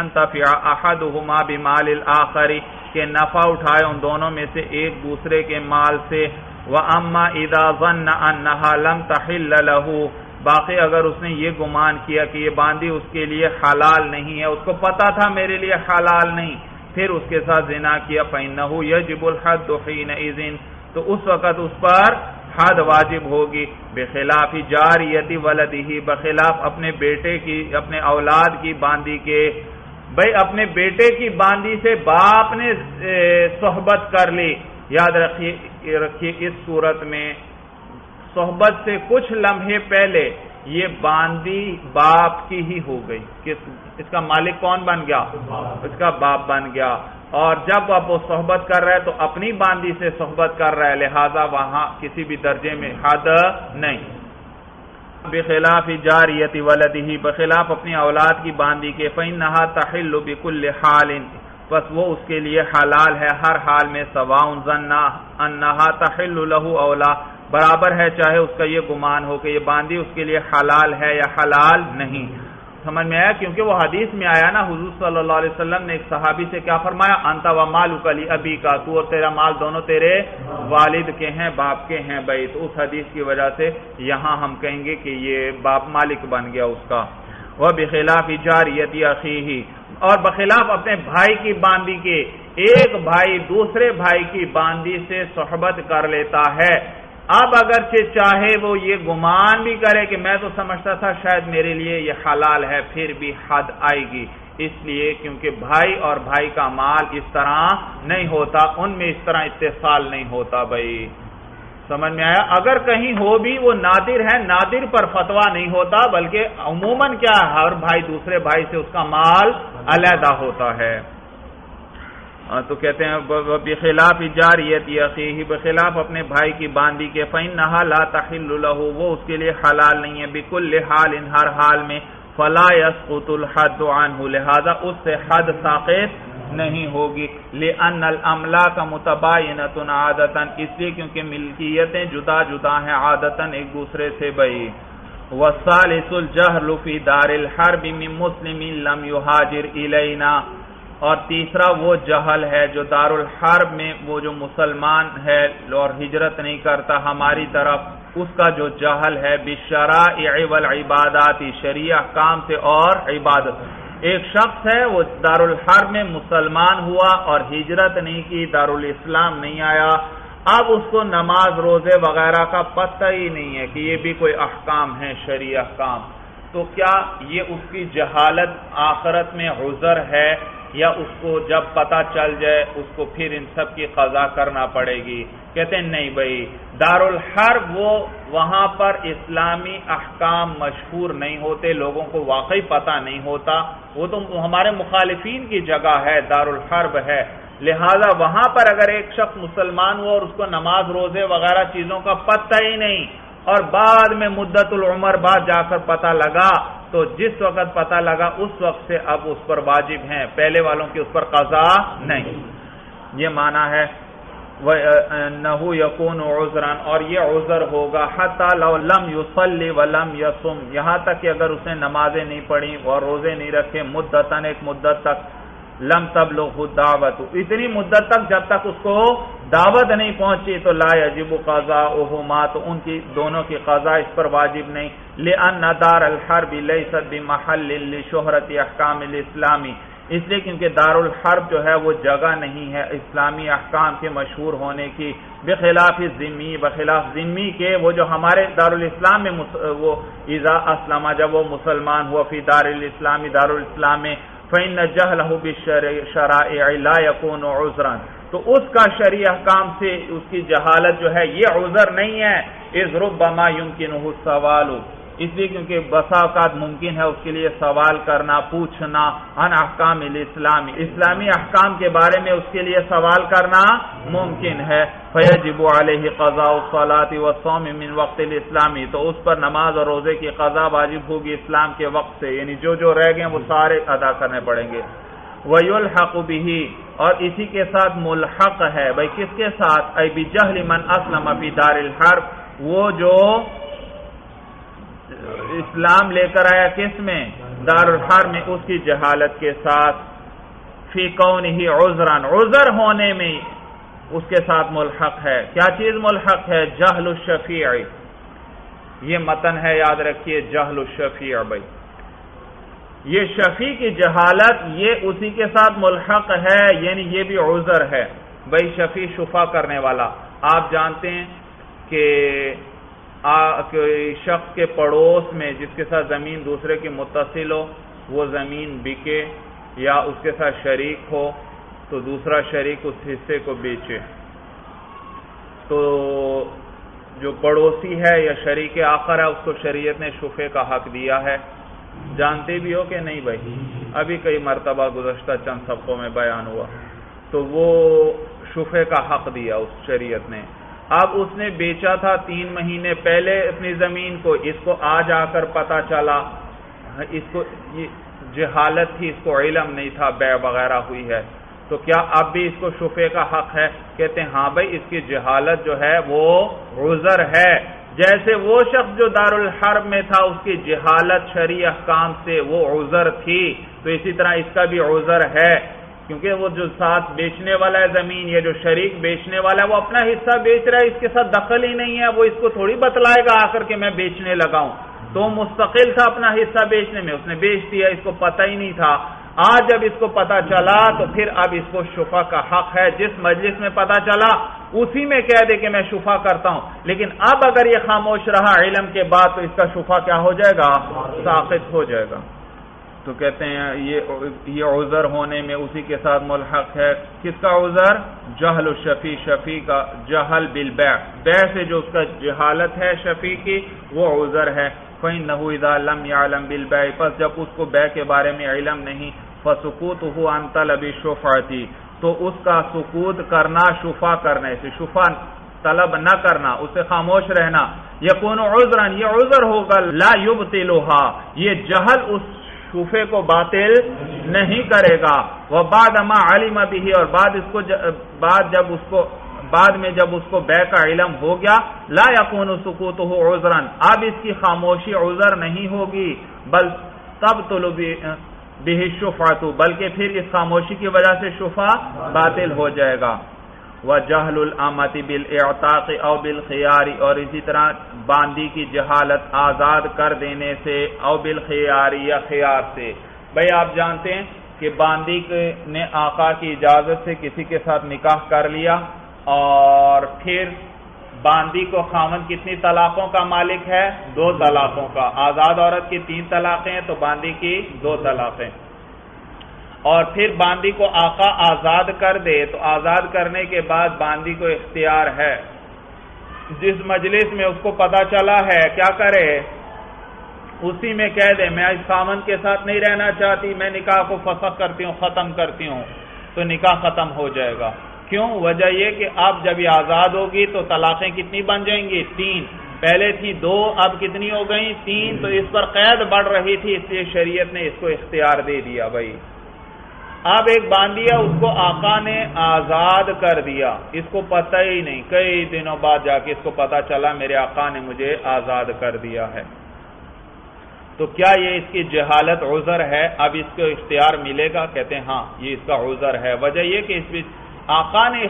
انتفع احدہما بمال الاخری کہ نفع اٹھائے ان دونوں میں سے ایک دوسرے کے مال سے۔ وَأَمَّا إِذَا ظَنَّ أَنَّهَا لَمْ تَحِلَّ لَهُ، باقی اگر اس نے یہ گمان کیا کہ یہ باندی اس کے لیے حلال نہیں ہے، اس کو پتا تھا میرے لیے حلال نہیں، پھر اس کے ساتھ زنا کیا، فَإِنَّهُ يَجِبُ الْحَدُّ حِينَ حِينَئِذٍ۔ تو اس وقت اس پر حد واجب ہوگی۔ بخلاف جاریتی ولدی بخلاف اپنے بیٹے کی، اپنے اولاد کی باندی کے۔ بھائی اپنے بیٹے کی باندی سے باپ نے صحبت کر لی۔ یاد رکھیے رکھیے اس صورت میں۔ صحبت سے کچھ لمحے پہلے یہ باندی باپ کی ہی ہو گئی۔ اس کا مالک کون بن گیا؟ اس کا باپ بن گیا۔ اور جب اب وہ صحبت کر رہا ہے تو اپنی باندی سے صحبت کر رہا ہے لہذا وہاں کسی بھی درجے میں حد نہیں۔ بخلاف جاریتی ولدی بخلاف اپنی اولاد کی باندی کے فین نہا تحل بکل حال۔ بس وہ اس کے لیے حلال ہے، ہر حال میں سواؤن انہا تحل له اولا برابر ہے چاہے اس کا یہ گمان ہو کہ یہ باندی اس کے لیے حلال ہے یا حلال نہیں۔ سمجھ میں آیا کیونکہ وہ حدیث میں آیا نا، حضور صلی اللہ علیہ وسلم نے ایک صحابی سے کیا فرمایا انتا و مالو کلی ابھی کا تو اور تیرا مال دونوں تیرے والد کے ہیں، باپ کے ہیں بھائی۔ تو اس حدیث کی وجہ سے یہاں ہم کہیں گے کہ یہ باپ مالک بن گیا اس کا۔ وہ بخلاف جاریتی عقی اور بخلاف اپنے بھائی کی باندی کے، ایک بھائی دوسرے بھائی کی باندی سے صحبت کر لیتا ہے۔ اب اگر چاہے وہ یہ گمان بھی کرے کہ میں تو سمجھتا تھا شاید میرے لیے یہ حلال ہے، پھر بھی حد آئے گی اس لیے کیونکہ بھائی اور بھائی کا مال اس طرح نہیں ہوتا، ان میں اس طرح اتصال نہیں ہوتا بھائی۔ سمجھ میں آیا؟ اگر کہیں ہو بھی وہ نادر ہے، نادر پر فتوا نہیں ہوتا، بلکہ عموماً کیا ہر بھائی دوسرے بھائی سے اس کا مال علیحدہ ہوتا ہے۔ ہاں، تو کہتے ہیں بخلاف جاریت یقیہی بخلاف اپنے بھائی کی باندی کے فین نہا لا تحل له، وہ اس کے لیے حلال نہیں ہے۔ بکل حال ان ہر حال میں، فلا يسقط الحد عنه، لہذا اس سے حد ساقط نہیں ہوگی۔ لان الاملاک متباینۃ عادتا، اس لیے کیونکہ ملکیتیں جدا جدا ہیں، عادتا ایک دوسرے سے بھئی۔ والثالث الجهل في دار الحرب من مسلم لم يهاجر الینا اور تیسرا وہ جہل ہے جو دار الحرب میں وہ جو مسلمان ہے اور ہجرت نہیں کرتا ہماری طرف، اس کا جو جہل ہے بشرائع والعبادات شریع کام سے اور عبادت۔ ایک شخص ہے، وہ دار الحرب میں مسلمان ہوا اور ہجرت نہیں کی دار الاسلام نہیں آیا۔ اب اس کو نماز، روزے وغیرہ کا پتہ ہی نہیں ہے کہ یہ بھی کوئی احکام ہے شریع احکام تو کیا یہ اس کی جہالت آخرت میں عذر ہے؟ یا اس کو جب پتا چل جائے، اس کو پھر ان سب کی قضا کرنا پڑے گی۔ کہتے ہیں، نہیں بھائی دار الحرب وہ وہاں پر اسلامی احکام مشہور نہیں ہوتے، لوگوں کو واقعی پتا نہیں ہوتا۔ وہ تو ہمارے مخالفین کی جگہ ہے دار الحرب ہے۔ لہذا وہاں پر اگر ایک شخص مسلمان ہوا اور اس کو نماز، روزے وغیرہ چیزوں کا پتہ ہی نہیں اور بعد میں مدت العمر بعد جا کر پتا لگا تو جس وقت پتا لگا اس وقت سے اب اس پر واجب ہیں۔ پہلے والوں کی اس پر قضا نہیں۔ یہ مانا ہے نہو یقون عذران اور یہ عذر ہوگا لو لم یوسلی ولم یسم یہاں تک کہ اگر اس نے نمازیں نہیں پڑھی اور روزے نہیں رکھے مدتن ایک مدت تک لم تب لوگ دعوت اتنی مدت تک جب تک اس کو دعوت نہیں پہنچی تو لا عجیب قضا اوہما تو ان کی دونوں کی قضا اس پر واجب نہیں۔ لن دار الحرب لیست بمحل شہرت احکام الاسلامی۔ اس لیے کیونکہ دار الحرب جو ہے وہ جگہ نہیں ہے اسلامی احکام کے مشہور ہونے کی۔ بخلاف ذمی بخلاف ذمی کے وہ جو ہمارے دار الاسلام میں وہ ایزا اسلامہ جب وہ مسلمان ہوا فی دار الاسلامی دار الاسلام جہل شرائع لا يكون عذرا۔ تو اس کا شرع احکام سے اس کی جہالت جو ہے، یہ عذر نہیں ہے۔ از ربما يمكنه السوال۔ اس لیے کیونکہ بسا اوقات ممکن ہے، اس کے لیے سوال کرنا، پوچھنا، ان احکام اسلامی اسلامی احکام کے بارے میں اس کے لیے سوال کرنا ممکن ہے۔ فیجب علیہ قضاء الصلاة والصوم من وقت الاسلامی۔ تو اس پر نماز اور روزے کی قضا واجب ہوگی اسلام کے وقت سے۔ یعنی جو جو رہ گئے وہ سارے ادا کرنے پڑیں گے۔ وَيُلْحَقُ بِهِ۔ اور اسی کے ساتھ ملحق ہے۔ بھائی، کس کے ساتھ؟ اے بجہل من اسلم فی دار الحرب۔ وہ جو اسلام لے کر آیا کس میں؟ دار الحر میں اس کی جہالت کے ساتھ۔ فی کون ہی عذران عذر ہونے میں اس کے ساتھ ملحق ہے۔ کیا چیز ملحق ہے؟ جہل الشفیع۔ یہ متن ہے، یاد رکھیے، جہل الشفیع بھائی۔ یہ شفیع کی جہالت یہ اسی کے ساتھ ملحق ہے یعنی یہ بھی عذر ہے۔ بھائی، شفیع شفا کرنے والا۔ آپ جانتے ہیں کہ شخص کے پڑوس میں جس کے ساتھ زمین دوسرے کی متصل ہو، وہ زمین بکے یا اس کے ساتھ شریک ہو، تو دوسرا شریک اس حصے کو بیچے۔ تو جو پڑوسی ہے یا شریک آخر ہے، اس کو شریعت نے شفے کا حق دیا ہے۔ جانتے بھی ہو کہ نہیں بھائی؟ ابھی کئی مرتبہ گزشتہ چند سبقوں میں بیان ہوا۔ تو وہ شفے کا حق دیا اس شریعت نے۔ اب اس نے بیچا تھا تین مہینے پہلے اپنی زمین کو، اس کو آج آ کر پتا چلا۔ اس کو جہالت تھی، اس کو علم نہیں تھا، بے وغیرہ ہوئی ہے۔ تو کیا اب بھی اس کو شفے کا حق ہے؟ کہتے ہیں ہاں بھائی، اس کی جہالت جو ہے، وہ عذر ہے۔ جیسے وہ شخص جو دار الحرب میں تھا، اس کی جہالت شریع احکام سے وہ عذر تھی۔ تو اسی طرح اس کا بھی عذر ہے۔ کیونکہ وہ جو ساتھ بیچنے والا ہے زمین، یا جو شریک بیچنے والا ہے، وہ اپنا حصہ بیچ رہا ہے، اس کے ساتھ دخل ہی نہیں ہے، وہ اس کو تھوڑی بتلائے گا آ کر کے میں بیچنے لگا ہوں۔ تو مستقل تھا اپنا حصہ بیچنے میں، اس نے بیچ دیا، اس کو پتہ ہی نہیں تھا۔ آج جب اس کو پتا چلا تو پھر اب اس کو شفا کا حق ہے۔ جس مجلس میں پتا چلا، اسی میں کہہ دے کہ میں شفا کرتا ہوں۔ لیکن اب اگر یہ خاموش رہا علم کے بعد تو اس کا شفا کیا ہو جائے گا؟ ساخت ہو جائے گا۔ تو کہتے ہیں یہ عذر ہونے میں اسی کے ساتھ ملحق ہے۔ کس کا عذر؟ جہل شفیع شفیع کا جہل بل بے سے جو اس کا جہالت ہے شفیع کی، وہ عذر ہے۔ فَإِنَّهُ نحو لم یا علم بل پس جب اس کو بے کے بارے میں علم نہیں فسکوت ہو انت لبی تو اس کا سکوت کرنا شفا کرنے سے شفا طلب نہ کرنا اسے خاموش رہنا۔ یقون عذرن یہ عذر ہوگا، لا يبتلوها یہ جہل اس شوفے کو باطل نہیں کرے گا۔ وہ بعد اما علم بھی اور بعد اس کو بعد جب اس کو بعد میں جب اس کو بے کا علم ہو گیا، لا یقون سکوت ہو عذرن اب اس کی خاموشی عذر نہیں ہوگی۔ بل تب تو بھی شفا بلکہ پھر اس خاموشی کی وجہ سے شفا باطل ہو جائے گا۔ وہ جہل العمتی بل او بل خیاری اور اسی طرح باندی کی جہالت آزاد کر دینے سے او بل خیاری یا خیار سے۔ بھائی آپ جانتے ہیں کہ باندی نے آقا کی اجازت سے کسی کے ساتھ نکاح کر لیا اور پھر باندی کو خامن کتنی طلاقوں کا مالک ہے؟ دو طلاقوں کا۔ آزاد عورت کی تین طلاقیں ہیں تو باندی کی دو طلاقیں۔ اور پھر باندی کو آقا آزاد کر دے تو آزاد کرنے کے بعد باندی کو اختیار ہے۔ جس مجلس میں اس کو پتا چلا ہے، کیا کرے؟ اسی میں کہہ دے، میں اس خامن کے ساتھ نہیں رہنا چاہتی، میں نکاح کو فسخ کرتی ہوں، ختم کرتی ہوں، تو نکاح ختم ہو جائے گا۔ کیوں؟ وجہ یہ کہ اب جب یہ آزاد ہوگی تو طلاقیں کتنی بن جائیں گی؟ تین۔ پہلے تھی دو، اب کتنی ہو گئی تین۔ تو اس پر قید بڑھ رہی تھی، اس لیے شریعت نے اس کو اختیار دے دیا بھائی۔ اب ایک باندیا اس کو آقا نے آزاد کر دیا۔ اس کو پتہ ہی نہیں۔ کئی دنوں بعد جا کے اس کو پتا چلا میرے آقا نے مجھے آزاد کر دیا ہے۔ تو کیا یہ اس کی جہالت عذر ہے؟ اب اس کو اختیار ملے گا؟ کہتے ہیں ہاں یہ اس کا عذر ہے۔ وجہ یہ کہ اس آقا نے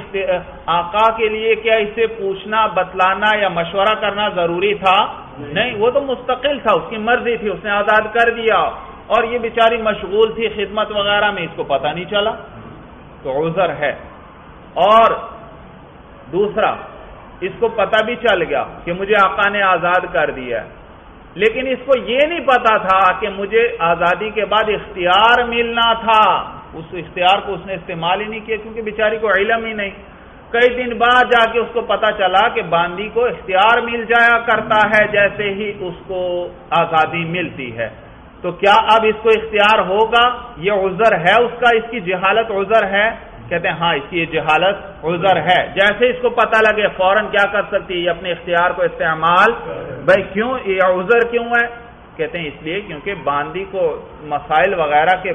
آقا کے لیے کیا اسے پوچھنا بتلانا یا مشورہ کرنا ضروری تھا؟ نہیں وہ تو مستقل تھا۔ اس کی مرضی تھی اس نے آزاد کر دیا۔ اور یہ بیچاری مشغول تھی، خدمت وغیرہ میں اس کو پتہ نہیں چلا۔ تو عذر ہے۔ اور دوسرا، اس کو پتہ بھی چل گیا کہ مجھے آقا نے آزاد کر دیا لیکن اس کو یہ نہیں پتا تھا کہ مجھے آزادی کے بعد اختیار ملنا تھا۔ اس اختیار کو اس نے استعمال ہی نہیں کیا کیونکہ بیچاری کو علم ہی نہیں۔ کئی دن بعد جا کے اس کو پتا چلا کہ باندی کو اختیار مل جایا کرتا ہے، جیسے ہی اس کو آزادی ملتی ہے۔ تو کیا اب اس کو اختیار ہوگا؟ یہ عذر ہے اس کا، اس کی جہالت عذر ہے؟ کہتے ہیں ہاں اس کی یہ جہالت عذر ہے۔ جیسے اس کو پتہ لگے فوراً کیا کر سکتی ہے، یہ اپنے اختیار کو استعمال۔ بھائی، کیوں یہ عذر کیوں ہے؟ کہتے ہیں، اس لیے کیونکہ باندی کو، مسائل وغیرہ کے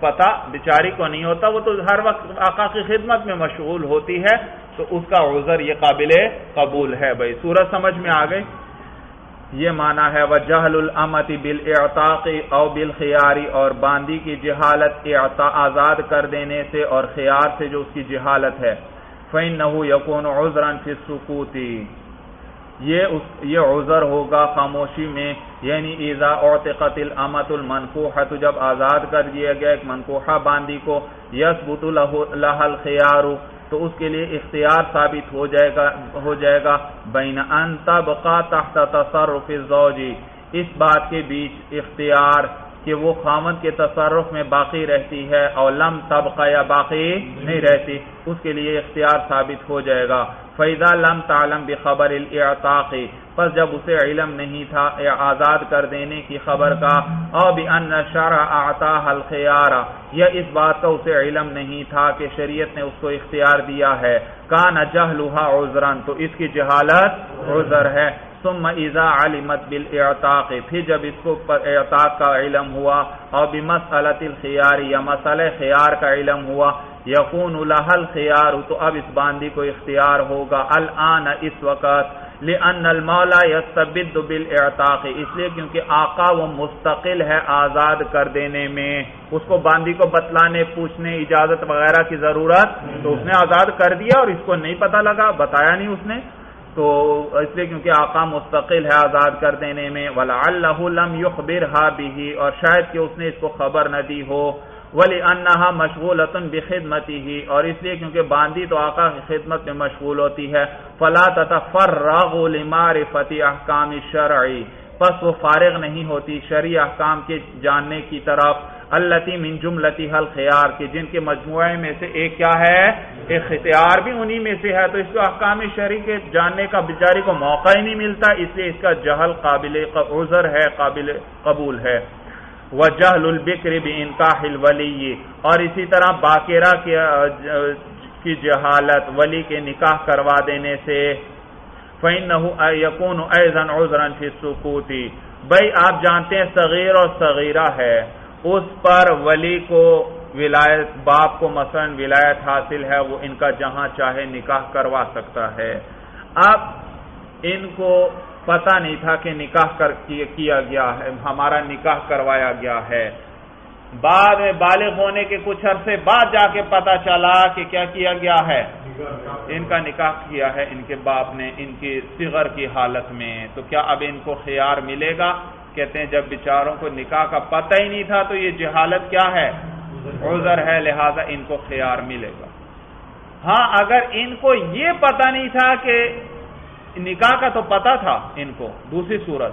پتہ بیچاری کو نہیں ہوتا، وہ تو ہر وقت آقا کی خدمت میں مشغول ہوتی ہے۔ تو اس کا عذر یہ قابل قبول ہے۔ بھائی، سورج سمجھ میں آ گئی؟ یہ مانا ہے وہ جہل الامتی بال او بالخیاری اور باندی کی جہالت آزاد کر دینے سے اور خیار سے جو اس کی جہالت ہے فین نہ یقون عذرا فی سکوتی یہ عذر ہوگا خاموشی میں یعنی ایزا اعتقت الامت المنفوحہ جب آزاد کر دیا گیا ایک منفوحہ باندی کو، یثبت لہ الخیار، تو اس کے لیے اختیار ثابت ہو جائے گا ہو جائے گا، بین ان تبقا تحت تصرف الزوجی اس بات کے بیچ اختیار کہ وہ خامن کے تصرف میں باقی رہتی ہے اور لم طبقہ یا باقی نہیں رہتی، اس کے لیے اختیار ثابت ہو جائے گا۔ فیضا لم تعلم بخبر الاعتاق پس جب اسے علم نہیں تھا، آزاد کر دینے کی خبر کا، او بان شرع اعطاها الخيار، یا اس بات کا اسے علم نہیں تھا کہ شریعت نے اس کو اختیار دیا ہے۔ کان جہلها عذرا، تو اس کی جہالت عذر ہے۔ ثم اذا علمت بالاعتاق پھر جب اس کو اعتاق کا علم ہوا اور بمسألة الخيار یا مسئلہ خیار کا علم ہوا، یقون لها الخيار تو اب اس باندی کو اختیار ہوگا۔ الان اس وقت، لأن المولا يستبد بالاعتاق اس لیے کیونکہ آقا وہ مستقل ہے آزاد کر دینے میں۔ اس کو باندی کو بتلانے، پوچھنے، اجازت وغیرہ کی ضرورت تو اس نے آزاد کر دیا اور اس کو نہیں پتا لگا، بتایا نہیں اس نے۔ تو اس لیے کیونکہ آقا مستقل ہے آزاد کر دینے میں، وَلَعَلَّهُ لَمْ يُخْبِرْهَا بِهِ، اور شاید کہ اس نے اس کو خبر نہ دی ہو۔ ولی انہا مشغول بخدمتی ہی اور اس لیے کیونکہ باندی تو آقا کی خدمت میں مشغول ہوتی ہے۔ فلا تتفرغ لمعرفت احکام شرعی پس وہ فارغ نہیں ہوتی شرعی احکام کے جاننے کی طرف۔ اللہ من جملتی حل خیار کی جن کے مجموعے میں سے ایک کیا ہے؟ ایک اختیار بھی انہی میں سے ہے۔ تو اس کو احکام شرعی کے جاننے کا بیچاری کو موقع ہی نہیں ملتا، اس لیے اس کا جہل قابل عذر ہے، قابل قبول ہے۔ وجہل البکر بانکاح الولی، اور اسی طرح باقیرہ کی جہالت، ولی کے نکاح کروا دینے سے۔ فَإِنَّهُ يَكُونُ أَيْضًا عُذْرًا فِي السُّكُوتِ بھئی آپ جانتے ہیں صغیر اور صغیرہ ہے۔ اس پر ولی کو ولایت، باپ کو مثلا ولایت حاصل ہے، وہ ان کا جہاں چاہے نکاح کروا سکتا ہے۔ اب ان کو پتا نہیں تھا کہ نکاح کر کیا گیا ہے، ہمارا نکاح کروایا گیا ہے۔ بعد میں بالغ ہونے کے کچھ عرصے بعد جا کے پتا چلا کہ کیا کیا گیا ہے۔ ان کا نکاح کیا ہے، ان کے باپ نے ان کی صغر کی حالت میں۔ تو کیا اب ان کو خیار ملے گا؟ کہتے ہیں جب بیچاروں کو نکاح کا پتہ ہی نہیں تھا تو یہ جہالت کیا ہے؟ عذر ہے، لہذا ان کو خیار ملے گا۔ ہاں اگر ان کو یہ پتہ نہیں تھا کہ نکاح کا تو پتا تھا ان کو، دوسری صورت۔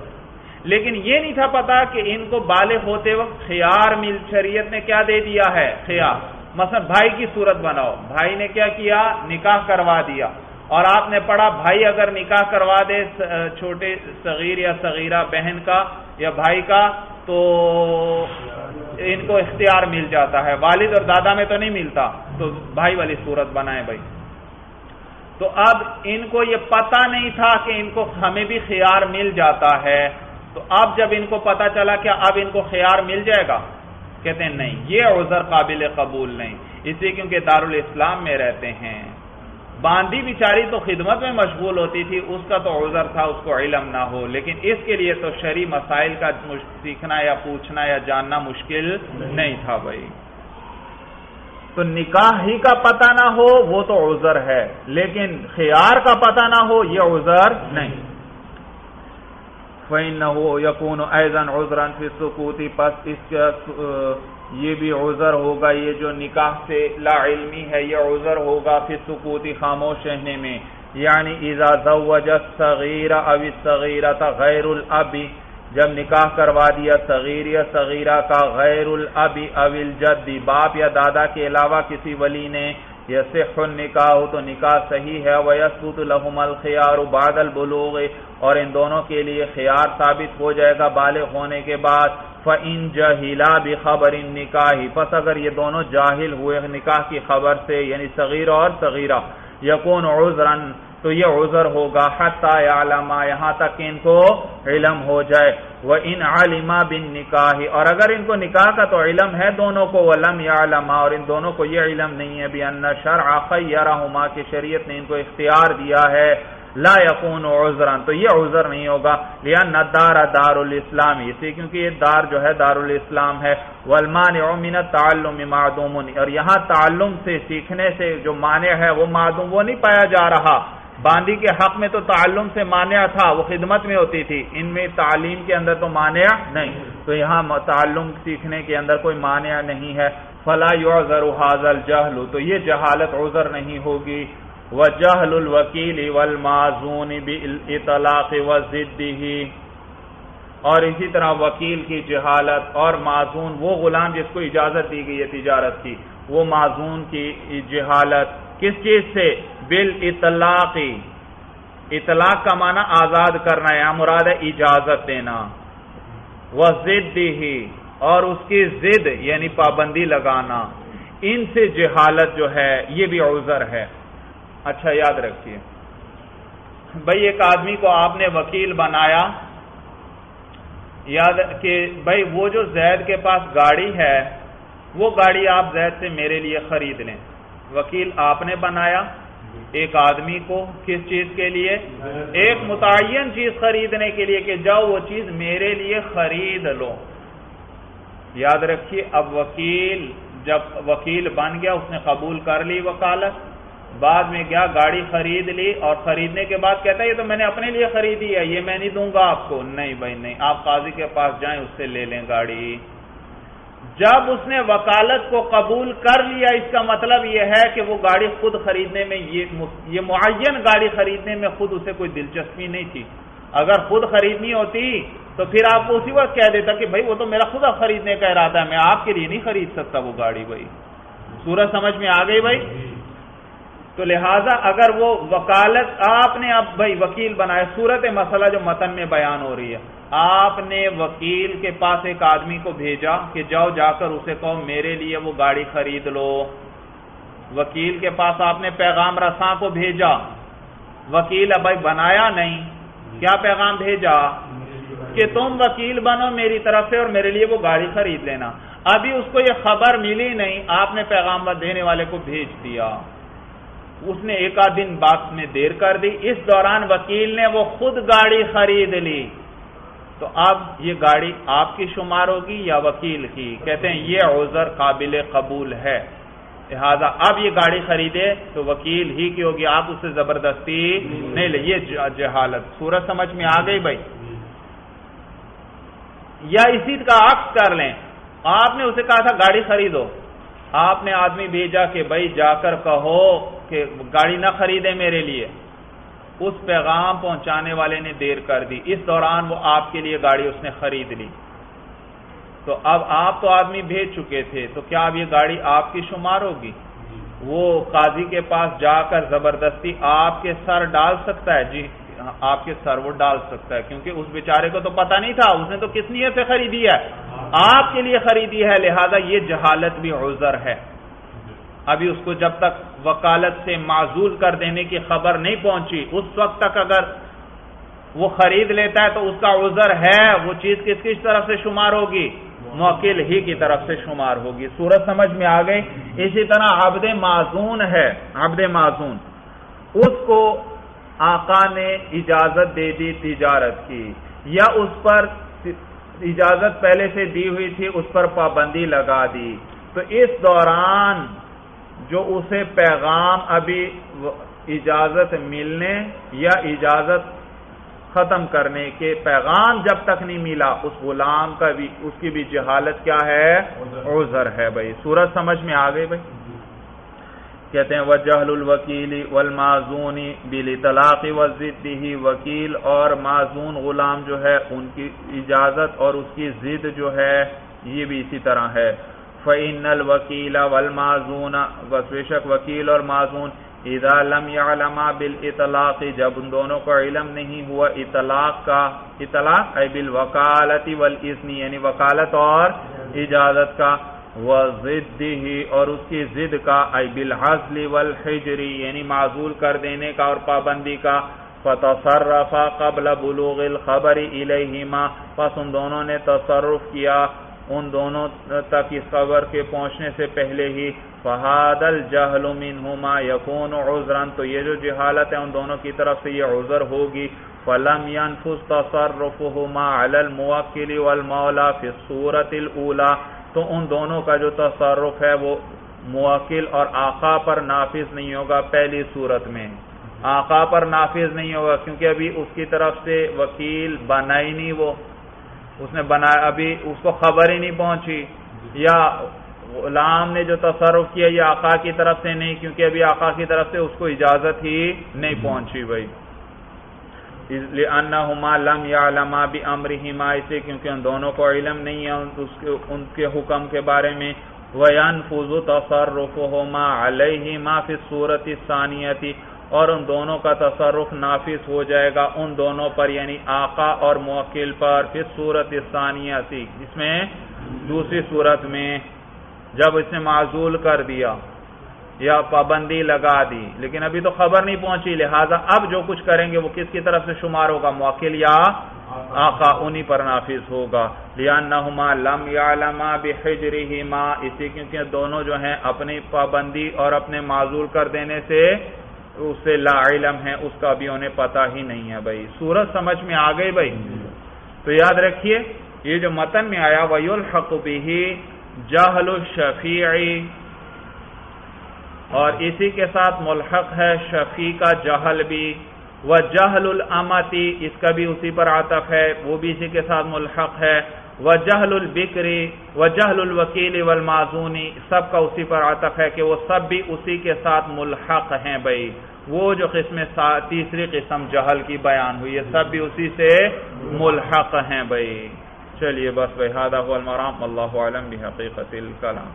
لیکن یہ نہیں تھا پتا کہ ان کو بالغ ہوتے وقت خیار مل، شریعت نے کیا دے دیا ہے؟ خیار۔ مثلا بھائی کی صورت بناؤ۔ بھائی نے کیا کیا؟ نکاح کروا دیا۔ اور آپ نے پڑھا، بھائی اگر نکاح کروا دے چھوٹے صغیر یا صغیرہ بہن کا یا بھائی کا، تو ان کو اختیار مل جاتا ہے۔ والد اور دادا میں تو نہیں ملتا۔ تو بھائی والی صورت بنائے بھائی۔ تو اب ان کو یہ پتا نہیں تھا کہ ان کو ہمیں بھی خیار مل جاتا ہے۔ تو اب جب ان کو پتا چلا کہ اب ان کو خیار مل جائے گا، کہتے ہیں نہیں، یہ عذر قابل قبول نہیں۔ اس لیے کیونکہ دارالاسلام میں رہتے ہیں۔ باندی بیچاری تو خدمت میں مشغول ہوتی تھی، اس کا تو عذر تھا، اس کو علم نہ ہو۔ لیکن اس کے لیے تو شرع مسائل کا سیکھنا یا پوچھنا یا جاننا مشکل نہیں تھا بھائی۔ تو نکاح ہی کا پتہ نہ ہو، وہ تو عذر ہے۔ لیکن خیار کا پتہ نہ ہو، یہ عذر نہیں۔ فَإِنَّهُ يَكُونُ أَيْضًا عُذْرًا فِي السُّكُوتِ پس اس یہ بھی عذر ہوگا، یہ جو نکاح سے لا علمی ہے، یہ عذر ہوگا فی السکوتی خاموش رہنے میں۔ یعنی اذا زوج الصغیر او الصغیرہ غیر الاب، جب نکاح کروا دیا صغیر یا صغیرہ کا غیر الاب او الجد، باپ یا دادا کے علاوہ کسی ولی نے یصح النکاح، تو نکاح صحیح ہے۔ ویسقط لهم الخيار بعد البلوغ، اور ان دونوں کے لیے خیار ثابت ہو جائے گا بالغ ہونے کے بعد۔ فَإِن جَهِلَا بِخَبَرٍ نِكَاهِ پس اگر یہ دونوں جاہل ہوئے نکاح کی خبر سے یعنی صغیر اور صغیرہ، یکون عذرا، تو یہ عذر ہوگا، حتی یعلما یہاں تک ان کو علم ہو جائے۔ وَإِنْ عَلِمَا بِالنِّكَاهِ اور اگر ان کو نکاح کا تو علم ہے دونوں کو، وَلَمْ يَعْلَمَا اور ان دونوں کو یہ علم نہیں ہے، بِأَنَّ شَرْعَ خَيَّرَهُمَا، کہ شریعت نے ان کو اختیار دیا ہے۔ لا یقون عذرا تو یہ عذر نہیں ہوگا لیا دار دار الاسلام اسی کیونکہ یہ دار جو ہے دار الاسلام ہے، والمانع من التعلم معدوم، اور یہاں تعلم سے، سیکھنے سے جو مانع ہے، وہ معدوم، وہ نہیں پایا جا رہا۔ باندی کے حق میں تو تعلم سے مانع تھا، وہ خدمت میں ہوتی تھی، ان میں تعلیم کے اندر تو مانع نہیں۔ تو یہاں تعلم سیکھنے کے اندر کوئی مانع نہیں ہے۔ فلا یعذر هذا الجهل، تو یہ جہالت عذر نہیں ہوگی۔ وجہل الوکیل والمازون بالاطلاق وزده اور اسی طرح وکیل کی جہالت اور معذون وہ غلام جس کو اجازت دی گئی ہے تجارت کی، وہ معذون کی جہالت. کس چیز سے؟ بالاطلاق اطلاق کا معنی آزاد کرنا یا مراد اجازت دینا. وزده اور اس کی زد یعنی پابندی لگانا. ان سے جہالت جو ہے، یہ بھی عذر ہے. اچھا یاد رکھیے۔ بھائی، ایک آدمی کو آپ نے وکیل بنایا۔ یاد کہ بھائی، وہ جو زید کے پاس گاڑی ہے، وہ گاڑی آپ زید سے میرے لیے خرید لیں۔ وکیل آپ نے بنایا۔ ایک آدمی کو کس چیز کے لیے؟ ایک متعین چیز خریدنے کے لیے کہ جاؤ، وہ چیز میرے لیے خرید لو۔ یاد رکھیے، اب وکیل جب وکیل بن گیا، اس نے قبول کر لی وکالت۔ بعد میں گیا گاڑی خرید لی اور خریدنے کے بعد کہتا ہے، یہ تو میں نے اپنے لیے خریدی ہے، یہ میں نہیں دوں گا آپ کو۔ نہیں بھائی، نہیں، آپ قاضی کے پاس جائیں، اس سے لے لیں گاڑی۔ جب اس نے وکالت کو قبول کر لیا، اس کا مطلب یہ ہے کہ وہ گاڑی خود خریدنے میں، یہ معین گاڑی خریدنے میں خود اسے کوئی دلچسپی نہیں تھی۔ اگر خود خریدنی ہوتی تو پھر آپ کو اسی وقت کہہ دیتا کہ بھائی، وہ تو میرا خود خریدنے کا ارادہ ہے، میں آپ کے لیے نہیں خرید سکتا وہ گاڑی بھائی۔ سورج سمجھ میں آ گئی بھائی؟ تو لہٰذا اگر وہ وکالت آپ نے اب بھائی وکیل بنایا صورت مسئلہ جو متن میں بیان ہو رہی ہے، آپ نے وکیل کے پاس ایک آدمی کو بھیجا کہ جاؤ جا کر اسے کہو، میرے لیے وہ گاڑی خرید لو۔ وکیل کے پاس آپ نے پیغام رساں کو بھیجا۔ وکیل ابھی بنایا نہیں، کیا پیغام بھیجا؟ کہ تم وکیل بنو میری طرف سے اور میرے لیے وہ گاڑی خرید لینا۔ ابھی اس کو یہ خبر ملی نہیں، آپ نے پیغام دینے والے کو بھیج دیا۔ اس نے ایک آدھ دن بات میں دیر کر دی۔ اس دوران وکیل نے وہ خود گاڑی خرید لی۔ تو اب یہ گاڑی آپ کی شمار ہوگی یا وکیل کی؟ کہتے ہیں یہ عذر قابل قبول ہے۔ لہذا اب یہ گاڑی خریدے تو وکیل ہی کی ہوگی۔ آپ اسے زبردستی نہیں لے۔ یہ جہالت۔ سورج سمجھ میں آ گئی بھائی۔ یا اسی کا عکس کر لیں۔ آپ نے اسے کہا تھا گاڑی خریدو۔ آپ نے آدمی بھیجا کہ بھائی جا کر کہو کہ گاڑی نہ خریدے میرے لیے۔ اس پیغام پہنچانے والے نے دیر کر دی۔ اس دوران وہ آپ کے لیے گاڑی اس نے خرید لی۔ تو اب آپ تو آدمی بھیج چکے تھے، تو کیا اب یہ گاڑی آپ کی شمار ہوگی؟ وہ قاضی کے پاس جا کر زبردستی آپ کے سر ڈال سکتا ہے؟ جی۔ آپ کے سر وہ ڈال سکتا ہے، کیونکہ اس بیچارے کو تو پتا نہیں تھا، اس نے تو کس نیت سے خریدی ہے؟ آپ کے لیے خریدی ہے، لہذا یہ جہالت بھی عذر ہے۔ ابھی اس کو جب تک وکالت سے معذول کر دینے کی خبر نہیں پہنچی، اس وقت تک اگر وہ خرید لیتا ہے تو اس کا عذر ہے، وہ چیز کس کس طرف سے شمار ہوگی؟ موکل ہی کی طرف سے شمار ہوگی۔ صورت سمجھ میں آ گئی؟ اسی طرح عبد معذون ہے، عبد معذون، اس کو آقا نے اجازت دے دی تجارت کی یا اس پر اجازت پہلے سے دی ہوئی تھی اس پر پابندی لگا دی۔ تو اس دوران جو اسے پیغام ابھی اجازت ملنے یا اجازت ختم کرنے کے پیغام جب تک نہیں ملا اس غلام کا بھی اس کی بھی جہالت کیا ہے؟ عذر۔ ہے بھائی۔ سورج سمجھ میں آ گئی بھائی؟ کہتے ہیں، وجہل الوکیل والمازونی بلی طلاق وزدی وکیل اور معذون غلام جو ہے، ان کی اجازت اور اس کی ضد جو ہے، یہ بھی اسی طرح ہے۔ فعین الوکیل والمازون بس بے شک وکیل اور معذون اذا لم يعلما بالاطلاق جب ان دونوں کو علم نہیں ہوا اطلاق کا، اطلاق ای بالوکالت والاذن یعنی وکالت اور اجازت کا۔ وضدہ اور اس کی ضد کا ای بالحزل والحجری یعنی معذول کر دینے کا اور پابندی کا۔ فتصرف قبل بلوغ الخبر الیہما پس ان دونوں نے تصرف کیا۔ ان دونوں تک اس خبر کے پہنچنے سے پہلے ہی۔ فہاد الجہل منہما یکون عذرا، تو یہ جو جہالت ہے، ان دونوں کی طرف سے یہ عذر ہوگی۔ فلم ينفذ تصرفهما على الموکل والمولا فی الصورت الاولى تو ان دونوں کا جو تصرف ہے وہ موکل اور آقا پر نافذ نہیں ہوگا پہلی صورت میں۔ آقا پر نافذ نہیں ہوگا کیونکہ ابھی اس کی طرف سے وکیل بنائی نہیں وہ۔ اس نے بنایا ابھی اس کو خبر ہی نہیں پہنچی۔ یا غلام نے جو تصرف کیا یہ آقا کی طرف سے نہیں، کیونکہ ابھی آقا کی طرف سے اس کو اجازت ہی نہیں پہنچی بھائی۔ لِأَنَّهُمَا لَمْ يَعْلَمَا بِأَمْرِهِمَا اسے کیونکہ ان دونوں کو علم نہیں ہے، ان کے حکم کے بارے میں، وَيَنْفُذُ تَصَرُّفُهُمَا عَلَيْهِمَا فِي الصُّورَةِ الثَّانِيَةِ، اور ان دونوں کا تصرف نافذ ہو جائے گا ان دونوں پر یعنی آقا اور موکل پر پھر صورت ثانیہ اس میں، دوسری صورت میں، جب اس نے معذول کر دیا۔ یا پابندی لگا دی۔ لیکن ابھی تو خبر نہیں پہنچی، لہذا اب جو کچھ کریں گے وہ کس کی طرف سے شمار ہوگا؟ موکل یا آقا انہی پر نافذ ہوگا۔ لِأَنَّهُمَا لَمْ يَعْلَمَا بِحِجْرِهِمَا۔ اسی کیونکہ دونوں جو ہیں اپنی پابندی اور اپنے معذول کر دینے سے اسے لا علم ہے اس کا بھی انہیں پتا ہی نہیں ہے بھائی۔ سورج سمجھ میں آ گئی بھائی۔ تو یاد رکھیے، یہ جو متن میں آیا، وَيُلْحَقُ بِهِ جَهْلُ الشَّفِيعِ اور اسی کے ساتھ ملحق ہے شفیع کا جہل بھی وہ جہل الامتی اس کا بھی اسی پر عطف ہے، وہ بھی اسی کے ساتھ ملحق ہے وہ جہل البکری و جہل الوکیل والمازونی سب کا اسی پر عطف ہے کہ وہ سب بھی اسی کے ساتھ ملحق ہیں بھائی۔ وہ جو قسم تیسری قسم جہل کی بیان ہوئی ہے، سب بھی اسی سے ملحق ہیں بھائی۔ چلیے بس بھائی المرام اللہ علم بحقیقت الکلام۔